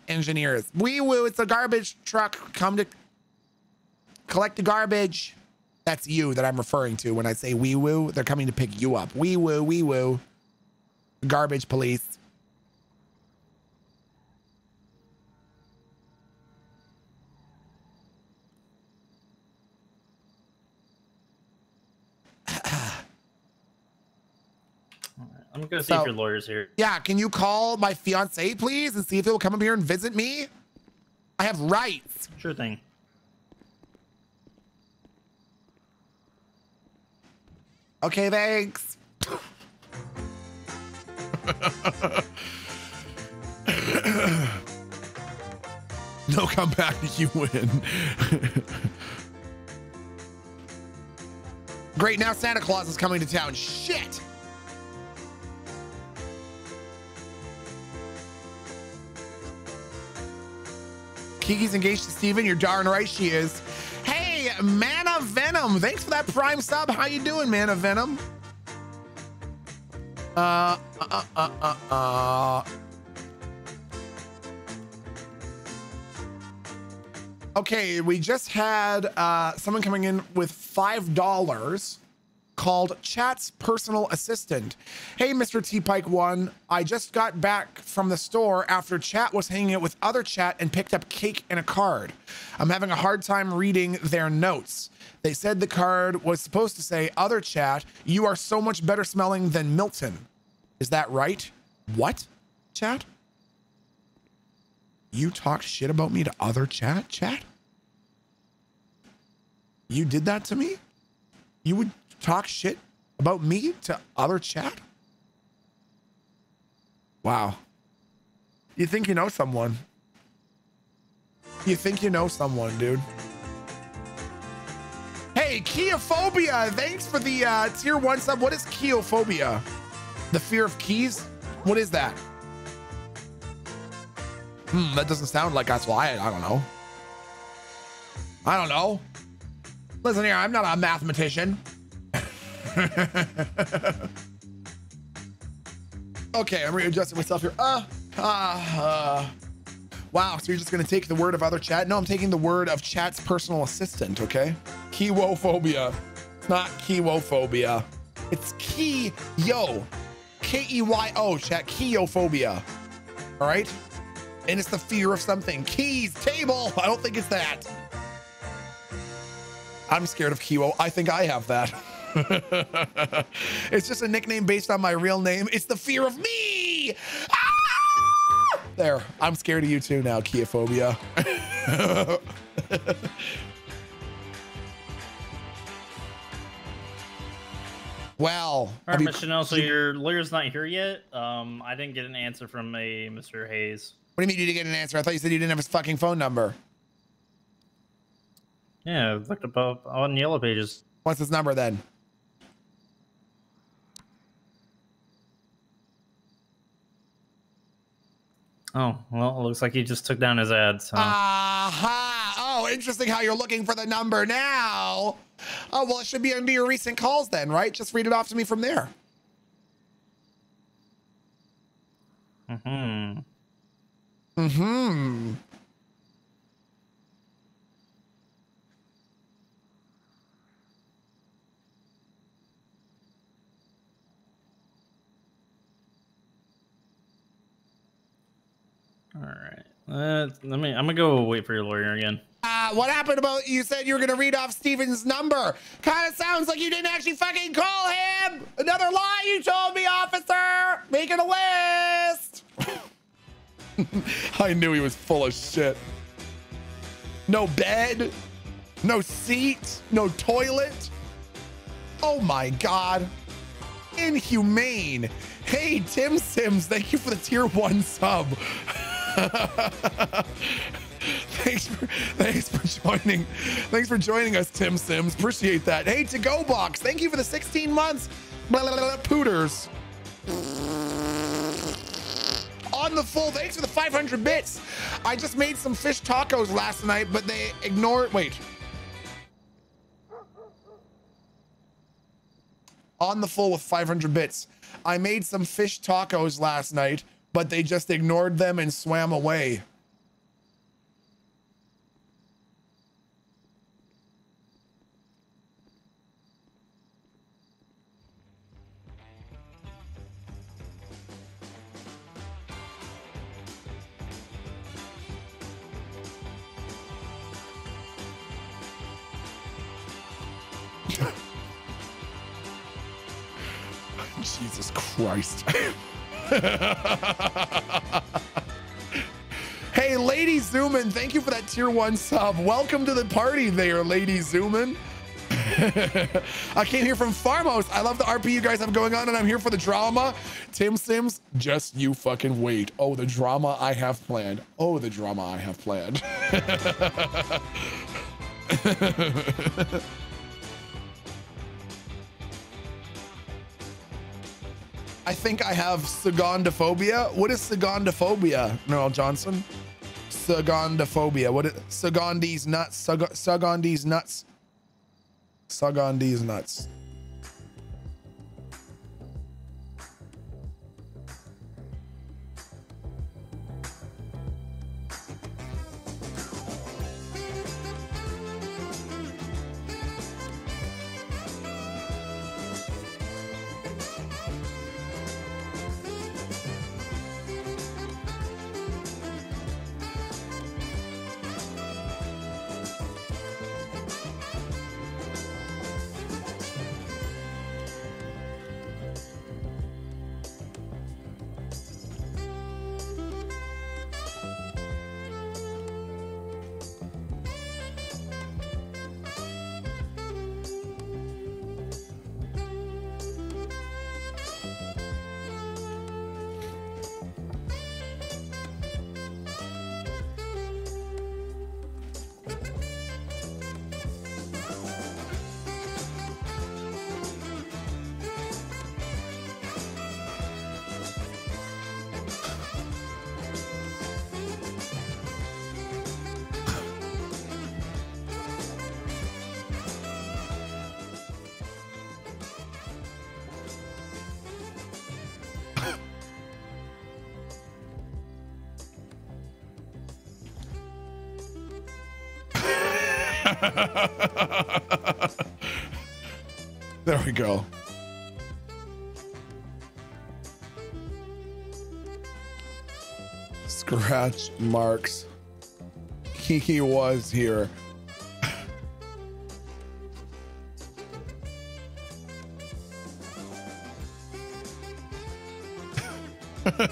engineers. Wee woo. It's a garbage truck. Come to collect the garbage. That's you that I'm referring to when I say wee woo. They're coming to pick you up. Wee woo, wee woo. Garbage police. I'm gonna see So- if your lawyer's here. Yeah, can you call my fiance, please, and see if he'll come up here and visit me? I have rights. Sure thing. Okay, thanks. no comeback, if you win. Great, now Santa Claus is coming to town. Shit. Kiki's engaged to Steven. You're darn right she is. Hey, Mana Venom. Thanks for that prime sub. How you doing, Mana Venom? Uh, uh, uh, uh, uh. Okay, we just had uh, someone coming in with $5 called Chat's personal assistant. Hey, Mr. T Pike One, I just got back from the store after Chat was hanging out with other Chat and picked up cake and a card. I'm having a hard time reading their notes. They said the card was supposed to say, Other Chat, you are so much better smelling than Milton. Is that right? What, Chat? You talked shit about me to other chat chat? You did that to me? You would talk shit about me to other chat? Wow. You think you know someone. You think you know someone, dude. Hey, Keophobia, thanks for the uh, tier one sub. What is Keophobia? The fear of keys? What is that? Hmm, that doesn't sound like that's why. I, I don't know. I don't know. Listen here, I'm not a mathematician. okay, I'm readjusting myself here. Uh, uh, uh. Wow, so you're just gonna take the word of other chat? No, I'm taking the word of chat's personal assistant, okay? Keyophobia. It's not keyophobia. It's key yo. K-E-Y-O, chat. Keyophobia. All right? And it's the fear of something. Keys, table. I don't think it's that. I'm scared of Kiwo. I think I have that. it's just a nickname based on my real name. It's the fear of me. Ah! There. I'm scared of you too now, Keophobia. well, All right, Chanel. So your lawyer's not here yet. Um, I didn't get an answer from a Mr. Hayes. what do you mean you didn't get an answer? I thought you said you didn't have his fucking phone number. Yeah, I looked up on Yellow Pages. What's his number then? Oh, well, it looks like he just took down his ad. So. Aha! Oh, interesting how you're looking for the number now. Oh, well, it should be under your recent calls then, right? Just read it off to me from there. Mm hmm. Mm-hmm. All Uh, let me. I'm gonna go wait for your lawyer again. Uh, what happened about you said you were gonna read off Steven's number? Kind of sounds like you didn't actually fucking call him. Another lie you told me, officer. Making a list. I knew he was full of shit. No bed, no seat, no toilet. Oh my god. Inhumane. Hey, Tim Sims, thank you for the tier one sub. thanks for thanks for joining. Thanks for joining us, Tim Sims. Appreciate that. Hey, to go box, thank you for the 16 months. Blah, blah, blah, pooters. On the full, thanks for the 500 bits. I just made some fish tacos last night, but they ignored. Wait. On the full with 500 bits. I made some fish tacos last night, but they just ignored them and swam away. Jesus Christ. hey, Lady Zoomin, thank you for that tier one sub. Welcome to the party there, Lady Zoomin. I came here from Farmhouse. I love the RP you guys have going on, and I'm here for the drama. Tim Sims, just you fucking wait. Oh, the drama I have planned. Oh, the drama I have planned. I think I have segondophobia. What is segondophobia, Noel Johnson? Segondophobia. What is Segondi's nuts? Sug- Segondi's nuts. Segondi's nuts. Scratch marks. Kiki was here.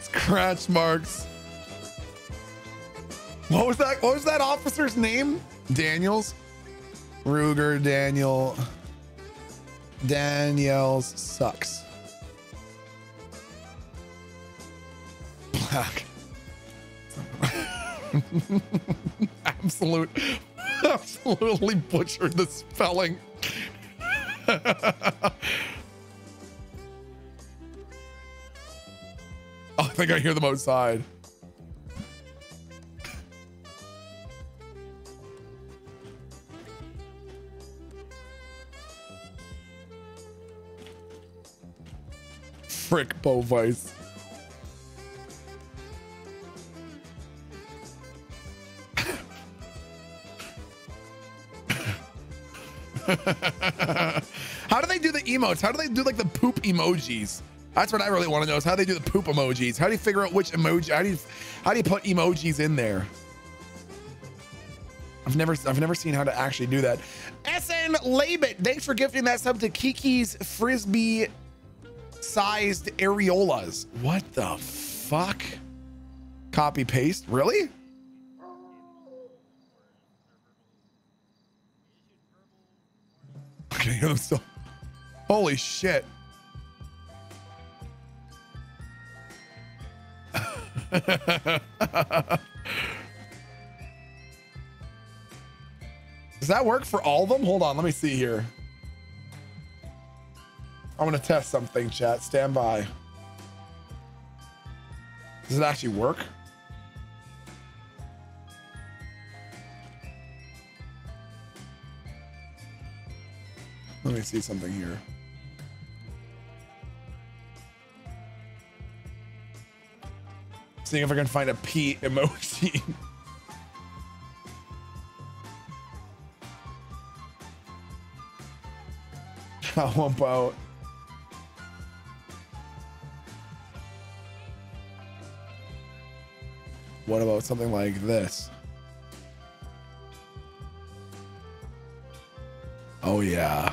Scratch marks. What was that? What was that officer's name? Daniels? Ruger Daniel. Daniels sucks. Black. Absolute, absolutely butchered the spelling. oh, I think I hear them outside. Frick Bovice. How do they do the emotes? How do they do like the poop emojis? That's what I really want to know is how do they do the poop emojis. How do you figure out which emoji? How do you how do you put emojis in there? I've never I've never seen how to actually do that. SN Labit, thanks for gifting that sub to Kiki's frisbee sized areolas. What the fuck? Copy paste? Really? Them still. Holy shit. Does that work for all of them? Hold on, let me see here. I'm gonna test something, chat. Stand by. Does it actually work? Let me see something here. Seeing if I can find a P emoji. How about what about something like this? Oh yeah.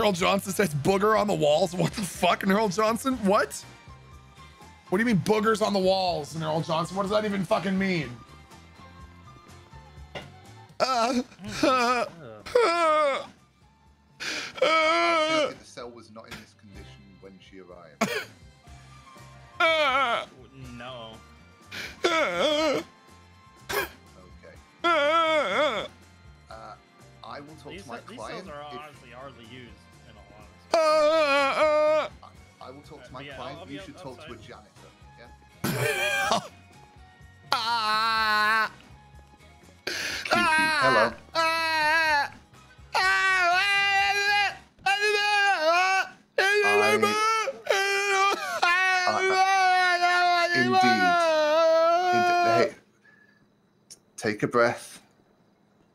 Neural Johnson says booger on the walls. What the fuck, Neural Johnson? What? What do you mean boogers on the walls, Neural Johnson? What does that even fucking mean? Uh, uh, uh, the cell was not in this condition when she arrived. uh, No. uh, Okay. uh, I will talk These, to my these client. cells are honestly hardly used. Uh, uh. I will talk to my yeah, client. I'll be you out- should talk to a janitor. Yeah. Ah. Kiki, hello. Ah. Indeed. Indeed. Hey, take a breath.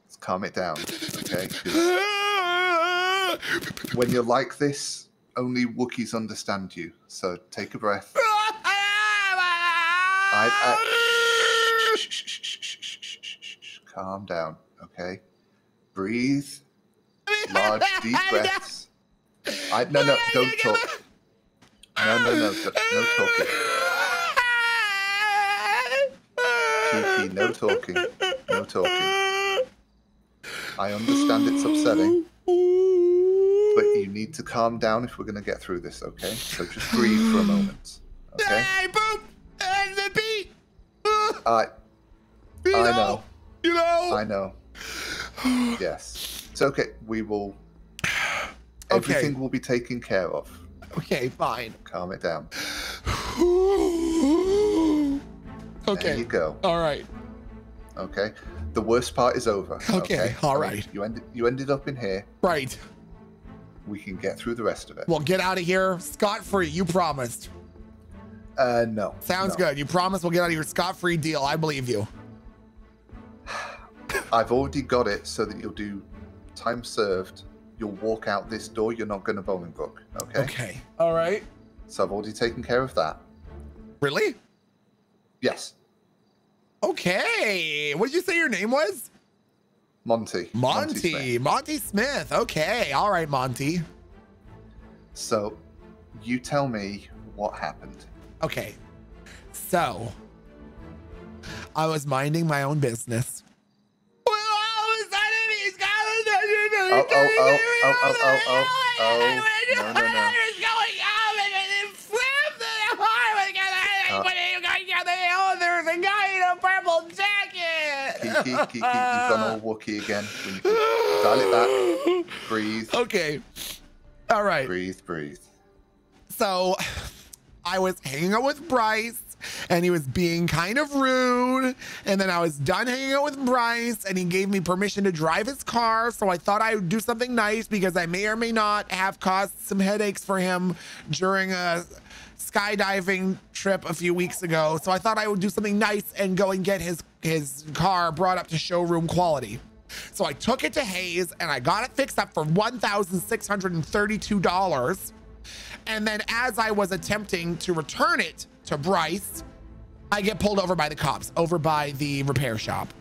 Let's calm it down. Okay. when you're like this, only Wookiees understand you. So take a breath. I, I... Calm down, okay? Breathe. Large, deep breaths. I, no, no, don't talk. No, no, no, no, no talking. Kiki, no talking. No talking. I understand it's upsetting but you need to calm down if we're going to get through this, okay? So just breathe for a moment, okay? Hey, boom! And the beat! I, I know. You know? I know. Yes. It's okay. We will. Everything will be taken care of. Okay, fine. Calm it down. Okay. There you go. All right. Okay. The worst part is over. Okay, all I mean. You ended. You ended up in here. Right. We can get through the rest of it. Well, get out of here scot free. You promised. Uh, no. Sounds no. good. You promised we'll get out of here scot free deal. I believe you. I've already got it so that you'll do time served. You'll walk out this door. You're not going to Bolingbroke. Okay. Okay. All right. So I've already taken care of that. Really? Yes. Okay. What did you say your name was? Monty. Monty. Smith. Monty Smith. Okay. All right, Monty. So, you tell me what happened. Okay. So, I was minding my own business. Oh, oh, oh, oh, oh, oh, oh, oh. No, no, no. Kiki, Kiki, you've gone all Wookiee again. We need to dial it back. Breathe. Okay. All right. Breathe, breathe. So I was hanging out with Bryce and he was being kind of rude. And then I was done hanging out with Bryce and he gave me permission to drive his car. So I thought I would do something nice because I may or may not have caused some headaches for him during a skydiving trip a few weeks ago. So I thought I would do something nice and go and get his his car brought up to showroom quality. So I took it to Hayes and I got it fixed up for $1,632. And then as I was attempting to return it to Bryce, I get pulled over by the cops over by the repair shop.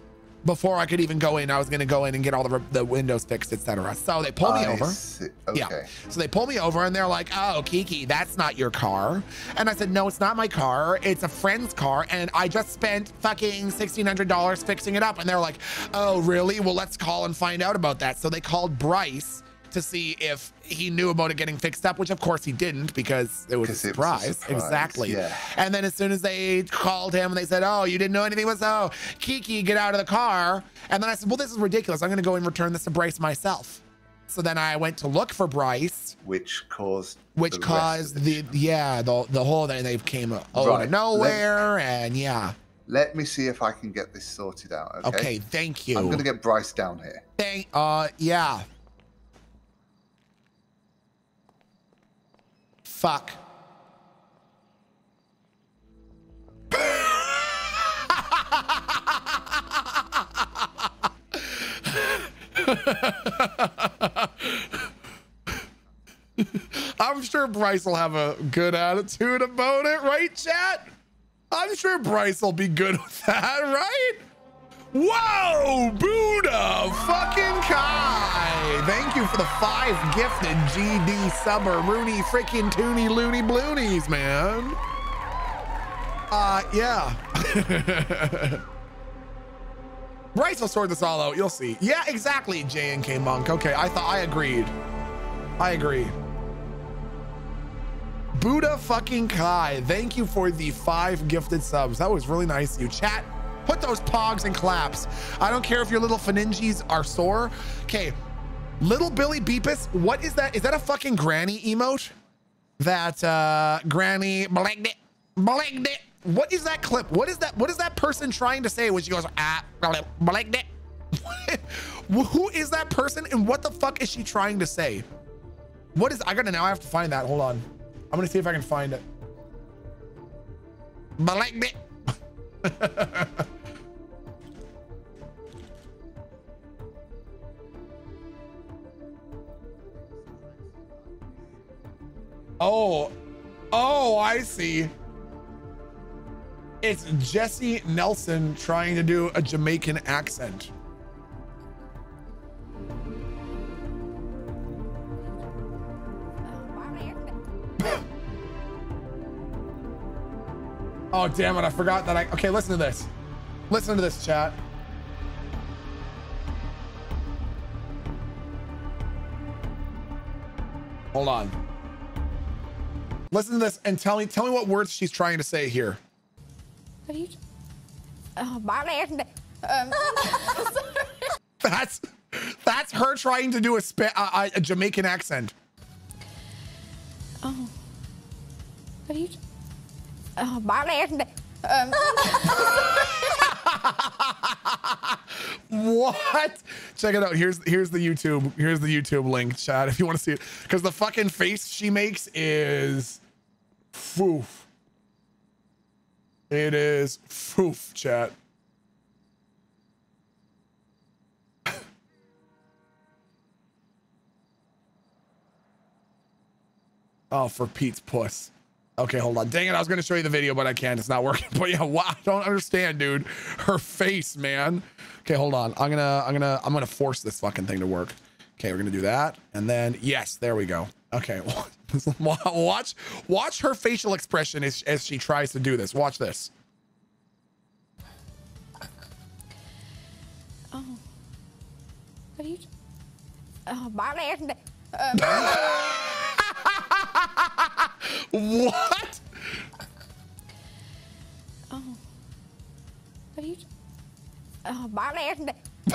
Before I could even go in, I was going to go in and get all the, the windows fixed, etc. So they pull me I over. see. Yeah. So they pull me over and they're like, oh, Kiki, that's not your car. And I said, no, it's not my car. It's a friend's car. And I just spent fucking $1,600 fixing it up. And they're like, oh, really? Well, let's call and find out about that. So they called Bryce to see if he knew about it getting fixed up, which of course he didn't because it was a 'Cause it was a surprise. surprise, Exactly. yeah. And then as soon as they called him and they said, oh, you didn't know anything was, oh, Kiki, get out of the car. And then I said, well, this is ridiculous. I'm going to go and return this to Bryce myself. So then I went to look for Bryce Which caused. which the caused of the yeah the the whole thing they came out Right. of nowhere and yeah Let me see if I can get this sorted out. Okay. okay thank you I'm gonna get Bryce down here. thank uh yeah fuck I'm sure Bryce will have a good attitude about it, right, chat? I'm sure Bryce will be good with that, right? Whoa, Buddha fucking Kai. Thank you for the five gifted GD summer Rooney freaking toony loony bloonies, man. Uh, yeah. Bryce will sort this all out. You'll see. Yeah, exactly, J and K Monk. Okay, I thought I agreed. I agree. Buddha fucking Kai, thank you for the five gifted subs. That was really nice you. Chat, put those pogs and claps. I don't care if your little phalanges are sore. Okay, little Billy Beepus, what is that? Is that a fucking granny emote? That uh granny blanked it, blanked it. What is that clip? What is that? What is that person trying to say when she goes ah blanked it? Who is that person and what the fuck is she trying to say? What is I gotta now I have to find that. Hold on. I'm gonna see if I can find it. Blanked it. Oh, oh, I see. It's Jesse Nelson trying to do a Jamaican accent. Oh, damn it. I forgot that I. Okay, listen to this. Listen to this, chat. Hold on. Listen to this and tell me tell me what words she's trying to say here. What are you? Oh, my man. Um, That's That's her trying to do a, spa- a, a Jamaican accent. Oh. What are you? Oh, Marley. Um. What? Check it out. Here's here's the YouTube. Here's the YouTube link, chat, if you want to see it. Because the fucking face she makes is foof. It is foof, chat. Oh, for Pete's puss. Okay, hold on. Dang it, I was gonna show you the video, but I can't. It's not working. But yeah, wow, I don't understand, dude. Her face, man. Okay, hold on. I'm gonna, I'm gonna, I'm gonna force this fucking thing to work. Okay, we're gonna do that, and then yes, there we go. Okay, watch, watch her facial expression as, as she tries to do this. Watch this. Oh. What are you? Oh, Marley. Um. What? Oh. What are you? Oh, Marley.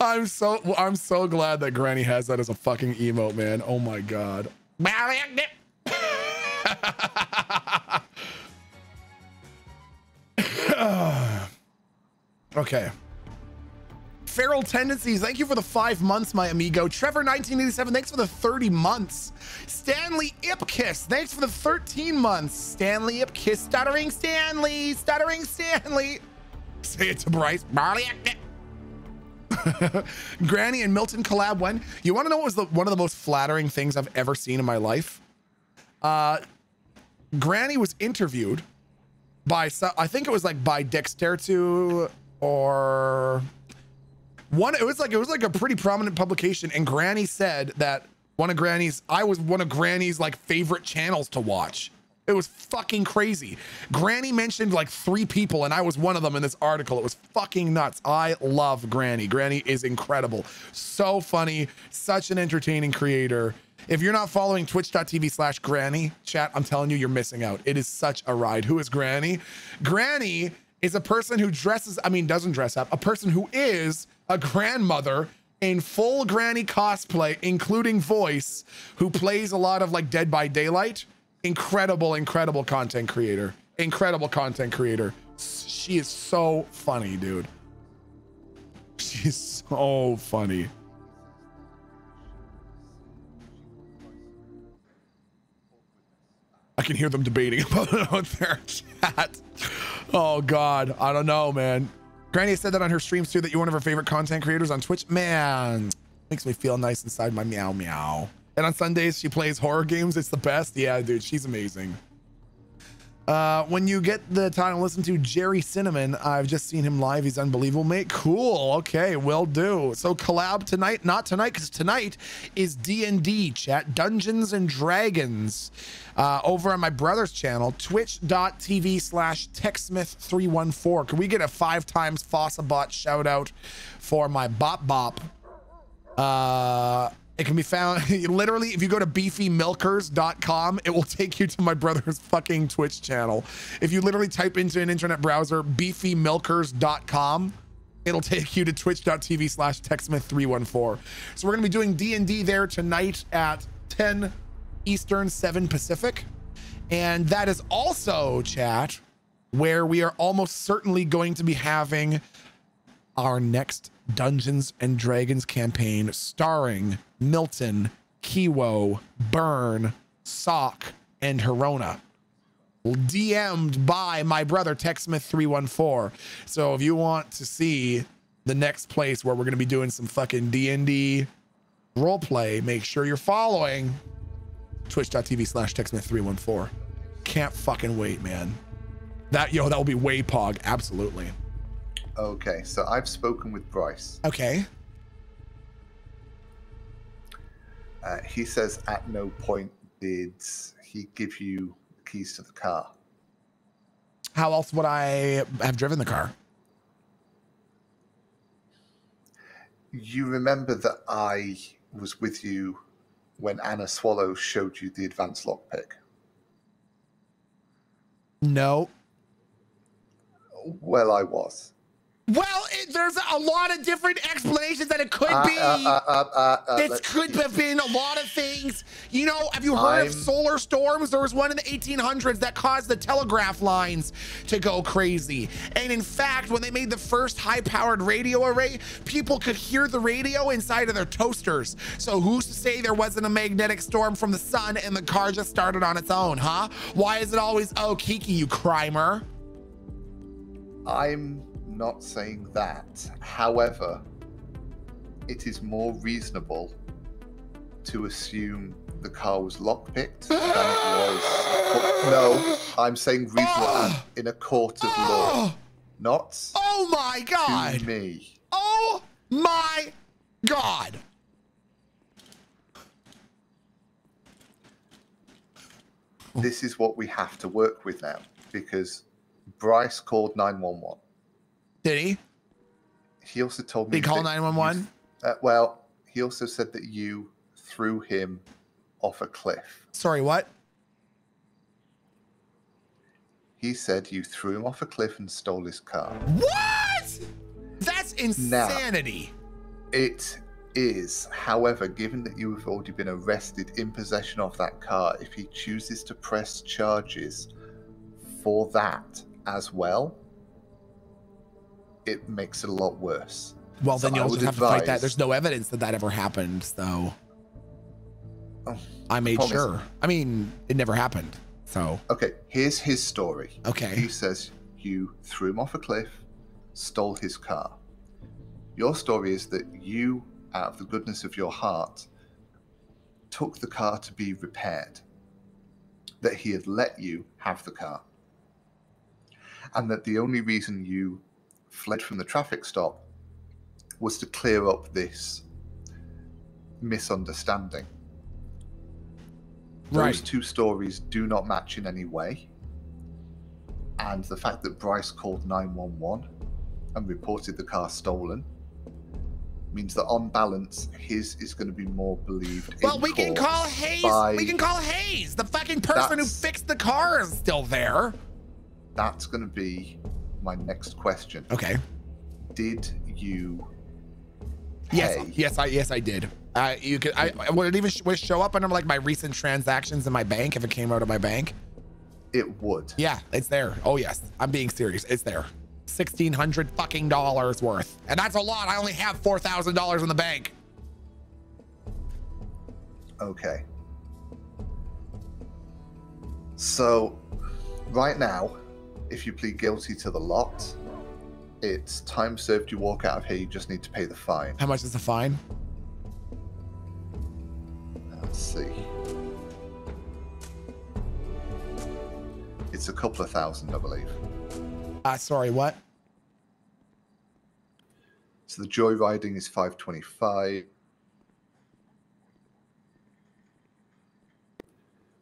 I'm so, I'm so glad that Granny has that as a fucking emote, man. Oh my god. okay. Feral Tendencies, thank you for the five months, my amigo. Trevor1987, thanks for the 30 months. Stanley Ipkiss, thanks for the 13 months. Stanley Ipkiss, stuttering Stanley, stuttering Stanley. Say it to Bryce. Granny and Milton collab when? You want to know what was the, one of the most flattering things I've ever seen in my life? Uh, Granny was interviewed by, I think it was like by Dexerto or one it was like it was like a pretty prominent publication and granny said that one of granny's i was one of granny's like favorite channels to watch. It was fucking crazy. Granny mentioned like three people and i was one of them in this article. It was fucking nuts. I love granny. Granny is incredible. So funny. Such an entertaining creator. If you're not following twitch.tv slash granny chat i'm telling you you're missing out. It is such a ride. Who is granny? Granny is a person who dresses i mean doesn't dress up a person who is a grandmother in full granny cosplay, including voice, who plays a lot of like Dead by Daylight. Incredible, incredible content creator. Incredible content creator. She is so funny, dude. She's so funny. I can hear them debating about it on their chat. Oh God, I don't know, man. Granny said that on her streams too, that you're one of her favorite content creators on Twitch. Man, makes me feel nice inside my meow meow. And on Sundays, she plays horror games. It's the best. Yeah, dude, she's amazing. Uh, when you get the time to listen to Gerry Cinnamon, I've just seen him live. He's unbelievable, mate. Cool. Okay, will do. So collab tonight, not tonight, because tonight is D&D chat, Dungeons and Dragons, uh, over on my brother's channel, twitch.tv slash techsmith314. Can we get a five times Fossabot shout out for my Bop Bop? Uh, it can be found literally if you go to beefymilkers.com, it will take you to my brother's fucking Twitch channel. If you literally type into an internet browser beefymilkers.com, it'll take you to twitch.tv slash techsmith314. So we're gonna be doing D&D there tonight at 10 Eastern, 7 Pacific. And that is also, chat, where we are almost certainly going to be having our next Dungeons and Dragons campaign starring Milton, Kiwo, Burn, Sock, and Herona. DM'd by my brother TechSmith314. So if you want to see the next place where we're going to be doing some fucking D&D roleplay, make sure you're following twitch.tv slash TechSmith314. Can't fucking wait, man. That, yo, that will be way pog. Absolutely. Okay, so I've spoken with Bryce. Okay. Uh, he says at no point did he give you the keys to the car. How else would I have driven the car? You remember that I was with you when Anna Swallow showed you the advanced lockpick? No. Well, I was. Well, it, there's a lot of different explanations that it could Uh, be. uh, uh, uh, uh, It let's- could have been a lot of things. You know, have you heard of I'm- solar storms? There was one in the 1800s that caused the telegraph lines to go crazy. And in fact, when they made the first high-powered radio array, people could hear the radio inside of their toasters. So who's to say there wasn't a magnetic storm from the sun and the car just started on its own, huh? Why is it always, oh, Kiki, you crimer? I'm not saying that. However, it is more reasonable to assume the car was lockpicked than it was. No, I'm saying reasonable oh! and in a court of law, oh! not Oh my God! me. Oh my God! This is what we have to work with now because Bryce called 911. Did he? He also told me. Did he call 911? Uh, well, he also said that you threw him off a cliff. Sorry, what? He said you threw him off a cliff and stole his car. What? That's insanity. It is. However, given that you have already been arrested in possession of that car, if he chooses to press charges for that as well, it makes it a lot worse. Well, So then you'll have to fight that. There's no evidence that that ever happened, so Oh, I made sure. I mean, it never happened. So Okay, here's his story. Okay. He says you threw him off a cliff, stole his car. Your story is that you, out of the goodness of your heart, took the car to be repaired, that he had let you have the car, and that the only reason you fled from the traffic stop was to clear up this misunderstanding. Those two stories do not match in any way. And the fact that Bryce called 911 and reported the car stolen means that on balance, his is going to be more believed. Well, we can call Hayes. by- We can call Hayes. The fucking person who fixed the car is still there. That's going to be my next question. Okay. Did you Yes, pay? yes, I yes I did. Uh, you could. I I- would it even sh- would show up under like my recent transactions in my bank if it came out of my bank? It would. Yeah, it's there. Oh yes, I'm being serious. It's there. Sixteen hundred fucking dollars worth, and that's a lot. I only have four thousand dollars in the bank. Okay. So, right now, if you plead guilty to the lot, it's time served. You walk out of here. You just need to pay the fine. How much is the fine? Let's see. It's a couple of thousand, I believe. Uh, sorry, what? So the joyriding is 525.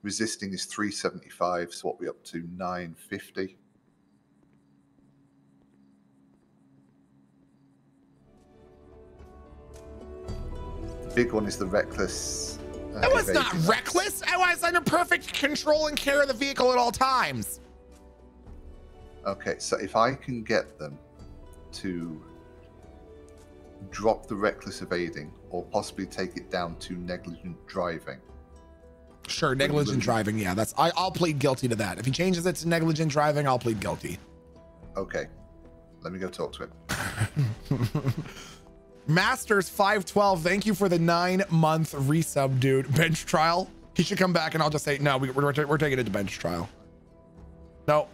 Resisting is 375, so what we up to 950. Big one is the reckless. uh, I was not reckless. I was under perfect control and care of the vehicle at all times. Okay, so if I can get them to drop the reckless evading or possibly take it down to negligent driving. Sure, negligent driving. Yeah, that's. I, I'll plead guilty to that. If he changes it to negligent driving, I'll plead guilty. Okay, let me go talk to him. Masters 512, thank you for the nine month resub, dude. Bench trial. He should come back and I'll just say, no, we, we're, we're taking it to bench trial. No.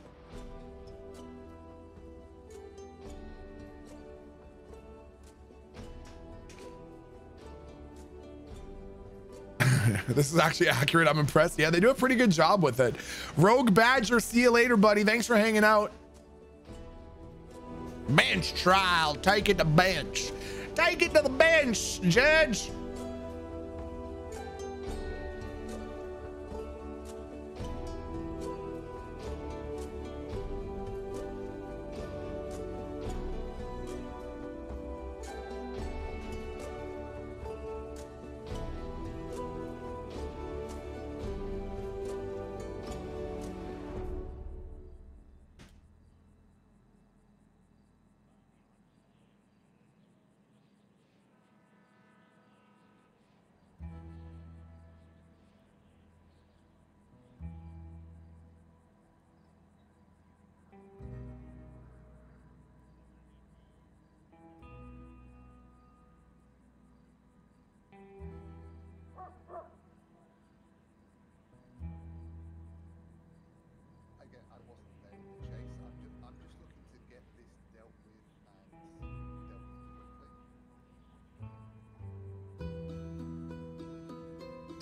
this is actually accurate. I'm impressed. Yeah, they do a pretty good job with it. Rogue Badger, see you later, buddy. Thanks for hanging out. Bench trial. Take it to bench. Take it to the bench, Judge.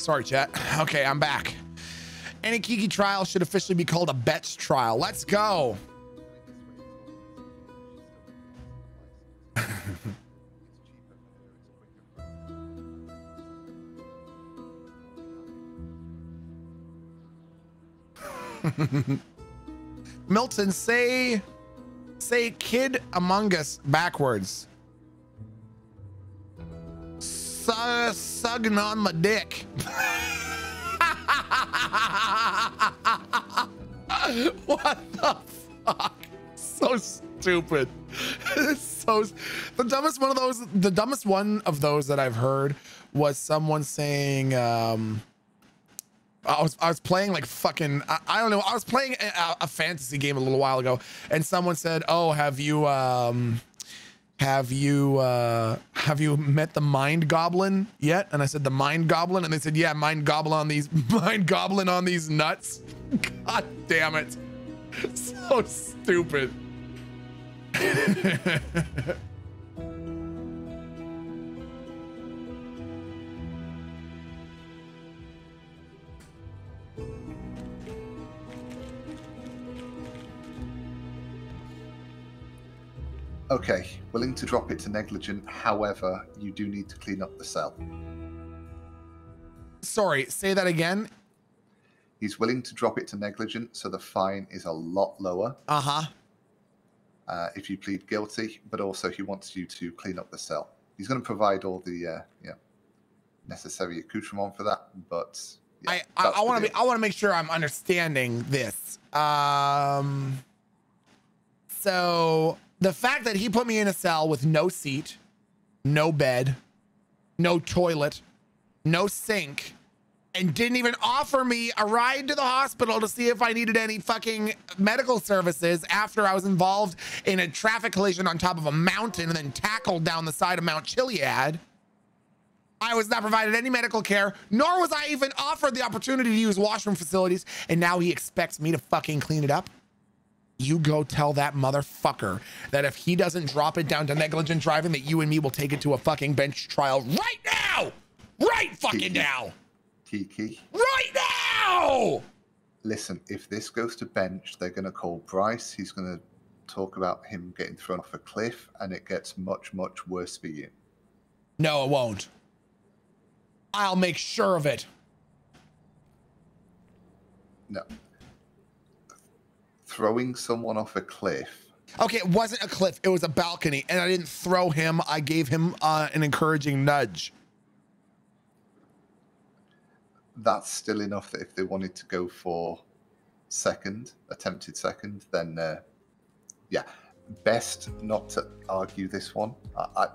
Sorry, chat. Okay, I'm back. Any Kiki trial should officially be called a Betts trial. Let's go. Milton, say say kid among us backwards. Sugging on my dick. what the fuck? So stupid. It's so the dumbest one of those the dumbest one of those that I've heard was someone saying um I was I was playing like fucking I, I don't know I was playing a, a fantasy game a little while ago and someone said oh have you um have you uh have you met the mind goblin yet? And I said the mind goblin? And they said yeah mind goblin on these mind goblin on these nuts. God damn it. So stupid Okay, willing to drop it to negligent. However, you do need to clean up the cell. sorry say that again He's willing to drop it to negligent, so the fine is a lot lower uh-huh uh, if you plead guilty. But also, he wants you to clean up the cell. He's going to provide all the uh, yeah necessary accoutrement for that. But yeah, I I, I want to be I want to make sure I'm understanding this. Um, so the fact that he put me in a cell with no seat, no bed, no toilet, no sink, and didn't even offer me a ride to the hospital to see if I needed any fucking medical services after I was involved in a traffic collision on top of a mountain and then tackled down the side of Mount Chiliad. I was not provided any medical care, nor was I even offered the opportunity to use washroom facilities, and now he expects me to fucking clean it up? You go tell that motherfucker that if he doesn't drop it down to negligent driving, that you and me will take it to a fucking bench trial right now! Right fucking now! Kiki. Right now! Listen, if this goes to bench, they're going to call Bryce. He's going to talk about him getting thrown off a cliff, and it gets much, much worse for you. No, it won't. I'll make sure of it. No. Throwing someone off a cliff. Okay, it wasn't a cliff, it was a balcony, and I didn't throw him, I gave him uh, an encouraging nudge. That's still enough that if they wanted to go for second, attempted second, then uh, yeah, best not to argue this one. I, I,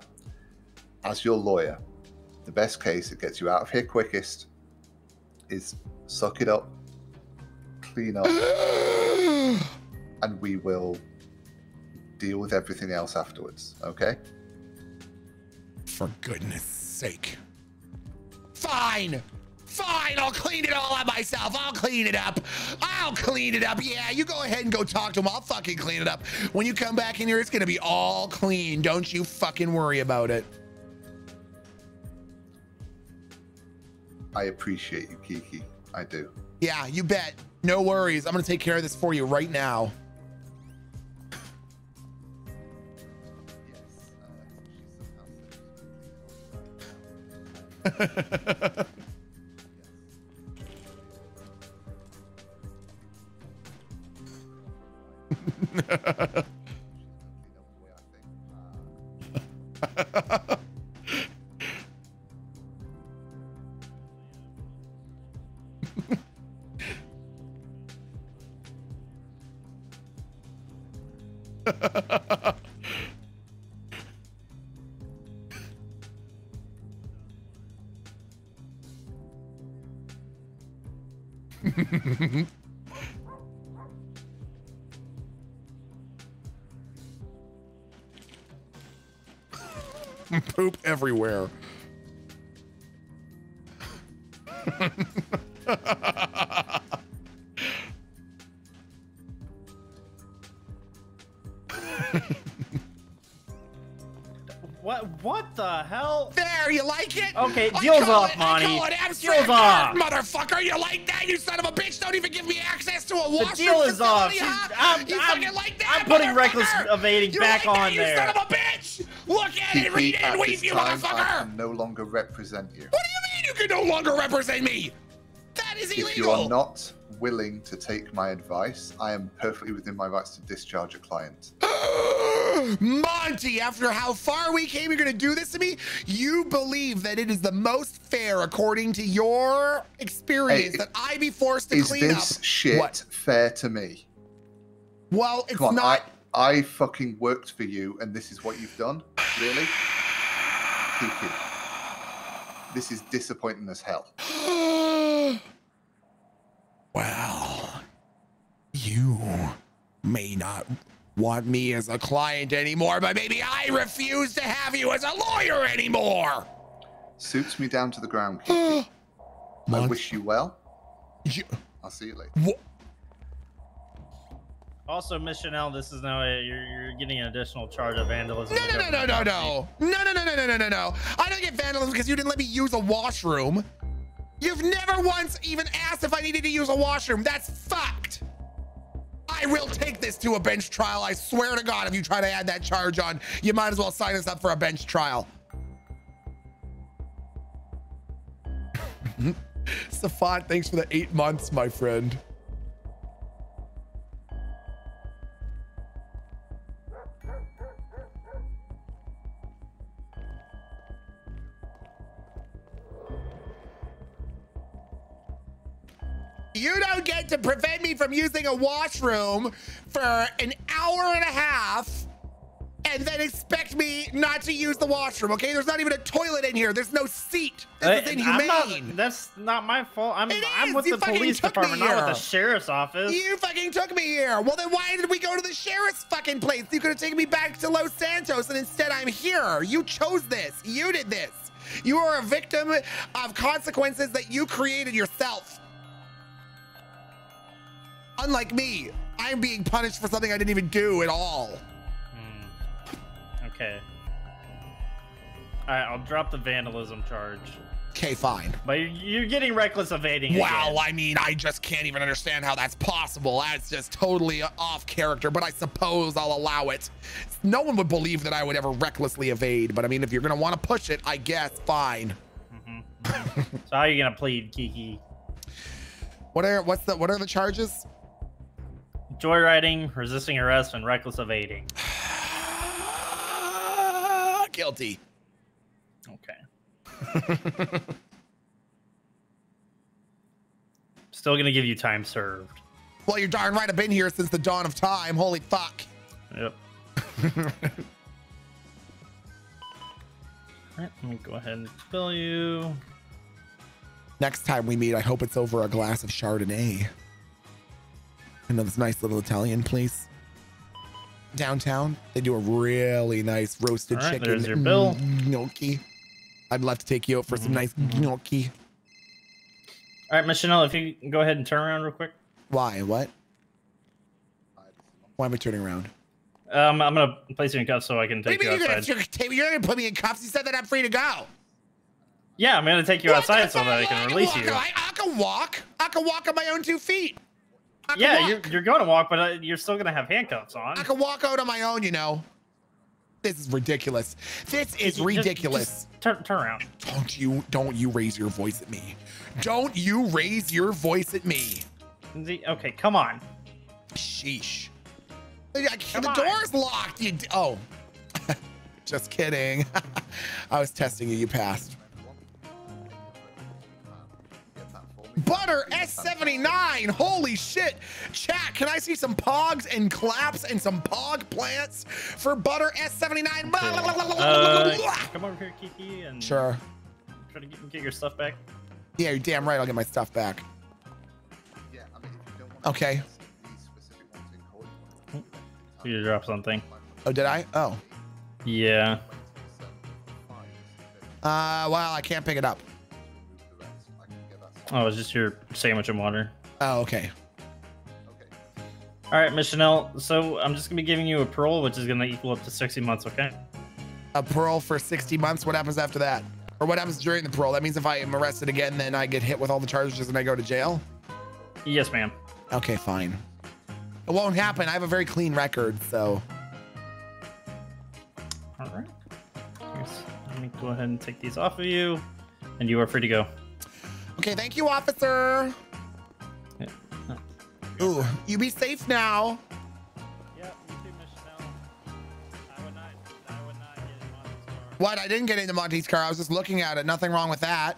as your lawyer, the best case that gets you out of here quickest is suck it up, clean up, and we will deal with everything else afterwards. Okay? For goodness sake. Fine! Fine, I'll clean it all up myself. I'll clean it up. I'll clean it up. Yeah, you go ahead and go talk to him. I'll fucking clean it up. When you come back in here, it's gonna be all clean. Don't you fucking worry about it. I appreciate you, Kiki. I do. Yeah, you bet. No worries. I'm gonna take care of this for you right now. Poop everywhere. Okay, I deal's call off, it- Monty. I call it Deal's off. art, motherfucker. You like that? You son of a bitch! Don't even give me access to a The deal is off. huh? I'm, you I'm- fucking like that? I'm putting reckless evading You back like that, on you there. son of a bitch! Look at it, read it, at and weave, this you time, I can no longer represent you. What do you mean you can no longer represent me? That is illegal. If you are not willing to take my advice, I am perfectly within my rights to discharge a client. Monty, after how far we came, you're gonna do this to me? You believe that it is the most fair, according to your experience, Hey, that I be forced to clean up. Is this shit What? fair to me? Well, it's on, not. I, I fucking worked for you, and this is what you've done? Really? Kiki. This is disappointing as hell. well, you may not want me as a client anymore, but maybe I refuse to have you as a lawyer anymore. Suits me down to the ground, I wish you well. I'll see you later. Also, Miss Chanel, this is now a, you're, you're getting an additional charge of vandalism. No, no, no, no, no, no. No, no, no, no, no, no, no, no. I don't get vandalism because you didn't let me use a washroom. You've never once even asked if I needed to use a washroom. That's fucked. I will take this to a bench trial. I swear to God, if you try to add that charge on, you might as well sign us up for a bench trial. Safant, thanks for the eight months, my friend. You don't get to prevent me from using a washroom for an hour and a half and then expect me not to use the washroom, okay? There's not even a toilet in here. There's no seat. This is uh, inhumane. Not, that's not my fault. I'm, I'm with You the police department, not with the sheriff's office. You fucking took me here. Well, then why did we go to the sheriff's fucking place? You could have taken me back to Los Santos, and instead I'm here. You chose this. You did this. You are a victim of consequences that you created yourself. Unlike me, I'm being punished for something I didn't even do at all. Hmm. Okay. All right, I'll drop the vandalism charge. Okay, fine. But you're, getting reckless evading. Wow, again. I mean, I just can't even understand how that's possible. That's just totally off character, but I suppose I'll allow it. No one would believe that I would ever recklessly evade, but I mean, if you're going to want to push it, I guess fine. Mm-hmm. Mm-hmm. So how are you gonna plead, Kiki? What are what's the what are the charges? Joyriding, resisting arrest, and reckless evading. Ah, guilty. Okay. Still gonna give you time served. Well, you're darn right. I've been here since the dawn of time. Holy fuck. Yep. Alright, let me go ahead and bill you. Next time we meet, I hope it's over a glass of Chardonnay. Know this nice little Italian place downtown. They do a really nice roasted right, chicken there's your bill. gnocchi. I'd love to take you out for some nice gnocchi. All right, Miss Chanel, if you can go ahead and turn around real quick. Why? What? Why am I turning around? Um, I'm gonna place you in cuffs so I can What you take you, mean you're gonna, outside. you're, gonna- you're gonna put me in cuffs? You said that I'm free to go. Yeah, I'm gonna take you outside so that I can release walk, you. I, I can walk. I can walk on my own two feet. Yeah, you're, you're going to walk, but uh, you're still gonna have handcuffs on. I can walk out on my own, you know. This is ridiculous. This is Just- ridiculous. just turn, turn around. Don't you don't you raise your voice at me. Don't you raise your voice at me. The- okay, come on. Sheesh. Can't- the door's locked. You oh. Just kidding. I was testing you. You passed. Butter S79. Holy shit. Chat, can I see some pogs and claps and some pog plants for Butter S79? Blah, blah, blah, blah, blah, Uh, blah. come over here, Kiki, and Sure. try to get, get your stuff back. Yeah, you're damn right. I'll get my stuff back. Okay. You drop something. Oh, did I? Oh. Yeah. Uh, well, I can't pick it up. Oh, it's just your sandwich and water. Oh, okay. All right, Miss Chanel. So I'm just gonna be giving you a parole, which is gonna equal up to 60 months. Okay. A parole for 60 months. What happens after that? Or what happens during the parole? That means if I am arrested again, then I get hit with all the charges and I go to jail? Yes, ma'am. Okay, fine. It won't happen. I have a very clean record, so. All right. Here's- let me go ahead and take these off of you, and you are free to go. Okay, thank you, officer. Ooh, you be safe now. What? I didn't get into Monty's car. I was just looking at it. Nothing wrong with that.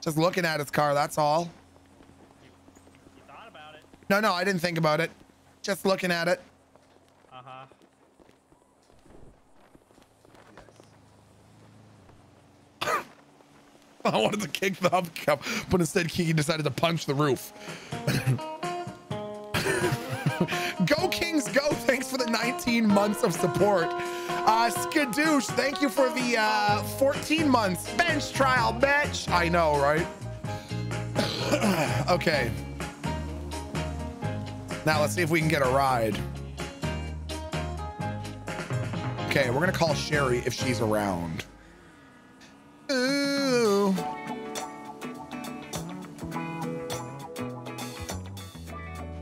Just looking at his car. That's all. No, no, I didn't think about it. Just looking at it. I wanted to kick the hubcap, but instead Kiki decided to punch the roof. go Kings, go! Thanks for the 19 months of support. Uh, Skadoosh, thank you for the uh, 14 months bench trial, bitch. I know, right? okay. Now let's see if we can get a ride. Okay, we're gonna call Sherry if she's around. Ooh.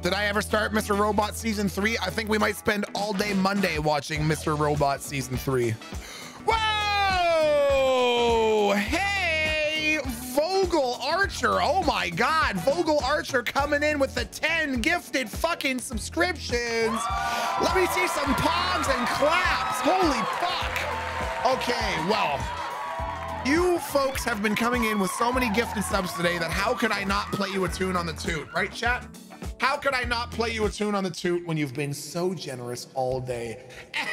Did I ever start Mr. Robot season three? I think we might spend all day Monday watching Mr. Robot season three. Whoa! Hey, Vogel Archer. Oh my God, Vogel Archer coming in with the 10 gifted fucking subscriptions. Let me see some palms and claps. Holy fuck. Okay, well, you folks have been coming in with so many gifted subs today that how could I not play you a tune on the toot, right, chat? How could I not play you a tune on the toot when you've been so generous all day?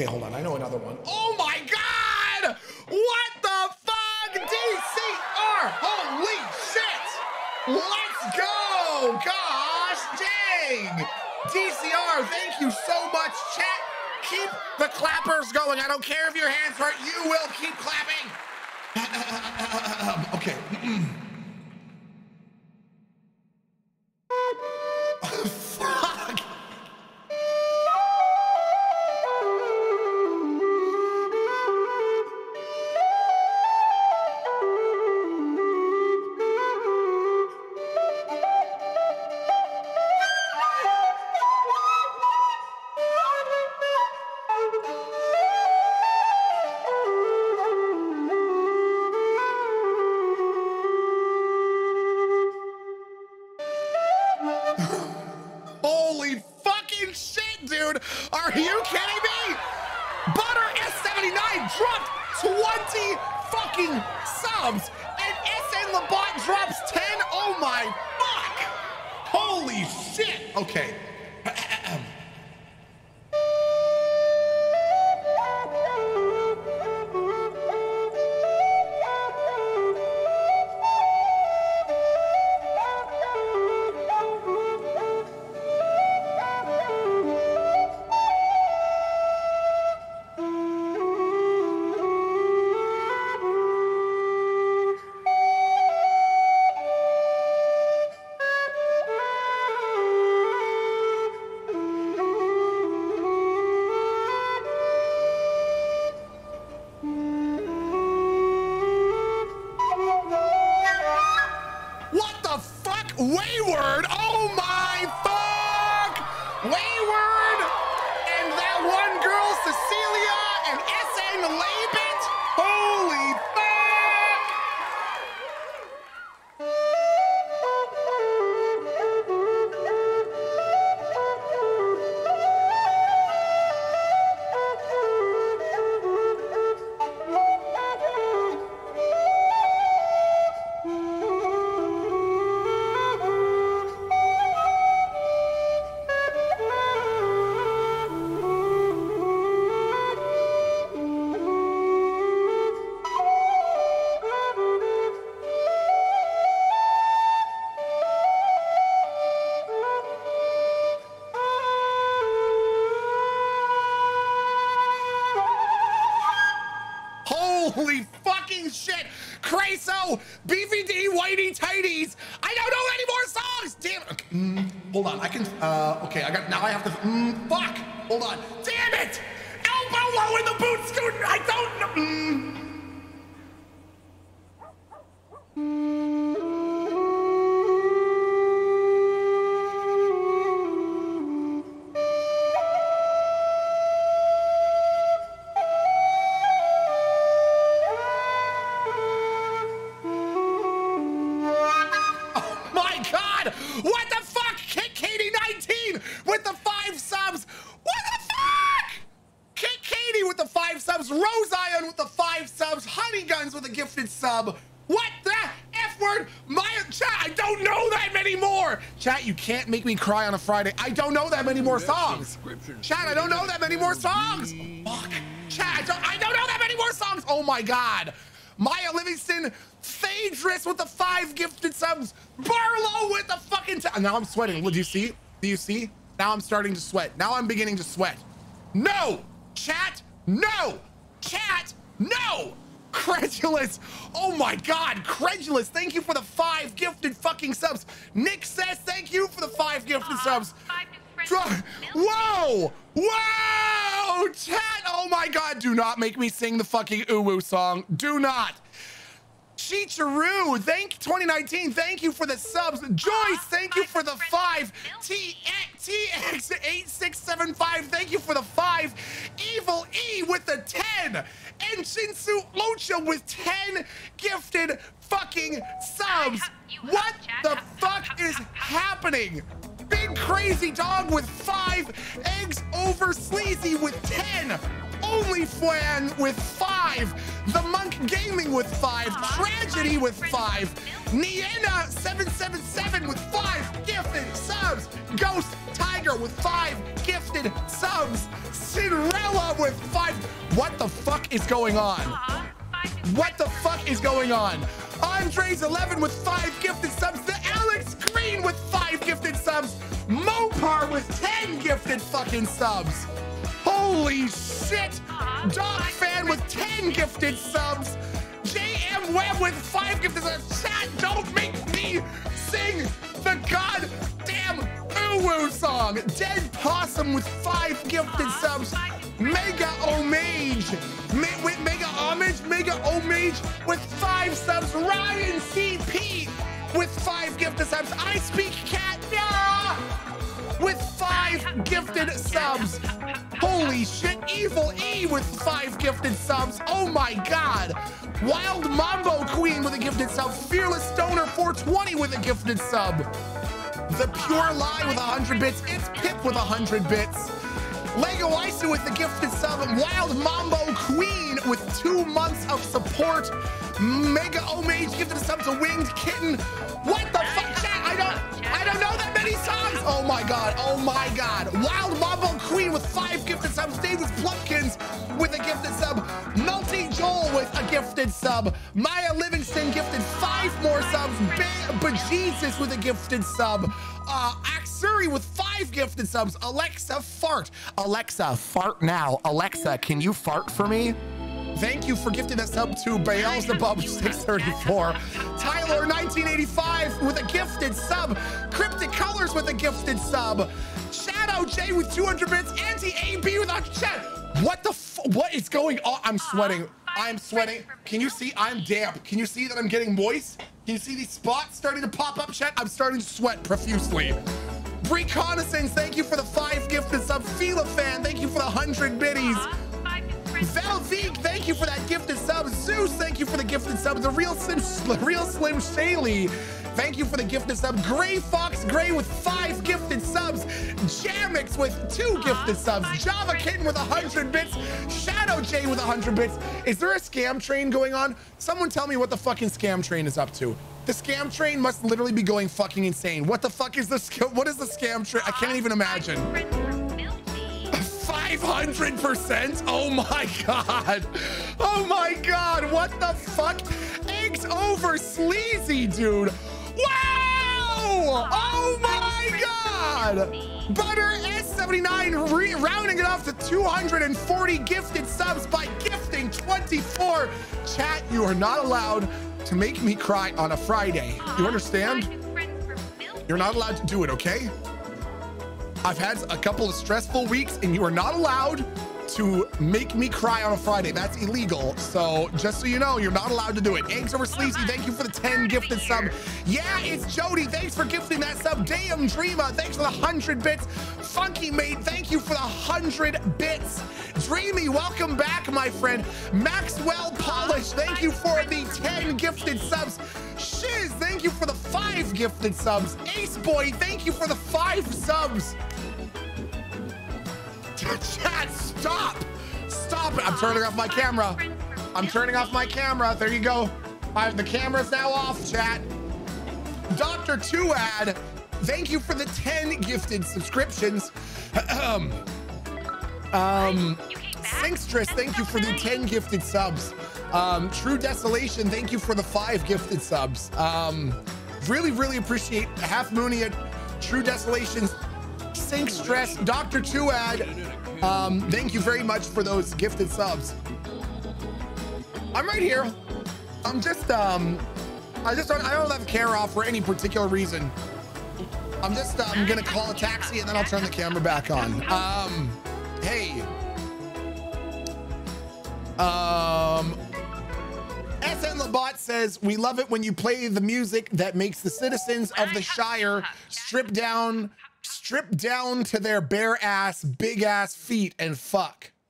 Okay, hold on. I know another one. Oh cry on a Friday. I don't know that many more songs. Chat, I don't know that many more songs. Fuck. Chat, I don't, I don't know that many more songs. Oh my god. Maya Livingston, Phaedrus with the five gifted subs, Barlow with the fucking. Now I'm sweating. Do you see? Do you see? Now I'm starting to sweat. Now I'm beginning to sweat. No! Chat, no! Chat, no! Credulous. Oh my god, credulous. Thank you for the five gifted fucking subs. Nick says thank you for the five gifted subs. Dr- Whoa! Whoa! Chat! Oh my god, do not make me sing the fucking Uwu song. Do not. Chicharu, thank 2019. Thank you for the subs. Joyce, thank you for the five. T TX8675, thank you for the five. Evil E with the 10. And Shinsu Ocha with 10 gifted fucking subs. What the fuck is happening? Big Crazy Dog with five. Eggs Over Sleazy with 10. Only Flan with five. The Monk Gaming with five. Tragedy with five. Niena777 with five gifted subs. Ghost Tiger with five gifted subs. Cinderella with five. What the fuck is going on? What the fuck is going on? Andres 11 with five gifted subs. The Alex Green with five gifted subs. Mopar with 10 gifted fucking subs. Holy shit. Dog fan with 10 gifted subs. JM Webb with five gifted subs. Chat, don't make me sing the goddamn Uwu song. Dead Possum with five gifted subs. Mega Homage. Me- with Mega Homage, Mega Homage with five subs. Ryan CP with five gifted subs. I Speak Cat yeah, with five gifted subs. Holy shit. Evil E with five gifted subs. Oh my god. Wild Mambo Queen with a gifted sub. Fearless Stoner 420 with a gifted sub. The Pure Lie with 100 bits. It's Pip with 100 bits. Lego Isu with the gifted sub. Wild Mambo Queen with two months of support. Mega Omage gifted sub to Winged Kitten. What the fuck? Songs. Oh my god. Oh my god. Wild Mambo Queen with five gifted subs. Davis Plumpkins with a gifted sub. Multi Joel with a gifted sub. Maya Livingston gifted five more subs. Be- Bejesus with a gifted sub. Uh, Axuri with five gifted subs. Alexa Fart. Alexa, fart now. Alexa, can you fart for me? Thank you for gifting us sub to Beelzebub 634. Tyler 1985 with a gifted sub. Cryptic Colors with a gifted sub. Shadow J with 200 bits. Anti AB with a chat. What the f- what is going on? I'm sweating. I'm sweating. Can you see? I'm damp. Can you see that I'm getting moist? Can you see these spots starting to pop up, chat? I'm starting to sweat profusely. Reconnaissance, thank you for the five gifted sub. Fila fan, thank you for the hundred biddies. Valvik, thank you for that gifted sub. Zeus, thank you for the gifted sub. The real Slim, real Slim Shaley, thank you for the gifted sub. Gray Fox Gray with five gifted subs. Jamix with two gifted subs. Java Kitten with 100 bits. Shadow J with 100 bits. Is there a scam train going on? Someone tell me what the fucking scam train is up to. The scam train must literally be going fucking insane. What the fuck is the what is the scam train? I can't even imagine. 500%? Oh my god. Oh my god. What the fuck? Eggs over sleazy, dude. Wow! Oh my god! Butter S79 re- rounding it off to 240 gifted subs by gifting 24. Chat, you are not allowed to make me cry on a Friday. You understand? You're not allowed to do it, okay? I've had a couple of stressful weeks and you are not allowed to make me cry on a Friday. That's illegal. So just so you know, you're not allowed to do it. Eggs over sleazy, thank you for the 10 gifted sub. Yeah, it's Jody. Thanks for gifting that sub. Damn Dreamer, thanks for the 100 bits. Funky Mate, thank you for the 100 bits. Dreamy, welcome back, my friend. Maxwell Polish, thank you for the 10 gifted subs. Shiz, thank you for the five gifted subs. Ace Boy, thank you for the five subs. Chat, stop! Stop it! I'm turning off my camera. I'm turning off my camera. There you go. I have the camera's now off, chat. Dr. Tuad, thank you for the 10 gifted subscriptions. um, um, Singstress, thank you for the 10 gifted subs. Um, True Desolation, thank you for the five gifted subs. Um, really, really appreciate Half Moonian, True Desolations, Sync Stress, Dr. Tuad. Um, thank you very much for those gifted subs. I'm right here. I'm just um, I just don't I don't have camera off for any particular reason. I'm just I'm gonna call a taxi and then I'll turn the camera back on. Um, hey. Um, SN Labat says, We love it when you play the music that makes the citizens of the Shire strip down, strip down to their bare ass, big ass feet and fuck.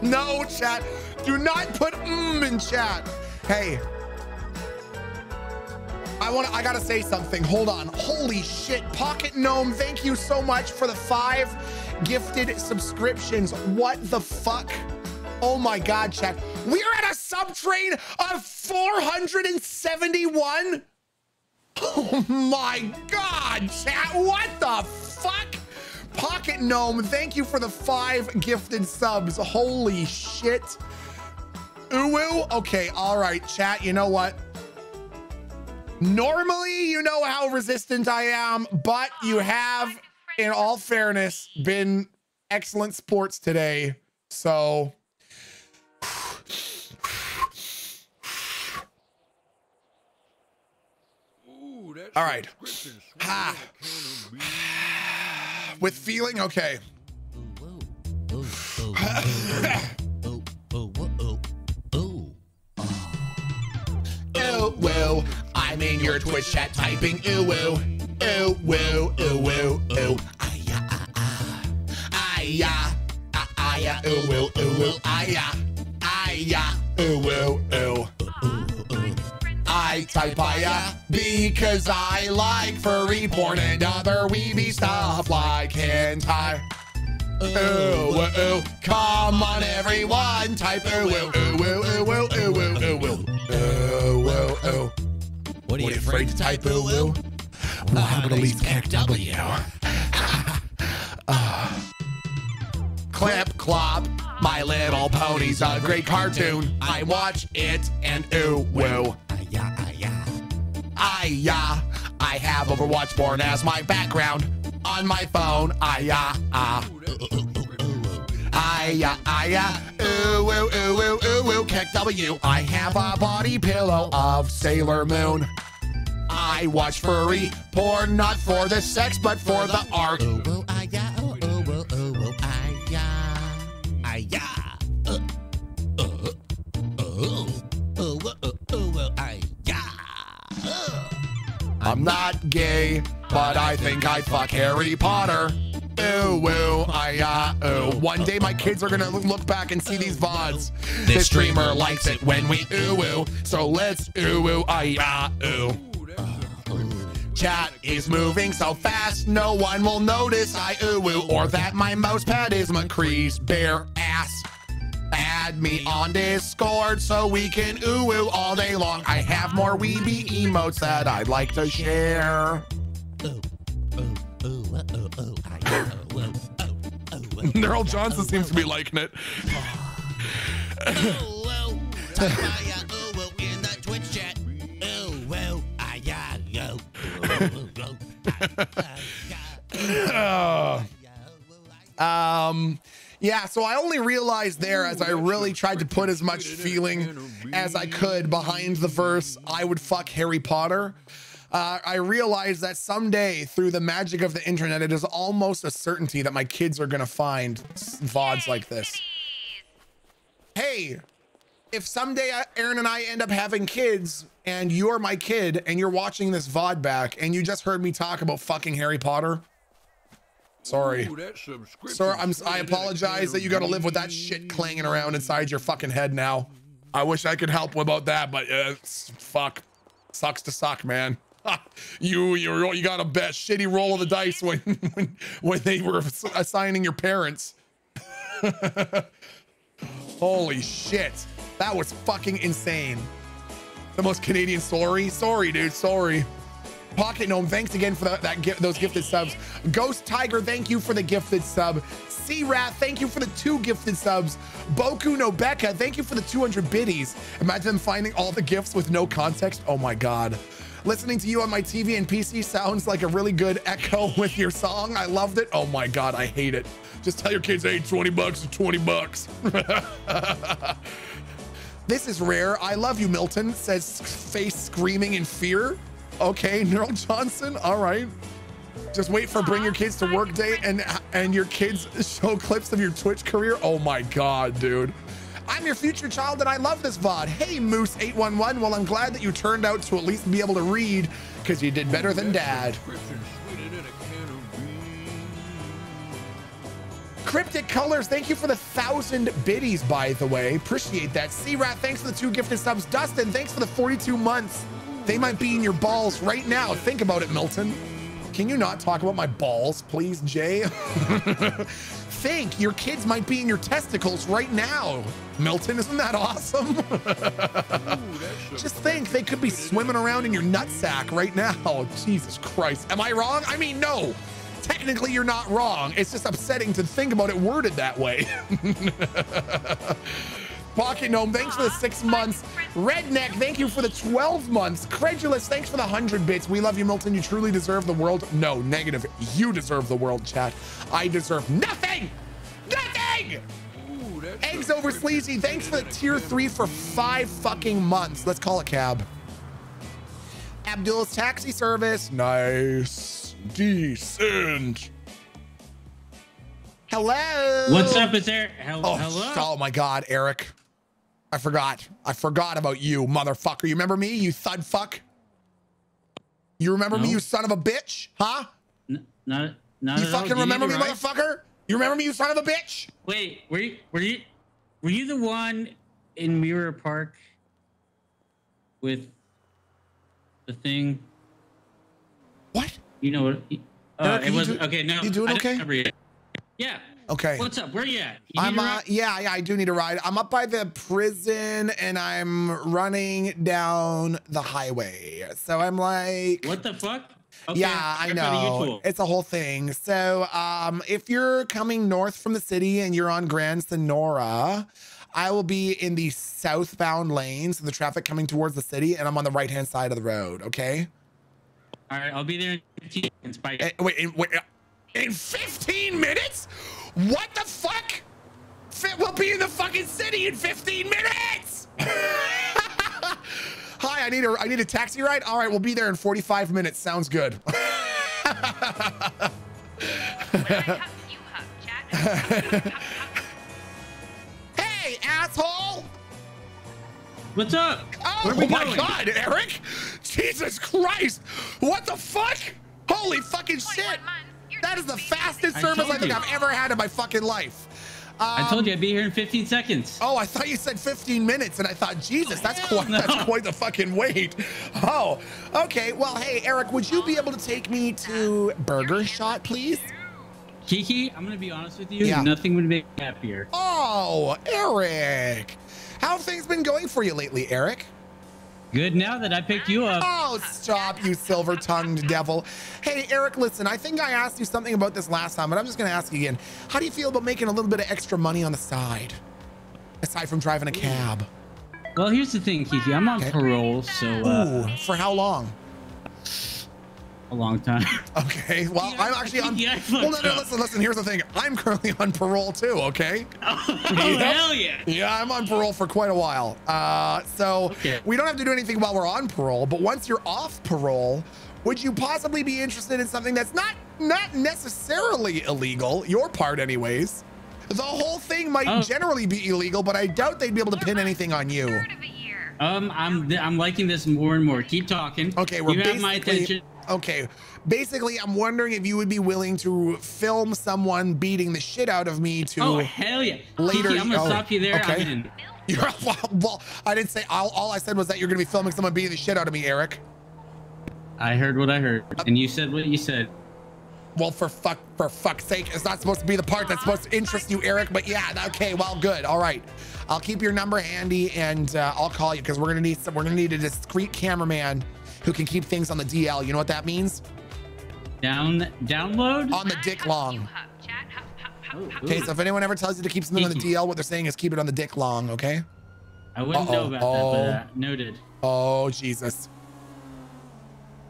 No, chat. Do not put mm in chat. Hey. I want to, I gotta say something. Hold on. Holy shit. Pocket Gnome, thank you so much for the five gifted subscriptions. What the fuck? Oh my god, chat. We are at a sub train of 471. Oh my God, chat. What the fuck? Pocket Gnome, thank you for the five gifted subs. Holy shit. Uwu. Okay, all right, chat. You know what? Normally, you know how resistant I am, but you have, in all fairness, been excellent sports today. So. All right. Ha. With feeling, okay. Ooh. I'm in your Twitch chat typing ooh, woo. Ooh, woo, ooh, woo, ooh. Ah-ya, ah-ah. Ah-ya, ah-ah-ya, ooh, woo, ooh, woo. Ah-ya, ah-ya, ooh, woo, ooh. I type aya because I like furry porn and other weeby stuff like hentai. Ooh, ooh, ooh. Come on, everyone, type ooh, ooh, ooh, ooh, ooh, ooh, ooh, ooh, ooh, ooh. Ooh. What are you afraid to type ooh, ooh? Well, about at least KEKW? Clip clop, My Little Pony's a great cartoon. I watch it and ooh, woo. I ya. I have Overwatch porn as my background on my phone. I ya ah. I ya I. Ooh ooh ooh ooh ooh ooh. KEKW. I have a body pillow of Sailor Moon. I watch furry porn not for the sex but for the art. Ooh. Ooh I'm not gay, but I think I'd fuck Harry Potter. Ooh, woo, I, uh, ooh. One day my kids are gonna look back and see these VODs. This streamer likes it when we ooh, woo. So let's ooh, woo, I, uh, ooh. Chat is moving so fast, no one will notice I ooh, woo. Or that my mouse pad is McCree's bare ass. Add me on Discord so we can ooh woo all day long. I have more weeby emotes that I'd like to share. Neural Johnson seems to be liking it. um yeah, so I only realized there as I really tried to put as much feeling as I could behind the verse, I would fuck Harry Potter. Uh, I realized that someday, through the magic of the internet, it is almost a certainty that my kids are going to find VODs like this. Hey, if someday Aaron and I end up having kids and you're my kid and you're watching this VOD back and you just heard me talk about fucking Harry Potter, Sorry. Sir, I'm I apologize that you got to live with that shit clanging around inside your fucking head now. I wish I could help about that, but uh, fuck. Sucks to suck, man. you you you got a bet shitty roll of the dice when when, when they were assigning your parents. Holy shit. That was fucking insane. The most Canadian story. Sorry, dude. Sorry. Pocket Gnome, thanks again for that, that those gifted subs. Ghost Tiger, thank you for the gifted sub. C Rat, thank you for the two gifted subs. Boku no Becca, thank you for the 200 biddies. Imagine them finding all the gifts with no context. Oh my God. Listening to you on my TV and PC sounds like a really good echo with your song. I loved it. Oh my God, I hate it. Just tell your kids, hey, 20 bucks is 20 bucks. this is rare. I love you, Milton, says face screaming in fear. Okay, Neural Johnson. All right. Just wait for bring your kids to work day and and your kids show clips of your Twitch career. Oh my god, dude. I'm your future child and I love this VOD. Hey, Moose811. Well, I'm glad that you turned out to at least be able to read because you did better than dad. Cryptic Colors, thank you for the thousand biddies, by the way. Appreciate that. C-Rat, thanks for the two gifted subs. Dustin, thanks for the 42 months. They might be in your balls right now. Think about it, Milton. Can you not talk about my balls, please, Jay? think your kids might be in your testicles right now. Milton, isn't that awesome? Just think they could be swimming around in your nutsack right now. Jesus Christ. Am I wrong? I mean, no. Technically, you're not wrong. It's just upsetting to think about it worded that way. Pocket Gnome, thanks for the six months. Redneck, thank you for the 12 months. Credulous, thanks for the 100 bits. We love you, Milton. You truly deserve the world. No, negative. You deserve the world, chat. I deserve nothing. Nothing. Eggs over sleazy, thanks for the tier three for five fucking months. Let's call a cab. Abdul's taxi service. Nice. Decent. Hello. What's up? Is there? Hel- Oh, hello. oh my God, Eric. I forgot. I forgot about you, motherfucker. You remember me, you thud fuck? You remember me, you son of a bitch? Huh? Not, not you all. fucking You remember me, motherfucker? You remember me, you son of a bitch? Wait, were you were you were you the one in Mirror Park with the thing? What? You know what? Uh, Eric, it was okay. No, you doing okay? Yeah. Okay. What's up? Where you at? You I'm uh, yeah, yeah, I do need a ride. I'm up by the prison and I'm running down the highway. So I'm like What the fuck? Okay, yeah, I check out a know. It's a whole thing. So, um, if you're coming north from the city and you're on Grand Senora, I will be in the southbound lane, so the traffic coming towards the city, and I'm on the right hand side of the road. Okay. All right, I'll be there in 15 seconds. Bye. Eh, wait, in, wait, uh, in 15 minutes? What the fuck? Fi- We'll be in the fucking city in 15 minutes. Hi, I need a I need a taxi ride. All right, we'll be there in 45 minutes. Sounds good. hey, asshole! What's up? Oh, Where we my going? god, Eric! Jesus Christ! What the fuck? Holy fucking shit! That is the fastest I service I think you. I've ever had in my fucking life. I told you Um, I'd be here in 15 seconds. Oh, I thought you said 15 minutes, and I thought, Jesus, that's quite no. that's quite the fucking wait. Oh, okay. Well, hey, Eric, would you be able to take me to Burger Shot, please? Kiki, I'm gonna be honest with you. Yeah. Nothing would make me happier. Oh, Eric, how have things been going for you lately, Eric? Good now that I picked you up. Oh, stop, you silver-tongued devil. Hey, Eric, listen, I think I asked you something about this last time, but I'm just going to ask you again. How do you feel about making a little bit of extra money on the side? Aside from driving a cab. Well, here's the thing, Kiki. I'm on parole, so uh, Ooh, for how long? A long time. Okay, well, I'm actually on. Yeah, well, no, no, listen, listen. Here's the thing. I'm currently on parole too. Okay. oh Yep. hell yeah! Yeah, I'm on parole for quite a while. Uh, so Okay. we don't have to do anything while we're on parole. But once you're off parole, would you possibly be interested in something that's not not necessarily illegal? Your part, anyways. The whole thing might Oh. generally be illegal, but I doubt they'd be able to pin anything on you. Um, I'm I'm liking this more and more. Keep talking. Okay, we're you have my attention. Okay, basically, I'm wondering if you would be willing to film someone beating the shit out of me to Oh hell yeah! later. Kiki, I'm gonna oh, stop you there. Okay. I'm in. You're, well, well, I didn't say. All, all I said was that you're gonna be filming someone beating the shit out of me, Eric. I heard what I heard, and you said what you said. Well, for fuck, for fuck's sake, it's not supposed to be the part that's supposed to interest you, Eric. But yeah, okay, well, good, all right. I'll keep your number handy, and uh, I'll call you because we're gonna need some. We're gonna need a discreet cameraman who can keep things on the DL. You know what that means? Down download. On the dick long. Oh, Okay, so if anyone ever tells you to keep something on the DL, what they're saying is keep it on the dick long. Okay. I wouldn't know Uh-oh. about Oh. that, but uh, noted. Oh Jesus.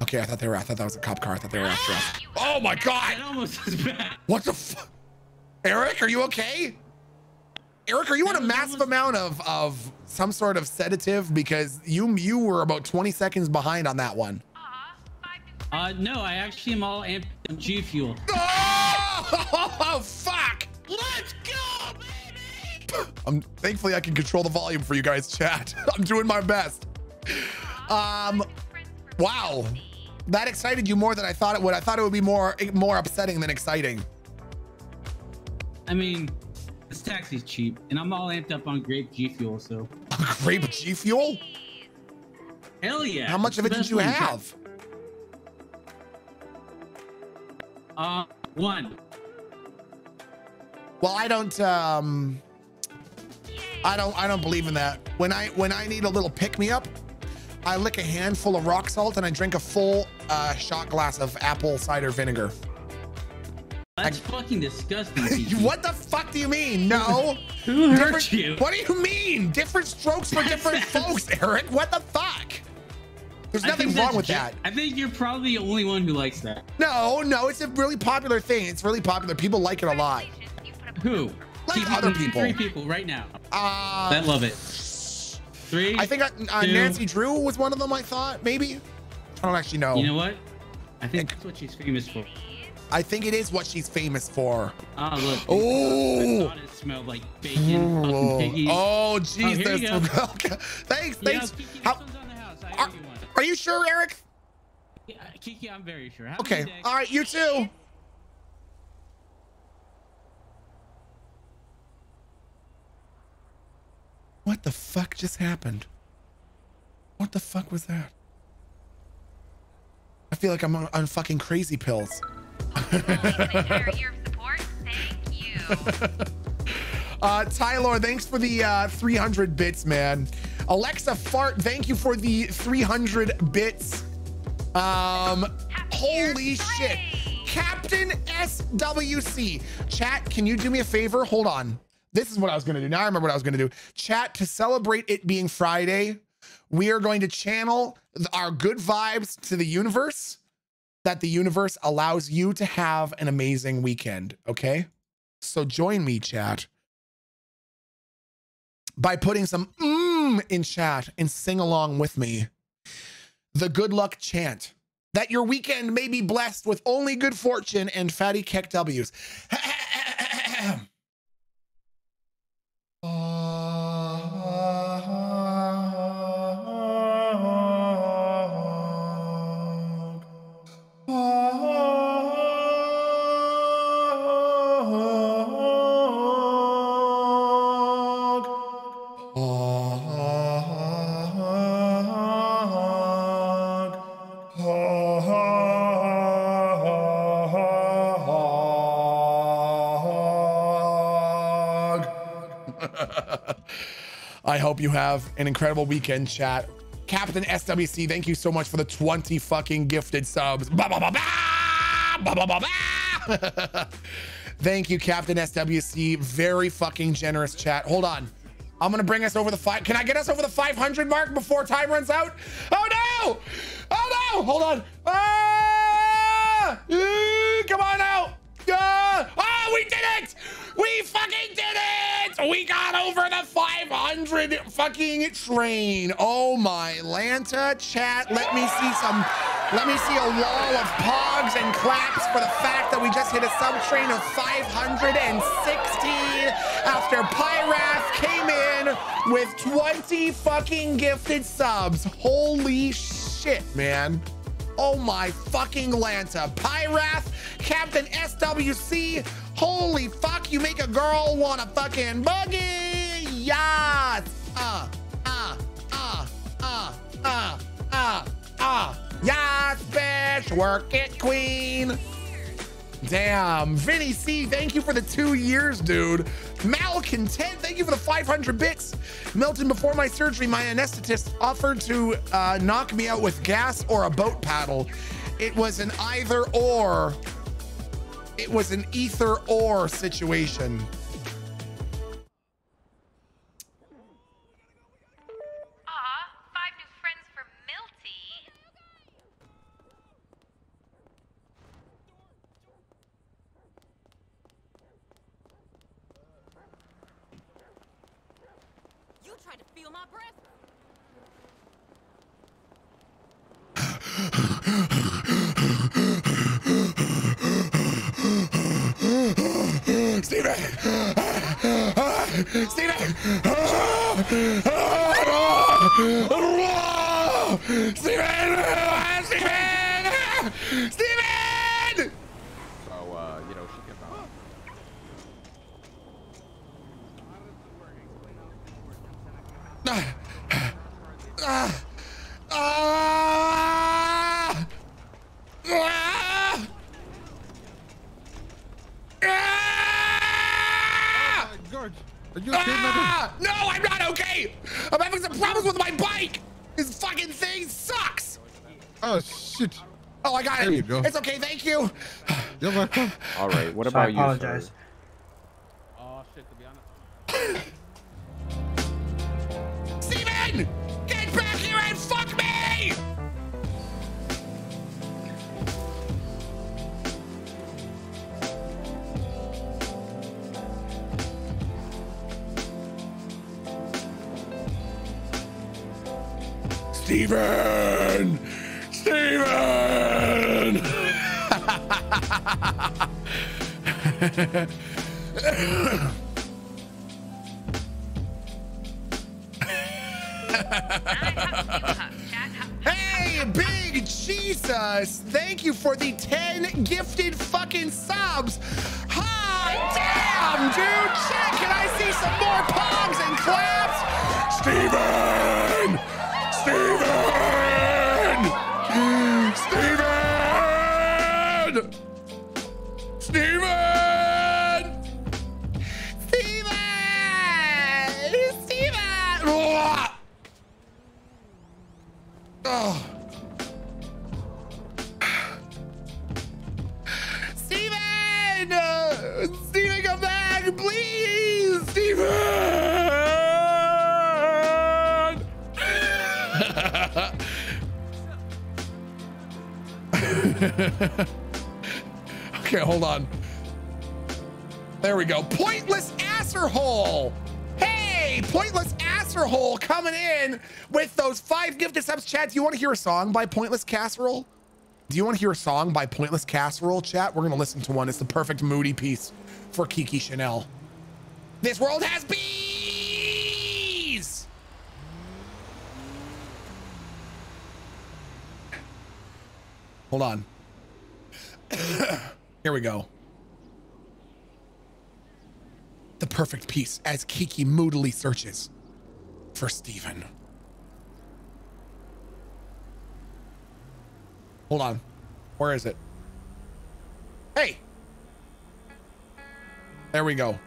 Okay, I thought they were. I thought that was a cop car. I thought they were after us. Oh my God! That almost was bad. What the fuck? Eric, are you okay? Eric, are you on a massive amount of of some sort of sedative? Because you you were about 20 seconds behind on that one. Uh, no, I actually am all amped on G Fuel. Oh fuck! Let's go, baby! I'm thankfully I can control the volume for you guys, chat. I'm doing my best. Um, wow, that excited you more than I thought it would. I thought it would be more more upsetting than exciting. I mean, this taxi's cheap, and I'm all amped up on grape G Fuel, so. Grape G Fuel? Hell yeah! How much of it did you have? Uh, one. Well, I don't. Um, I don't. I don't believe in that. When I when I need a little pick me up, I lick a handful of rock salt and I drink a full uh, shot glass of apple cider vinegar. That's fucking disgusting. What the fuck do you mean? No. Who hurt Different- you? What do you mean? Different strokes for different folks, Eric. What the fuck? There's nothing wrong with that. I think you're probably the only one who likes that. No, no, it's a really popular thing. It's really popular. People like it a lot. Who? Like Keep other people. Three people right now. Uh, that love it. Three. I think uh, uh, two- Nancy Drew was one of them. I thought maybe. I don't actually know. You know what? I think that's what she's famous for. I think it is what she's famous for. Ah, look. Oh. I thought it smelled like bacon. Oh, jeez. here you that's- go. okay. Thanks, You know, thanks. Kiki, How- on the house. I are, you are you sure, Eric? Yeah, Kiki, I'm very sure. Have Okay. All right, you too. What the fuck just happened? What the fuck was that? I feel like I'm on, on fucking crazy pills. uh, Tyler, thanks for the uh, 300 bits, man. Alexa Fart, thank you for the 300 bits. Um, holy shit. Captain SWC. Chat, can you do me a favor? Hold on. This is what I was going to do. Now I remember what I was going to do. Chat, to celebrate it being Friday, we are going to channel our good vibes to the universe that the universe allows you to have an amazing weekend. Okay. So join me, chat, by putting some mmm in chat and sing along with me the good luck chant that your weekend may be blessed with only good fortune and fatty KEKW's. I ah. Hope you have an incredible weekend, chat. Captain SWC, thank you so much for the 20 fucking gifted subs. Ba, ba, ba, ba! Ba, ba, ba, ba! thank you, Captain SWC. Very fucking generous chat. Hold on. I'm gonna bring us over the five. Can I get us over the 500 mark before time runs out? Oh no! Oh no! Hold on. Ah! Come on out! Ah! Oh, we did! We fucking did it! We got over the 500 fucking train. Oh my Lanta chat. Let me see some. Let me see a wall of pogs and claps for the fact that we just hit a sub train of 516 after Pyrath came in with 20 fucking gifted subs. Holy shit, man. Oh my fucking Lanta. Pyrath, Captain SWC. Holy fuck, you make a girl want a fucking boogie. Yes. Uh, uh, uh, uh, uh, uh, uh. Yes, bitch. Work it, queen. Damn. Vinny C, thank you for the two years, dude. Malcontent, thank you for the 500 bits. Milton, before my surgery, my anesthetist offered to uh, knock me out with gas or a boat paddle. It was an either or. It was an either or situation. Five new friends for Milty. You tried to feel my breath. Steven! Steven! Steven! Steven! Steven! So, uh, you know, she kept on. Ah! Ah! Ah! Are you okay, ah! No, I'm not okay. I'm having some problems with my bike. This fucking thing sucks. Oh, shit. Oh, I got there it. You go. It's okay. Thank you. You're welcome. All right. What about you? I apologize. Sir? Oh, shit. To be honest. Steven! Steven! Steven! Hey, big Jesus! Thank you for the 10 gifted fucking subs. Hot damn, dude! Shit, can I see some more pogs and claps? Steven! Steven! Chat, do you want to hear a song by Pointless Casserole? Do you want to hear a song by Pointless Casserole, chat? We're going to listen to one. It's the perfect moody piece for Kiki Chanel. This world has bees! Hold on. Here we go. The perfect piece as Kiki moodily searches for Steven. Hold on. Where is it? Hey! There we go.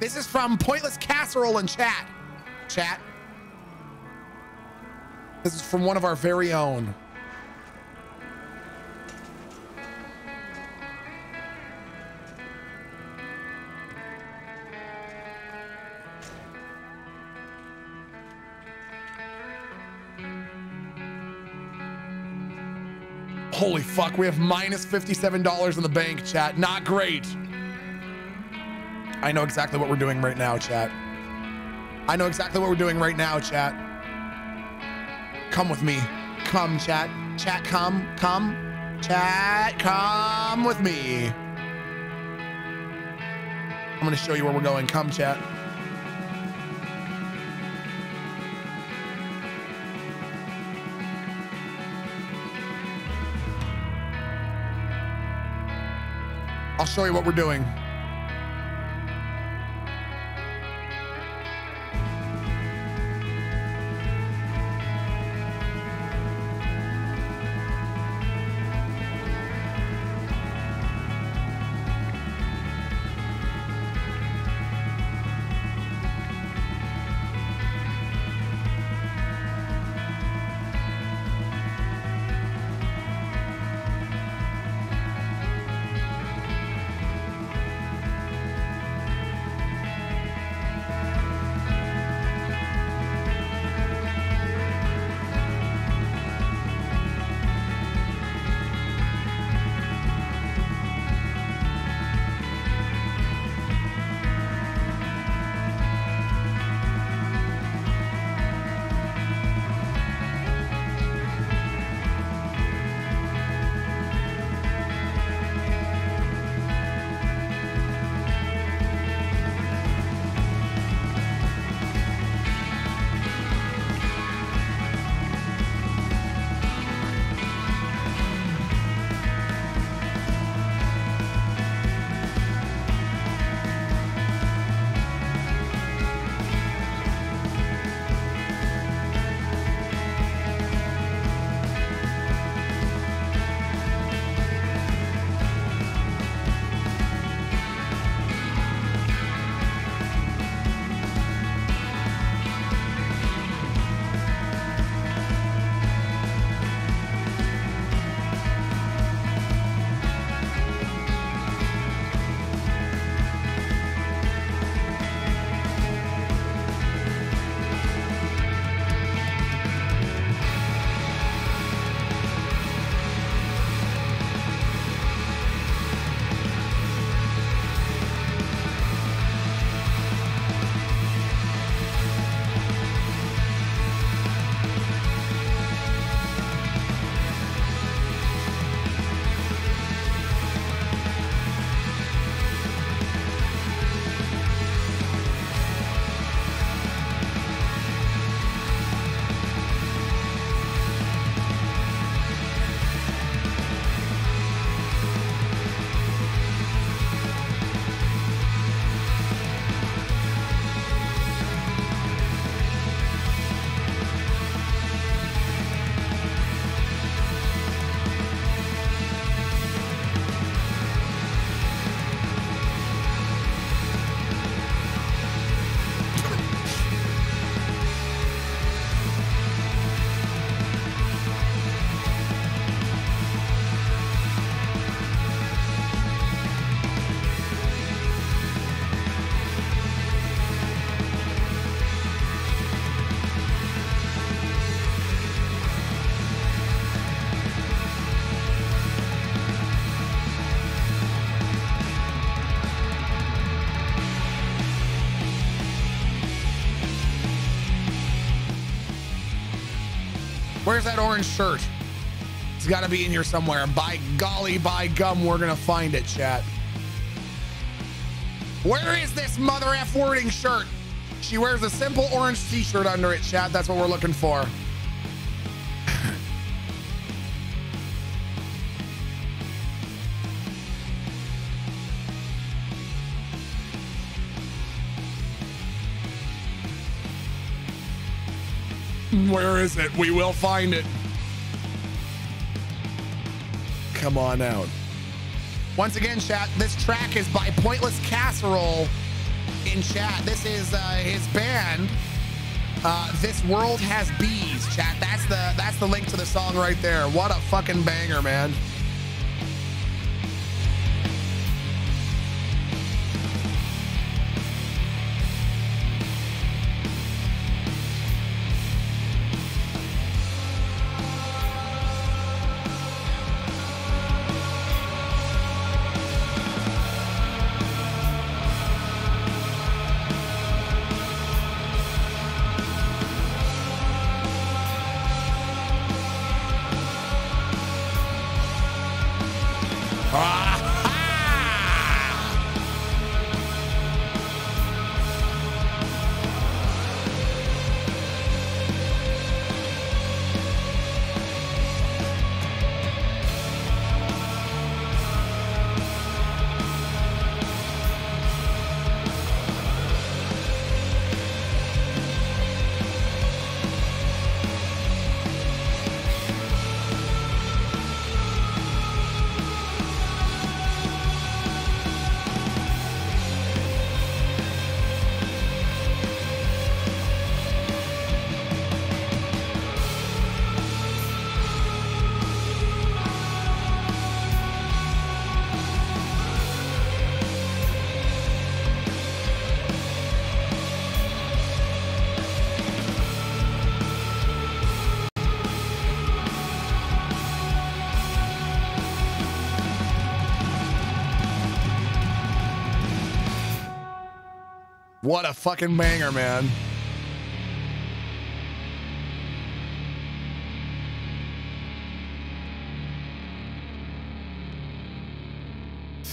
This is from Pointless Casserole in chat. Chat. This is from one of our very own. Holy fuck, we have minus $57 in the bank, chat. Not great. I know exactly what we're doing right now, chat. I know exactly what we're doing right now, chat. Come with me. Come, chat. Chat, come. Come. Chat, come with me. I'm to show you where we're going. Come, chat. I'll show you what we're doing. Orange shirt? It's got to be in here somewhere. By golly, by gum, we're going to find it, chat. Where is this mother F wording shirt? She wears a simple orange t-shirt under it, chat. That's what we're looking for. Where is it? We will find it. Come on out. Once again, chat, this track is by Pointless Casserole in chat. This is uh, his band. Uh, this world has bees, chat. That's the that's the link to the song right there. What a fucking banger, man. What a fucking banger, man.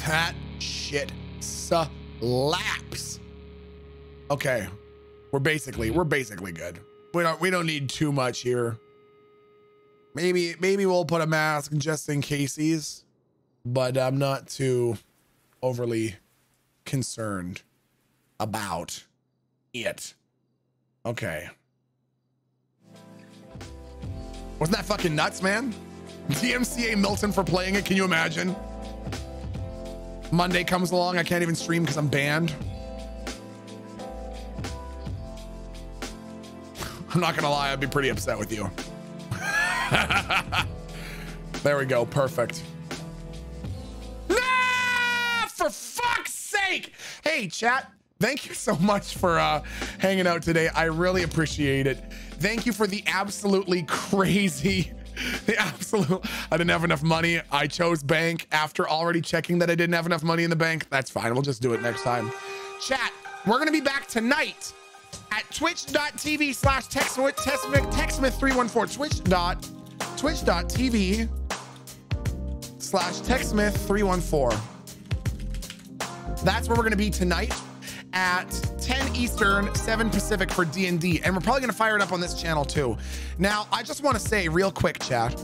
That shit slaps. Okay. We're basically we're basically good. We don't we don't need too much here. Maybe maybe we'll put a mask just in cases, but I'm not too overly concerned about it. Okay. Wasn't that fucking nuts, man? DMCA Milton for playing it. Can you imagine? Monday comes along. I can't even stream because I'm banned. I'm not gonna lie, I'd be pretty upset with you. there we go. Perfect. Ah, for fuck's sake! Hey, chat. Thank you so much for uh, hanging out today. I really appreciate it. Thank you for the absolutely crazy, the absolute. I didn't have enough money. I chose bank after already checking that I didn't have enough money in the bank. That's fine. We'll just do it next time. Chat, we're going to be back tonight at twitch.tv slash techsmith314. Twitch dot, twitch.tv slash techsmith314. That's where we're going to be tonight at 10 Eastern, 7 Pacific for D&D. And we're probably going to fire it up on this channel too. Now, I just want to say real quick, chat,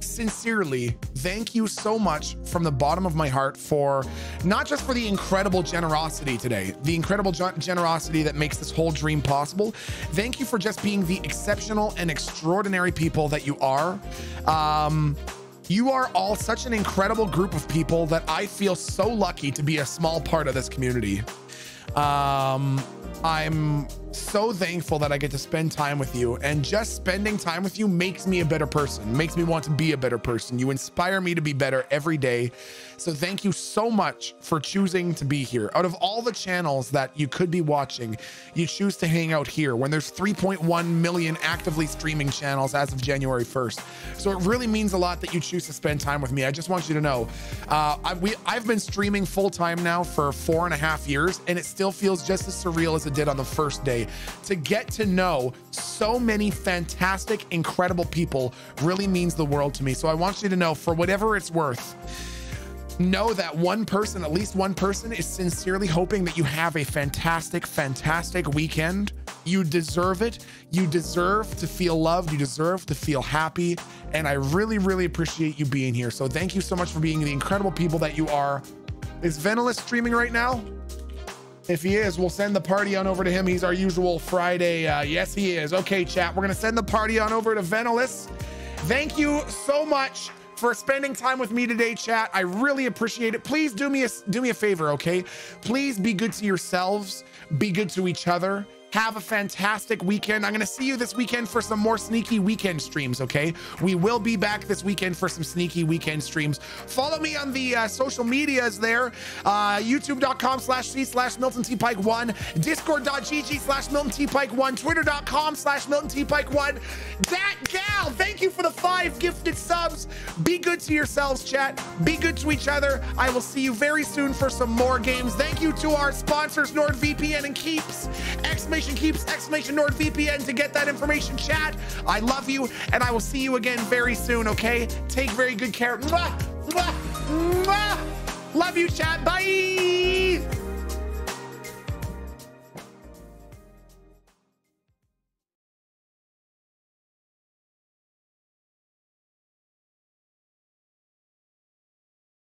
sincerely, thank you so much from the bottom of my heart for not just for the incredible generosity today, the incredible generosity that makes this whole dream possible. Thank you for just being the exceptional and extraordinary people that you are. Um, you are all such an incredible group of people that I feel so lucky to be a small part of this community. Um, I'm so thankful that I get to spend time with you and just spending time with you makes me a better person, makes me want to be a better person. You inspire me to be better every day. So thank you so much for choosing to be here. Out of all the channels that you could be watching, you choose to hang out here when there's 3.1 million actively streaming channels as of January 1st. So it really means a lot that you choose to spend time with me. I just want you to know, uh, I, we, I've been streaming full time now for four and a half years and it still feels just as surreal as it did on the first day to get to know so many fantastic, incredible people really means the world to me. So I want you to know, for whatever it's worth, know that one person, at least one person, is sincerely hoping that you have a fantastic, fantastic weekend. You deserve it. You deserve to feel loved. You deserve to feel happy. And I really, really appreciate you being here. So thank you so much for being the incredible people that you are. Is Venilis streaming right now? If he is, we'll send the party on over to him. He's our usual Friday. Uh, yes, he is. Okay, chat. We're going to send the party on over to Venilis. Thank you so much for spending time with me today, chat. I really appreciate it. Please do me a do me a favor, okay? Please be good to yourselves. Be good to each other. Have a fantastic weekend. I'm going to see you this weekend for some more sneaky weekend streams, okay? We will be back this weekend for some sneaky weekend streams. Follow me on the uh, social medias there. Uh, YouTube.com slash C slash Milton T Pike 1, Discord.gg slash Milton T Pike 1, Twitter.com slash Milton T Pike 1. That gal, thank you for the five gifted subs. Be good to yourselves, chat. Be good to each other. I will see you very soon for some more games. Thank you to our sponsors, NordVPN and Keeps. Keeps, exclamation NordVPN to get that information, chat. I love you, and I will see you again very soon, okay? Take very good care. Mwah, mwah, mwah. Love you, chat. Bye.